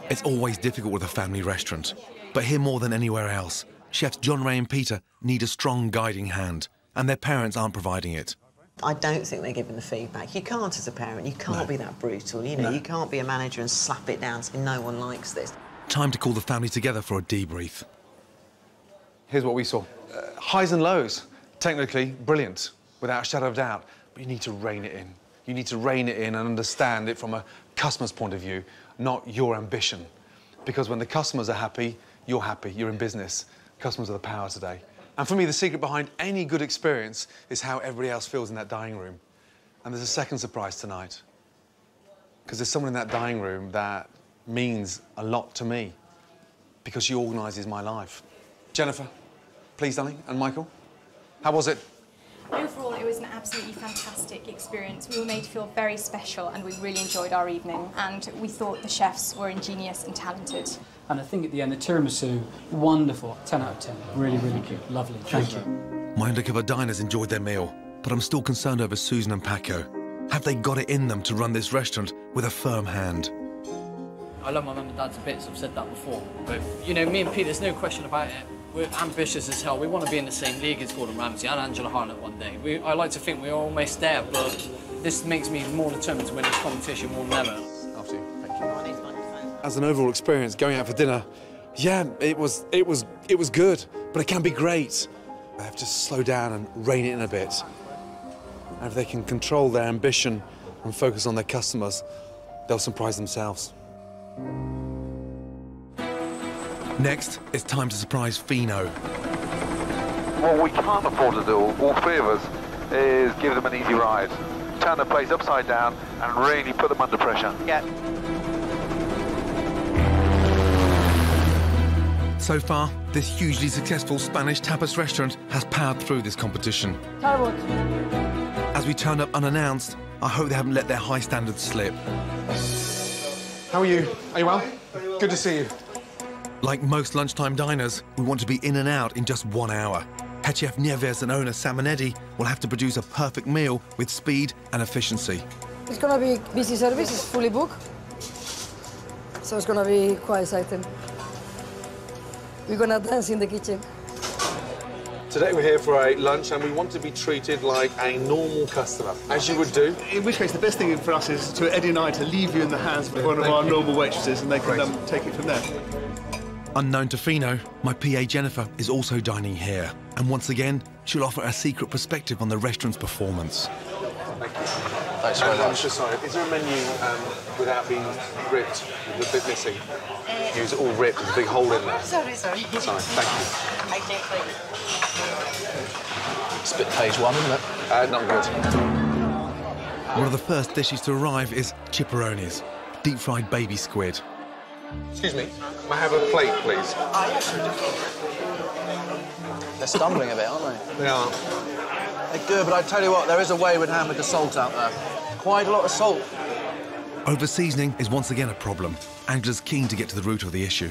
It's always difficult with a family restaurant, but here more than anywhere else, chefs Jonray and Peter need a strong guiding hand, and their parents aren't providing it. I don't think they're giving the feedback. You can't, as a parent, you can't No. be that brutal. You know, No. you can't be a manager and slap it down saying no one likes this. Time to call the family together for a debrief. Here's what we saw. Uh, highs and lows. Technically, brilliant, without a shadow of doubt. But you need to rein it in. You need to rein it in and understand it from a customer's point of view, not your ambition. Because when the customers are happy, you're happy, you're in business. Customers are the power today. And for me, the secret behind any good experience is how everybody else feels in that dining room. And there's a second surprise tonight. Because there's someone in that dining room that means a lot to me. Because she organises my life. Jennifer, please, darling, and Michael, how was it? Overall, it was an absolutely fantastic experience. We were made to feel very special and we really enjoyed our evening. And we thought the chefs were ingenious and talented. And I think at the end, the tiramisu, wonderful. 10 out of 10. Really, really good. Lovely. Thank you. My undercover diners enjoyed their meal, but I'm still concerned over Susan and Paco. Have they got it in them to run this restaurant with a firm hand? I love my mum and dad to bits, I've said that before. But, you know, me and Pete, there's no question about it. We're ambitious as hell. We want to be in the same league as Gordon Ramsay and Angela Hartnett one day. We, I like to think we're almost there, but this makes me more determined to win this competition more than ever. After you. Thank you. As an overall experience, going out for dinner, yeah, it was, it was, it was good, but it can be great. They have to slow down and rein it in a bit. And if they can control their ambition and focus on their customers, they'll surprise themselves. Next, it's time to surprise Fino. What we can't afford to do, all three of us, is give them an easy ride. Turn the place upside down and really put them under pressure. Yeah. So far, this hugely successful Spanish tapas restaurant has powered through this competition. Talbot. As we turn up unannounced, I hope they haven't let their high standards slip. How are you? Are you well? Good to see you. Like most lunchtime diners, we want to be in and out in just one hour. Head chef Nieves and owner Sam and Eddie will have to produce a perfect meal with speed and efficiency. It's gonna be busy service, it's fully booked. So it's gonna be quite exciting. We're gonna dance in the kitchen. Today we're here for a lunch and we want to be treated like a normal customer, as you would do. In which case, the best thing for us is to Eddie and I to leave you in the hands of one of Thank our you. normal waitresses, and they can um, take it from there. Unknown to Fino, my PA Jennifer is also dining here. And once again, she'll offer a secret perspective on the restaurant's performance. Thanks very I'm much. just sorry, is there a menu um, without being ripped, with a bit missing? Use it all ripped with a big hole in there. Sorry, sorry. Sorry, thank you. I think It's a bit page one, isn't it? Uh, not good. One of the first dishes to arrive is chipirones, deep fried baby squid. Excuse me, may I have a plate, please? They're stumbling a bit, aren't they? They are. They're good, but I tell you what, there is a way with ham with the salt out there. Quite a lot of salt. Over seasoning is once again a problem. Angela's keen to get to the root of the issue.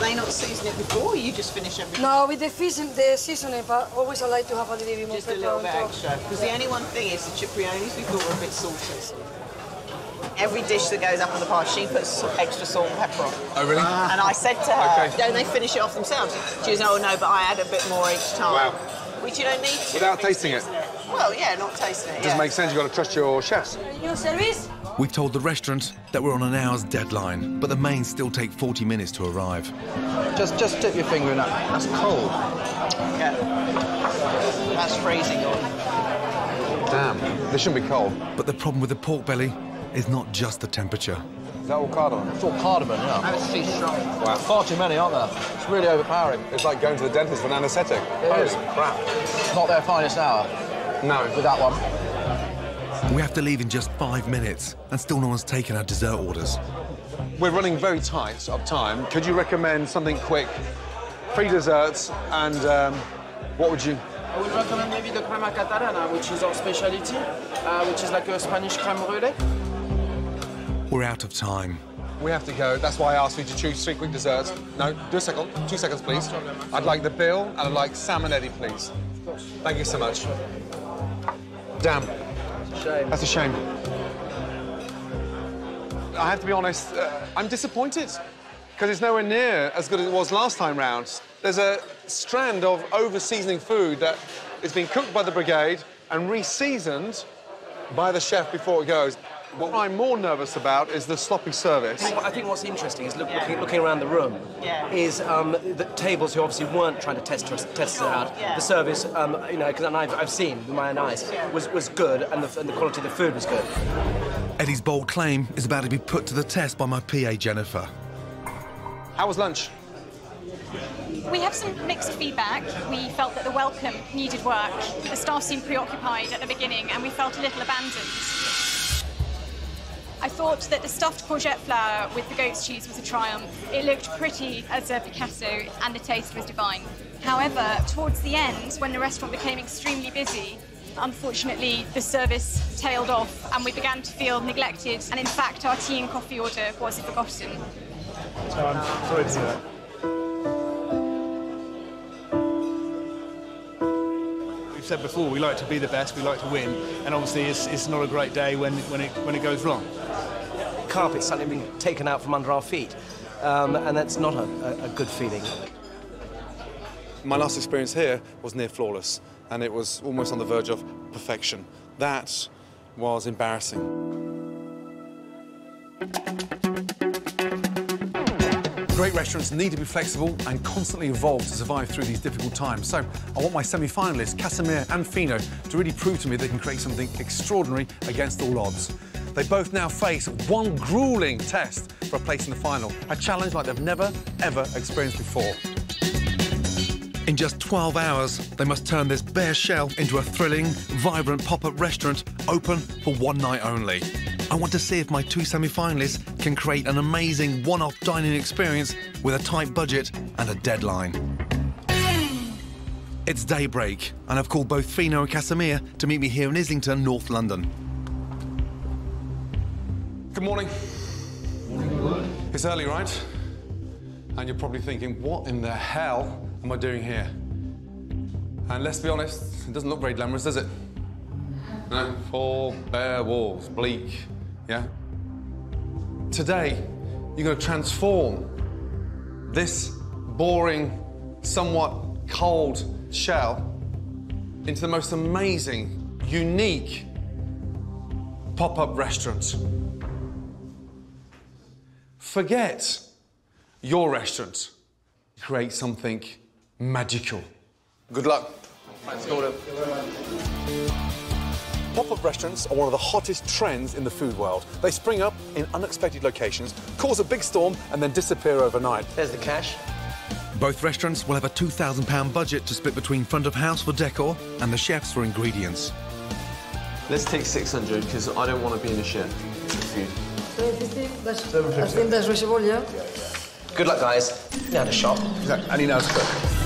they not season it before, or you just finish everything. No, with the fish, the seasoning, but always I like to have a little bit more Just a little bit extra. Because the only one thing is the chipirones we thought were a bit salty. Every dish that goes up on the party, she puts extra salt and pepper on. Oh, really? And I said to her, Okay. don't they finish it off themselves? She was, oh no, but I add a bit more each time. Wow. Which you don't need to. Without tasting it. Well, yeah, not tasting it. Doesn't yeah. make sense, you've got to trust your chefs. Your service? We've told the restaurant that we're on an hour's deadline, but the mains still take 40 minutes to arrive. Just, just dip your finger in that. That's cold. Yeah. That's freezing. Damn, this shouldn't be cold. But the problem with the pork belly is not just the temperature. Is that all cardamom? It's all cardamom, yeah. That was too strong. Wow. Far too many, aren't there? It's really overpowering. It's like going to the dentist for an anaesthetic. It Holy is. crap. Not their finest hour. No. With that one. We have to leave in just five minutes, and still no one's taken our dessert orders. We're running very tight of time. Could you recommend something quick? Free desserts and um, what would you? I would recommend maybe the crema catalana, which is our specialty, uh, which is like a Spanish creme brulee. We're out of time. We have to go. That's why I asked you to choose three quick desserts. No, do a second. Two seconds, please. I'd like the bill and I'd like salmon eddy, please. Thank you so much. Damn. Shame. That's a shame. I have to be honest, uh, I'm disappointed. because it's nowhere near as good as it was last time round. There's a strand of over-seasoning food that is being cooked by the brigade and re-seasoned by the chef before it goes. What I'm more nervous about is the sloppy service. I think, what's interesting is look, looking, looking around the room yeah. is um, the tables who obviously weren't trying to test test it out. Yeah. The service, um, you know, because I've, I've seen with my own eyes, was, was good and the, and the quality of the food was good. Eddie's bold claim is about to be put to the test by my PA, Jennifer. How was lunch? We have some mixed feedback. We felt that the welcome needed work. The staff seemed preoccupied at the beginning and we felt a little abandoned. I thought that the stuffed courgette flower with the goat's cheese was a triumph. It looked pretty as a Picasso and the taste was divine. However, towards the end, when the restaurant became extremely busy, unfortunately the service tailed off and we began to feel neglected and in fact our tea and coffee order was forgotten. Sorry to hear that. Said before, we like to be the best, we like to win, and obviously it's, it's not a great day when, when, it, when it goes wrong. Carpet's suddenly being taken out from under our feet, um, and that's not a, a, a good feeling. My last experience here was near flawless, and it was almost on the verge of perfection. That was embarrassing. Great restaurants need to be flexible and constantly evolve to survive through these difficult times. So I want my semi-finalists, Casamia and Fino, to really prove to me they can create something extraordinary against all odds. They both now face one grueling test for a place in the final, a challenge like they've never, ever experienced before. In just 12 hours, they must turn this bare shell into a thrilling, vibrant pop-up restaurant open for one night only. I want to see if my two semi-finalists can create an amazing one-off dining experience with a tight budget and a deadline. It's daybreak, and I've called both Fino and Casamia to meet me here in Islington, North London. Good morning. morning. It's early, right? And you're probably thinking, what in the hell am I doing here? And let's be honest, it doesn't look very glamorous, does it? No, four bare walls, bleak, yeah? Today, you're going to transform this boring, somewhat cold shell into the most amazing, unique pop-up restaurant. Forget your restaurant. Create something magical. Good luck. Pop-up restaurants are one of the hottest trends in the food world. They spring up in unexpected locations, cause a big storm, and then disappear overnight. There's the cash. Both restaurants will have a £2,000 budget to split between front of house for decor and the chefs for ingredients. Let's take 600 because I don't want to be in a chef. Food. 750, that's, I think that's reachable, yeah? Good luck, guys. You know how to shop. Exactly, and he knows cook.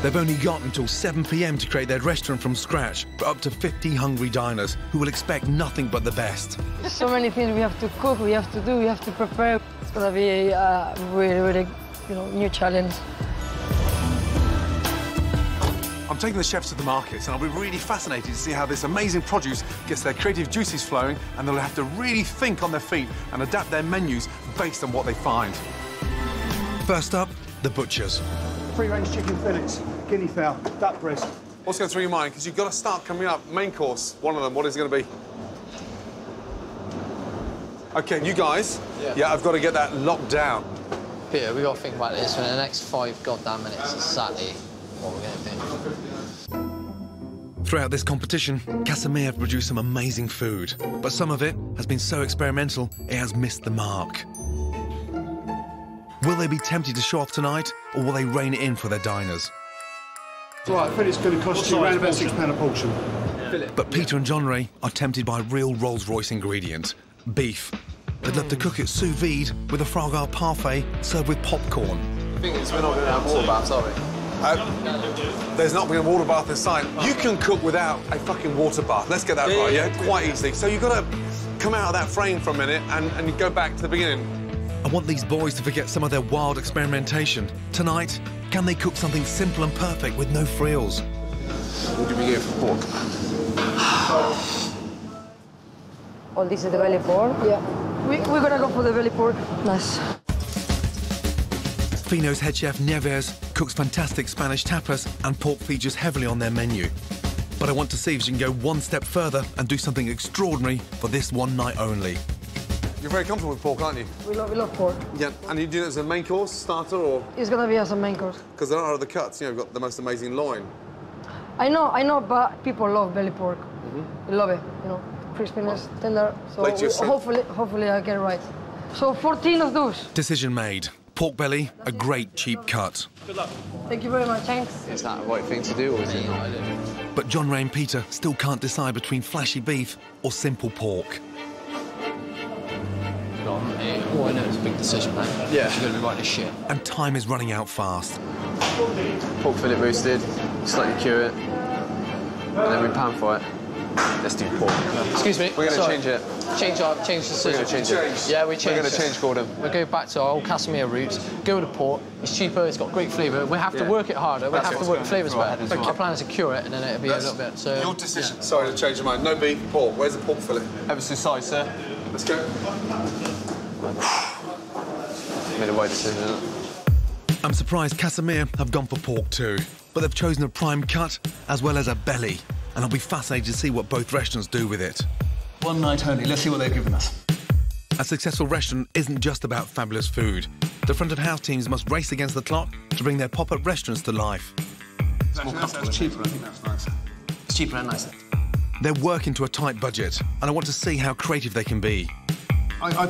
They've only got until 7 p.m. to create their restaurant from scratch for up to 50 hungry diners who will expect nothing but the best. There's so many things we have to cook, we have to do, we have to prepare. It's gonna be a really, really, you know, new challenge. I'm taking the chefs to the markets, and I'll be really fascinated to see how this amazing produce gets their creative juices flowing, and they'll have to really think on their feet and adapt their menus based on what they find. First up, the butchers. Free-range chicken fillets, guinea fowl, duck breast. What's going through your mind? Because you've got to start coming up. Main course, one of them. What is it going to be? Okay, you guys. Yeah. yeah, I've got to get that locked down. Peter, we've got to think about this for the next five goddamn minutes. Exactly what we're going to do. Throughout this competition, Casamia have produced some amazing food, but some of it has been so experimental it has missed the mark. Will they be tempted to show off tonight, or will they rein it in for their diners? Right, I think it's going to cost you around about six pound a portion. But Peter and Jonray are tempted by a real Rolls-Royce ingredient, beef. They'd love to cook it sous vide with a frogale parfait served with popcorn. The thing is, we're not going to have a water baths, are we? Uh, there's not been a water bath in sight. You can cook without a fucking water bath. Let's get that Yeah, right, yeah, yeah? yeah. Quite easily. So you've got to come out of that frame for a minute and, and go back to the beginning. I want these boys to forget some of their wild experimentation. Tonight, can they cook something simple and perfect with no frills? What do we get for pork? All this is the belly pork. Yeah. We, we're gonna go for the belly pork. Nice. Fino's head chef Nieves cooks fantastic Spanish tapas and pork features heavily on their menu. But I want to see if she can go one step further and do something extraordinary for this one night only. You're very comfortable with pork, aren't you? We love, we love pork. Yeah. And you do it as a main course, starter, or It's gonna be as a main course. because there are other cuts. You know, you've got the most amazing loin. I know, I know, but people love belly pork. Mm-hmm. They love it, you know, crispiness, tender. So Play to your we- hopefully, hopefully I get it right. So 14 of those. Decision made. Pork belly, a great cheap cut. Good luck. Thank you very much. Thanks. Is that the right thing to do, or is it not? But Jonray and Peter still can't decide between flashy beef or simple pork. All oh, I know it's a big decision, man. Yeah. You're gonna be right this shit. And time is running out fast. Pork fillet roasted, slightly cure it, and then we pan fry it. Let's do pork. Excuse me. We're going to change it. Change our change the We're going decision. to change it. Yeah, we We're going to change Gordon. We go back to our old Casamia roots. Go with the pork. It's cheaper. It's got great flavour. We have to Yeah. work it harder. We That's have to work the flavours through our better. head as well. Our plan is to cure it, and then it'll be That's a little bit. So Your decision. Sorry to change your mind. No beef, pork. Where's the pork fillet? Ever so size, sir. Let's go. Made a right decision. I'm surprised Casamia have gone for pork too, but they've chosen a prime cut as well as a belly, and I'll be fascinated to see what both restaurants do with it. One night only. Let's see what they've given us. A successful restaurant isn't just about fabulous food. The front of house teams must race against the clock to bring their pop-up restaurants to life. Actually, that's, that's cheaper. I think that's nicer. It's cheaper and nicer. They're working to a tight budget, and I want to see how creative they can be. I, I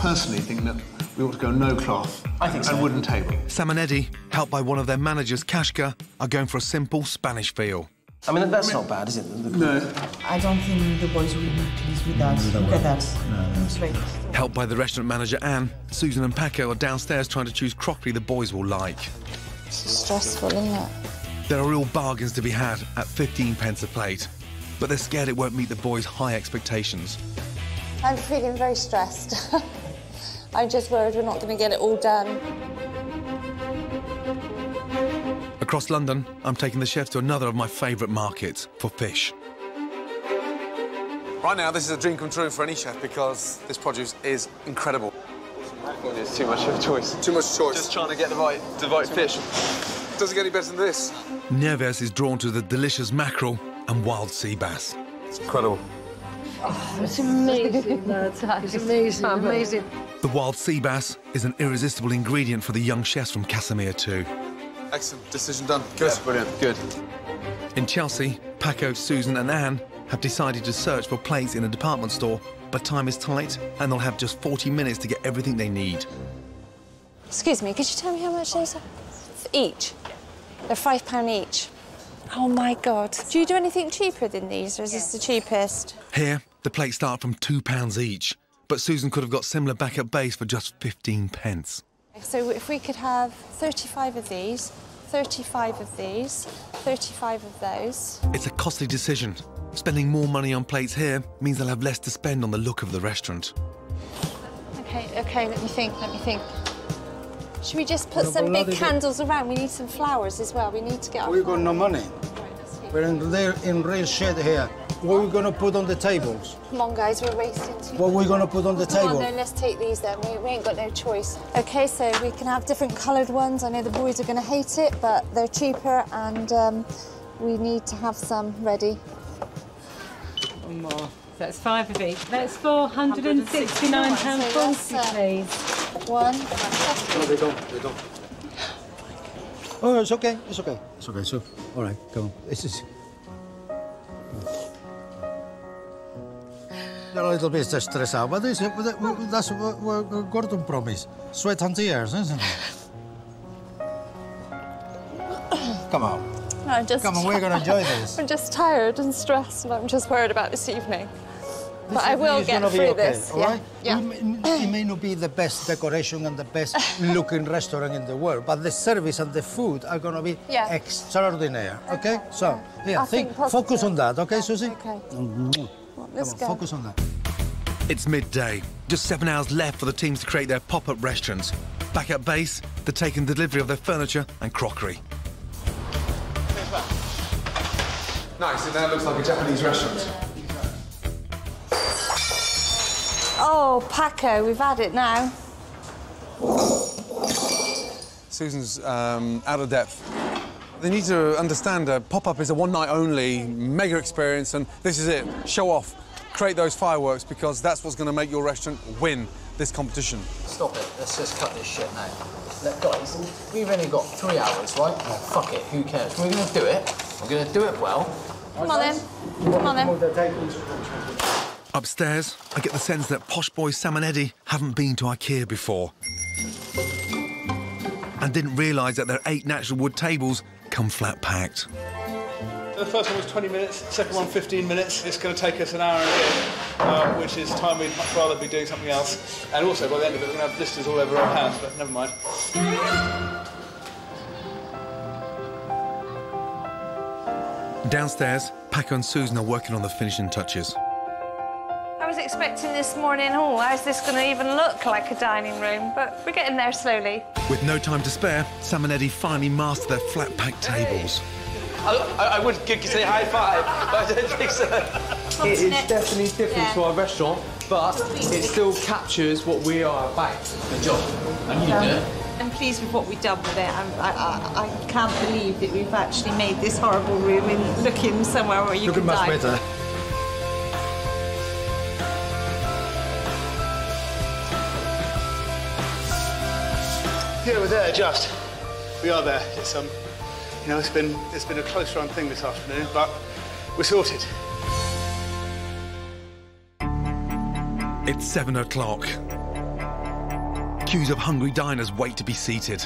personally think that we ought to go no cloth I think so. and wooden table. Sam and Eddie, helped by one of their managers, Kashka, are going for a simple Spanish feel. I mean, that's not bad, is it? No. I don't think the boys will be pleased with that. Look at that. No, Straight. Helped by the restaurant manager, Anne, Susan and Paco are downstairs trying to choose crockery the boys will like. It's stressful, isn't it? There are real bargains to be had at 15 pence a plate, but they're scared it won't meet the boys' high expectations. I'm feeling very stressed. [laughs] I'm just worried we're not going to get it all done. Across London, I'm taking the chef to another of my favourite markets for fish. Right now, this is a dream come true for any chef because this produce is incredible. It's too much of a choice. Too much choice. Just trying to get the right, the right fish. Doesn't get any better than this. Nieves is drawn to the delicious mackerel and wild sea bass. It's incredible. Oh, it's amazing, [laughs] lad. It's amazing, amazing. The wild sea bass is an irresistible ingredient for the young chefs from Casamia too. Excellent. Decision done. Good. brilliant. Good. In Chelsea, Paco, Susan and Anne have decided to search for plates in a department store, but time is tight and they'll have just 40 minutes to get everything they need. Excuse me, could you tell me how much those are? Each. They're five pound each. Oh my god. Do you do anything cheaper than these, or is this the cheapest? Here, the plates start from £2 each, but Susan could have got similar back at base for just 15 pence. So if we could have 35 of these, 35 of these, 35 of those. It's a costly decision. Spending more money on plates here means they'll have less to spend on the look of the restaurant. Okay, okay, let me think, let me think. Should we just put What some big the- candles around? We need some flowers as well. We need to get our We got no money. We're in, in real shit here. What are we gonna put on the tables? Come on, guys, we're racing to. What are we gonna put on the Come table? on, then, let's take these then. We, we ain't got no choice. Okay, so we can have different coloured ones. I know the boys are going to hate it, but they're cheaper and um, we need to have some ready. One more. That's five of each. That's £469.40, please. One. No, they don't. They don't. Oh, it's okay. It's okay. It's okay. So, all right, come on. This is. They're a little bit stressed out, but this, that's what, what Gordon promised. Sweat and tears, isn't eh, it? Come on. No, I'm just Come on, we're gonna enjoy this. I'm just tired and stressed, and I'm just worried about this evening. This but I will get through okay, this. all right? Yeah. May- It may not be the best decoration and the best [laughs] looking restaurant in the world, but the service and the food are going to be Yeah. extraordinary. Okay? So, yeah, I think, think focus on that, okay, Susie? Okay. Mm-hmm. Mwah. let's Come on, go. focus on that. It's midday. Just seven hours left for the teams to create their pop-up restaurants. Back at base, they're taking delivery of their furniture and crockery. Nice. It now looks like a Japanese restaurant. Oh, Paco, we've had it now. Susan's um, out of depth. They need to understand a pop-up is a one-night only mega experience, and this is it. Show off, create those fireworks because that's what's going to make your restaurant win this competition. Stop it. Let's just cut this shit now. Let, guys, we've only got three hours, right? Fuck it. Who cares? We're gonna do it. We're gonna do it well. Come on then. Come on then. Upstairs, I get the sense that Posh Boy Sam and Eddie haven't been to IKEA before. And didn't realise that their eight natural wood tables come flat packed. The first one was 20 minutes, second one 15 minutes. It's going to take us an hour and a bit, uh, which is time we'd much rather be doing something else. And also, by the end of it, we're going to have blisters all over our house, but never mind. Downstairs, Paco and Susan are working on the finishing touches. I was expecting this morning, oh, how's this going to even look like a dining room? But we're getting there slowly. With no time to spare, Sam and Eddie finally master their flat pack tables. I, I, I would give you say high five, but I don't think so. It is definitely different to our restaurant, but it still captures what we are about. Good job. And you do it. I'm pleased with what we've done with it. I'm, I, I, I can't believe that we've actually made this horrible room and looking somewhere where you Looking can much dine. better. Yeah, we're there, just. We are there. It's um, you know, it's been it's been a close run thing this afternoon, but we're sorted. It's seven o'clock. Queues of hungry diners wait to be seated.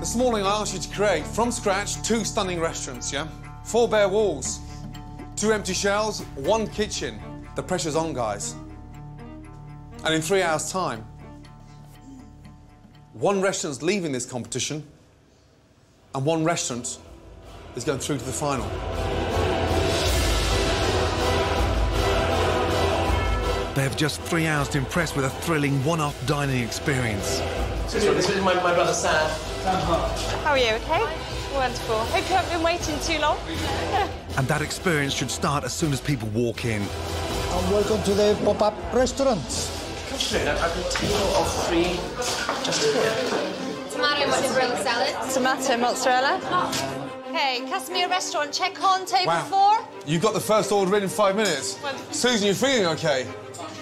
This morning I asked you to create, from scratch, two stunning restaurants, yeah? Four bare walls, two empty shells, one kitchen. The pressure's on, guys. And in three hours' time, one restaurant's leaving this competition and one restaurant is going through to the final. They have just three hours to impress with a thrilling one-off dining experience. This is, this is my, my brother Sam. Sam How are you, okay? Wonderful. Hope you haven't been waiting too long. [laughs] And that experience should start as soon as people walk in. And welcome to the pop-up restaurant. I've got a table of three just here. Tomato mozzarella salad. Tomato mozzarella. Okay, Casamia Restaurant, check on table Wow. four. You got the first order in in five minutes. Well- Susan, you're feeling okay?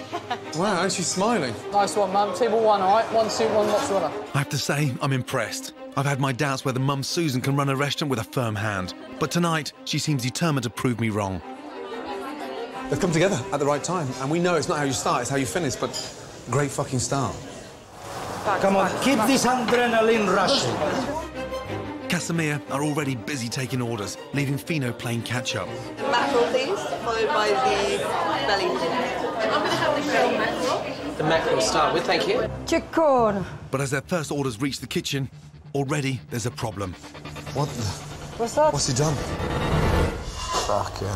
[laughs] wow, and she's smiling. Nice one, man. Table one, all right? One soup, one mozzarella. I have to say, I'm impressed. I've had my doubts whether Mum Susan can run a restaurant with a firm hand. But tonight, she seems determined to prove me wrong. They've come together at the right time, and we know it's not how you start, it's how you finish, but great fucking start. Come on, keep this adrenaline rushing. Casamia are already busy taking orders, leaving Fino playing catch-up. Mackerel, please, followed by the Wellington. I'm going to have the grilled mackerel. The mackerel start with, thank you. Chicken. But as their first orders reach the kitchen, already there's a problem. What the... What's that? What's he done? Fucking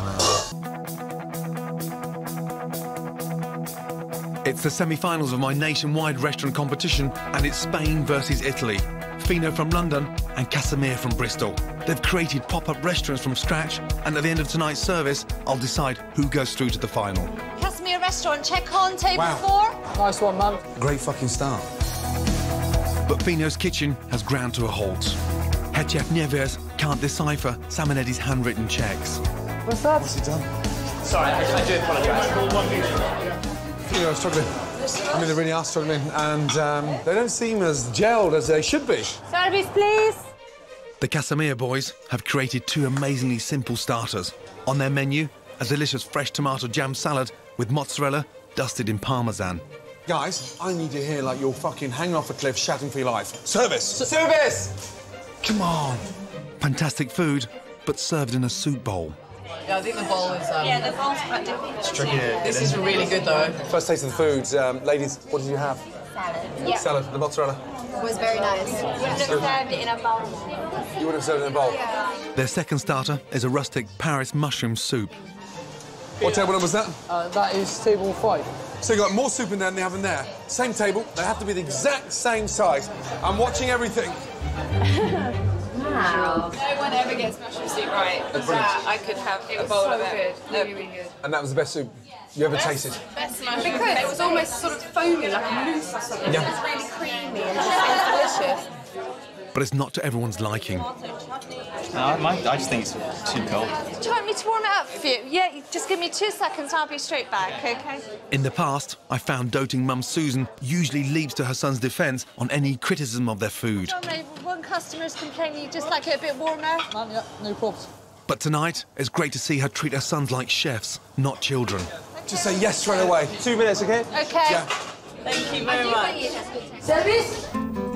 It's the semi-finals of my nationwide restaurant competition, and it's Spain versus Italy. Fino from London and Casamia from Bristol. They've created pop-up restaurants from scratch, and at the end of tonight's service, I'll decide who goes through to the final. Casamia Restaurant, check on table Wow. four. Nice one, man. Great fucking start. But Fino's kitchen has ground to a halt. Head chef Nieves can't decipher Sam and Eddie's handwritten checks. What's that? What's he done? Sorry, I, I do apologise. You know, struggling. I mean, they really are struggling, and um, they don't seem as gelled as they should be. Service, please. The Casamia boys have created two amazingly simple starters. On their menu, a delicious fresh tomato jam salad with mozzarella dusted in parmesan. Guys, I need to hear like you're fucking hanging off a cliff, shouting for your life. Service! Service! Come on! Fantastic food, but served in a soup bowl. Yeah, I think the bowl is. Um, Yeah, the bowl's quite different. tricky. This is really good though. First taste of the food. Um, ladies, what did you have? Salad. Salad, the mozzarella. It was very nice. You Wouldn't have served it in a bowl. You would have served it in a bowl. Yeah. Their second starter is a rustic Paris mushroom soup. What table number was that? Uh, that is table five. So you got more soup in there than they have in there. Same table, they have to be the exact same size. I'm watching everything. [laughs] Wow. No one ever gets mushroom soup right. That. I could have It a was bowl so of it. good. Really, really good. And that was the best soup. you ever tasted. Best mushroom because it was almost sort of foamy, like a mousse or something. Yeah. It was really creamy and just it delicious. But it's not to everyone's liking. No, I, my, I just think it's too cold. Do you want me to warm it up for you? Yeah, just give me two seconds, I'll be straight back, okay? In the past, I found doting mum Susan usually leaps to her son's defence on any criticism of their food. John Ray, one customer's complaining you just like it a bit warmer. yeah, no problems. But tonight, it's great to see her treat her sons like chefs, not children. Just say yes straight away. Two minutes, okay? Okay. Yeah. Thank you very much. Service?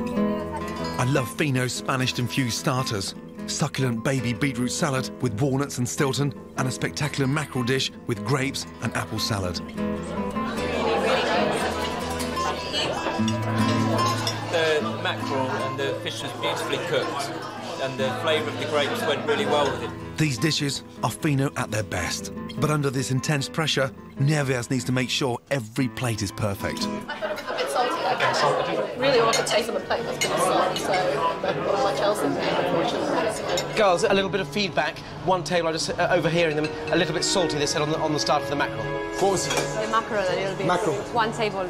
I love Fino's Spanish infused starters. Succulent baby beetroot salad with walnuts and Stilton, and a spectacular mackerel dish with grapes and apple salad. The mackerel and the fish was beautifully cooked, and the flavour of the grapes went really well with it. These dishes are Fino at their best. But under this intense pressure, Nieves needs to make sure every plate is perfect. I thought it was a bit salty, actually. Really, all I could taste on the plate was a bit of salt, so not much else in there, unfortunately. Girls, a little bit of feedback. One table, I just uh, overhearing them, a little bit salty, they said on the, on the start of the mackerel. What was it? The mackerel a little bit. Mackerel. One table.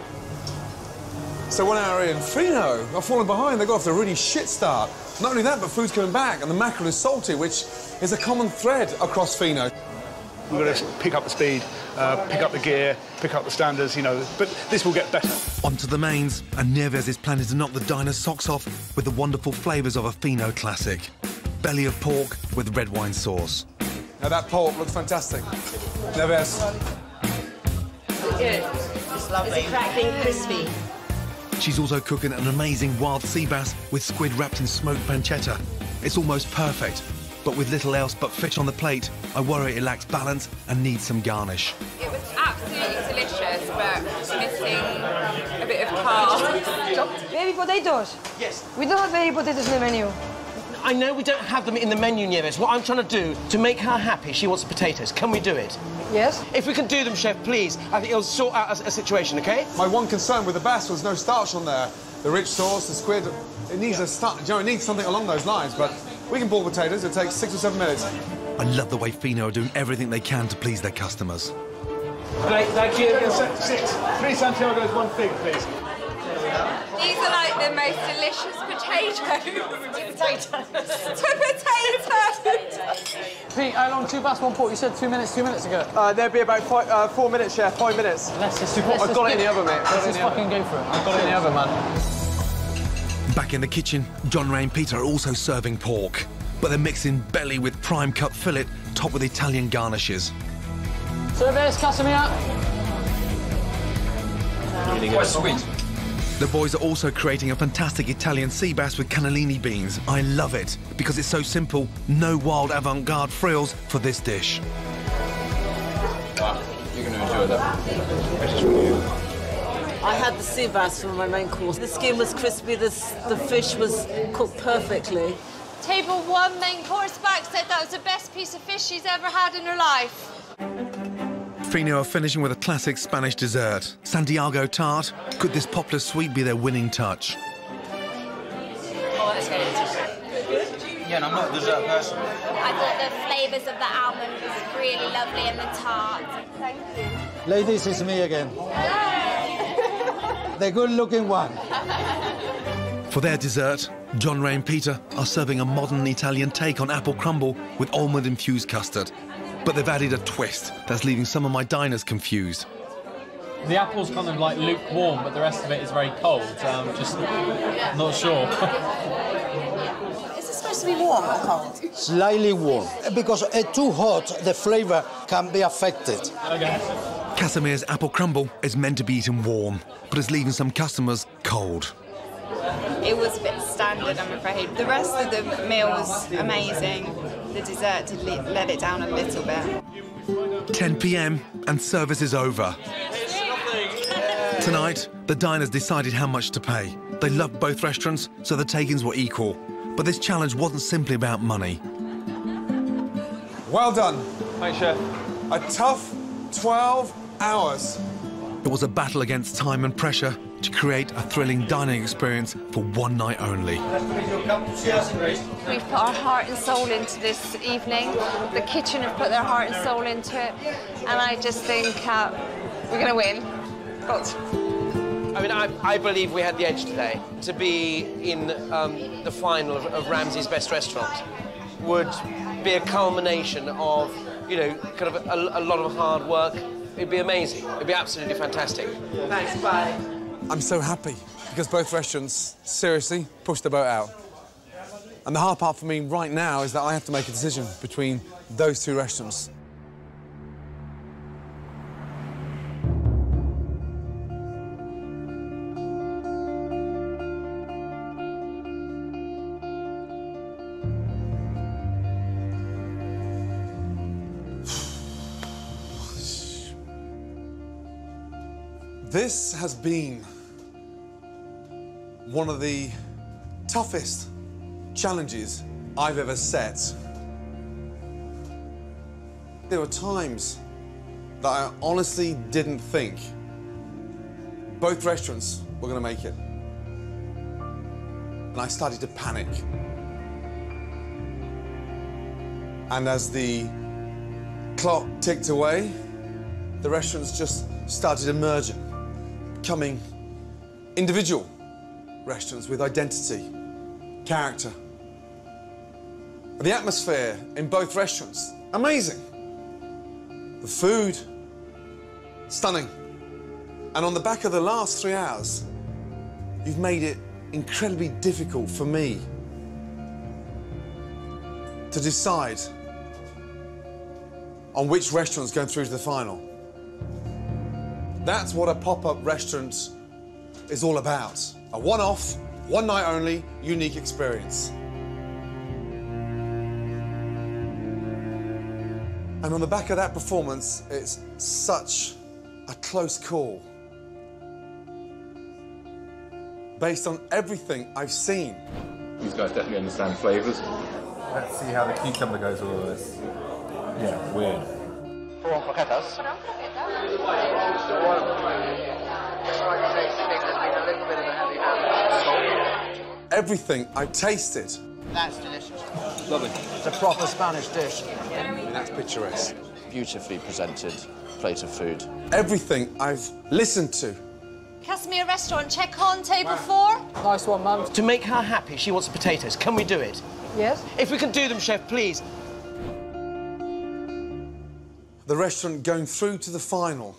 So one hour in, Fino are falling behind. They got off to a really shit start. Not only that, but food's coming back, and the mackerel is salty, which is a common thread across Fino. We've got to pick up the speed, uh, pick up the gear, pick up the standards, you know. But this will get better. Onto the mains, and Nieves is planning to knock the diner's socks off with the wonderful flavours of a Fino classic. Belly of pork with red wine sauce. Now that pork looks fantastic. Nieves. Good. It's lovely. Is it crackling crispy? She's also cooking an amazing wild sea bass with squid wrapped in smoked pancetta. It's almost perfect, but with little else but fish on the plate, I worry it lacks balance and needs some garnish. It was absolutely delicious, but missing a bit of carb. Baby potatoes? Yes. We don't have baby potatoes in the menu. I know we don't have them in the menu, Nieves. What I'm trying to do, to make her happy, she wants potatoes. Can we do it? Yes. If we can do them, Chef, please, I think it'll sort out a, a situation, OK? My one concern with the bass was no starch on there. The rich sauce, the squid, it needs a start. Do you know, it needs something along those lines, but we can boil potatoes. It takes six or seven minutes. I love the way Fino are doing everything they can to please their customers. Great, thank you. Six. Three Santiago's, one fig, please. These are like the most delicious potatoes. potatoes. [laughs] potatoes. Pete, how long? Two bass, one port. You said two minutes, two minutes ago. Uh, there'd be about five, uh, four minutes, Chef. Five minutes. Let's just, I've let's got just it in the oven, mate. Let's just the oven. fucking go for it. I've got it in the oven, man. Back in the kitchen, Jonray and Peter are also serving pork, but they're mixing belly with prime cut fillet topped with Italian garnishes. Service, Casamia. Quite sweet. The boys are also creating a fantastic Italian sea bass with cannellini beans. I love it because it's so simple, no wild avant-garde frills for this dish. Wow, you're going to enjoy that. I had the sea bass for my main course. The skin was crispy, the, the fish was cooked perfectly. Table one, main course back, said that was the best piece of fish she's ever had in her life. Fino are finishing with a classic Spanish dessert, Santiago tart. Could this popular sweet be their winning touch? Oh, that's good. Yeah, and I'm not a dessert person. I thought the flavours of the almond was really lovely in the tart. Thank you. Ladies, it's me again. The good-looking one. For their dessert, Jonray and Peter are serving a modern Italian take on apple crumble with almond-infused custard. But they've added a twist that's leaving some of my diners confused. The apple's kind of like lukewarm, but the rest of it is very cold. Um, just not sure. [laughs] Is it supposed to be warm or cold? Slightly warm. Because uh, too hot, the flavor can be affected. Casamia's apple crumble is meant to be eaten warm, but is leaving some customers cold. It was a bit standard, I'm afraid. The rest of the meal was amazing. The dessert did let it down a little bit. 10 p.m. and service is over. Tonight, the diners decided how much to pay. They loved both restaurants, so the takings were equal. But this challenge wasn't simply about money. Well done. Thanks, Chef. A tough 12 hours. It was a battle against time and pressure to create a thrilling dining experience for one night only. We've put our heart and soul into this evening. The kitchen have put their heart and soul into it. And I just think uh, We're going to win. Got I mean, I, I believe we had the edge today. To be in um, the final of, of Ramsay's Best Restaurant would be a culmination of, you know, kind of a, a lot of hard work. It'd be amazing. It'd be absolutely fantastic. Thanks, bye. I'm so happy because both restaurants seriously pushed the boat out. And the hard part for me right now is that I have to make a decision between those two restaurants. This has been one of the toughest challenges I've ever set. There were times that I honestly didn't think both restaurants were going to make it. And I started to panic. And as the clock ticked away, the restaurants just started emerging, becoming individual restaurants with identity, character. The atmosphere in both restaurants, amazing. The food, stunning. And on the back of the last three hours, you've made it incredibly difficult for me to decide on which restaurant's going through to the final. That's what a pop-up restaurant is all about. A one-off, one night only, unique experience. And on the back of that performance, it's such a close call. Based on everything I've seen. These guys definitely understand flavours. Let's see how the cucumber goes with all this. Yeah, weird. Prawn croquetas. Everything I've tasted. That's delicious. Lovely. It's a proper Spanish dish. That's picturesque. Beautifully presented plate of food. Everything I've listened to. Casamia Restaurant, check on table four. Nice one, mum. To make her happy, she wants potatoes. Can we do it? Yes. If we can do them, chef, please. The restaurant going through to the final.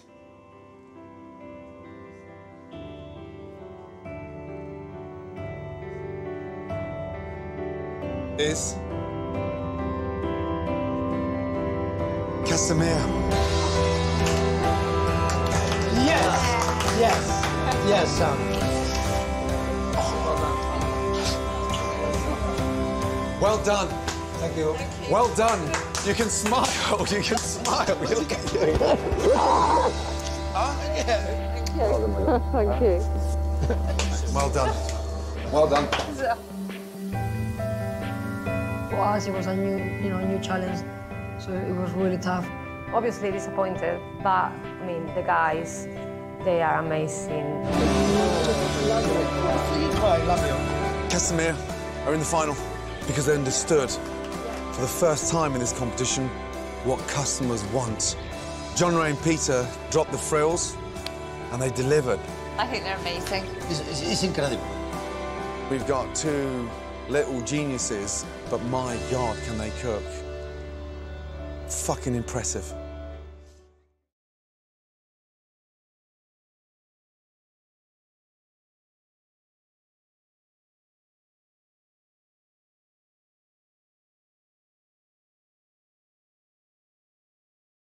Is Casamia. Yes! Yes! Yes, Sam. Well done. Thank you. Well done. [laughs] You can smile. You can smile. Look at you. Thank you. Well done. Well done. For us, it was a new, you know, new challenge, so it was really tough. Obviously disappointed, but I mean, the guys, they are amazing. Casamia are in the final because they understood for the first time in this competition what customers want. Jonray and Peter dropped the frills and they delivered. I think they're amazing. It's, it's, it's incredible. We've got two little geniuses, but my God, can they cook. Fucking impressive.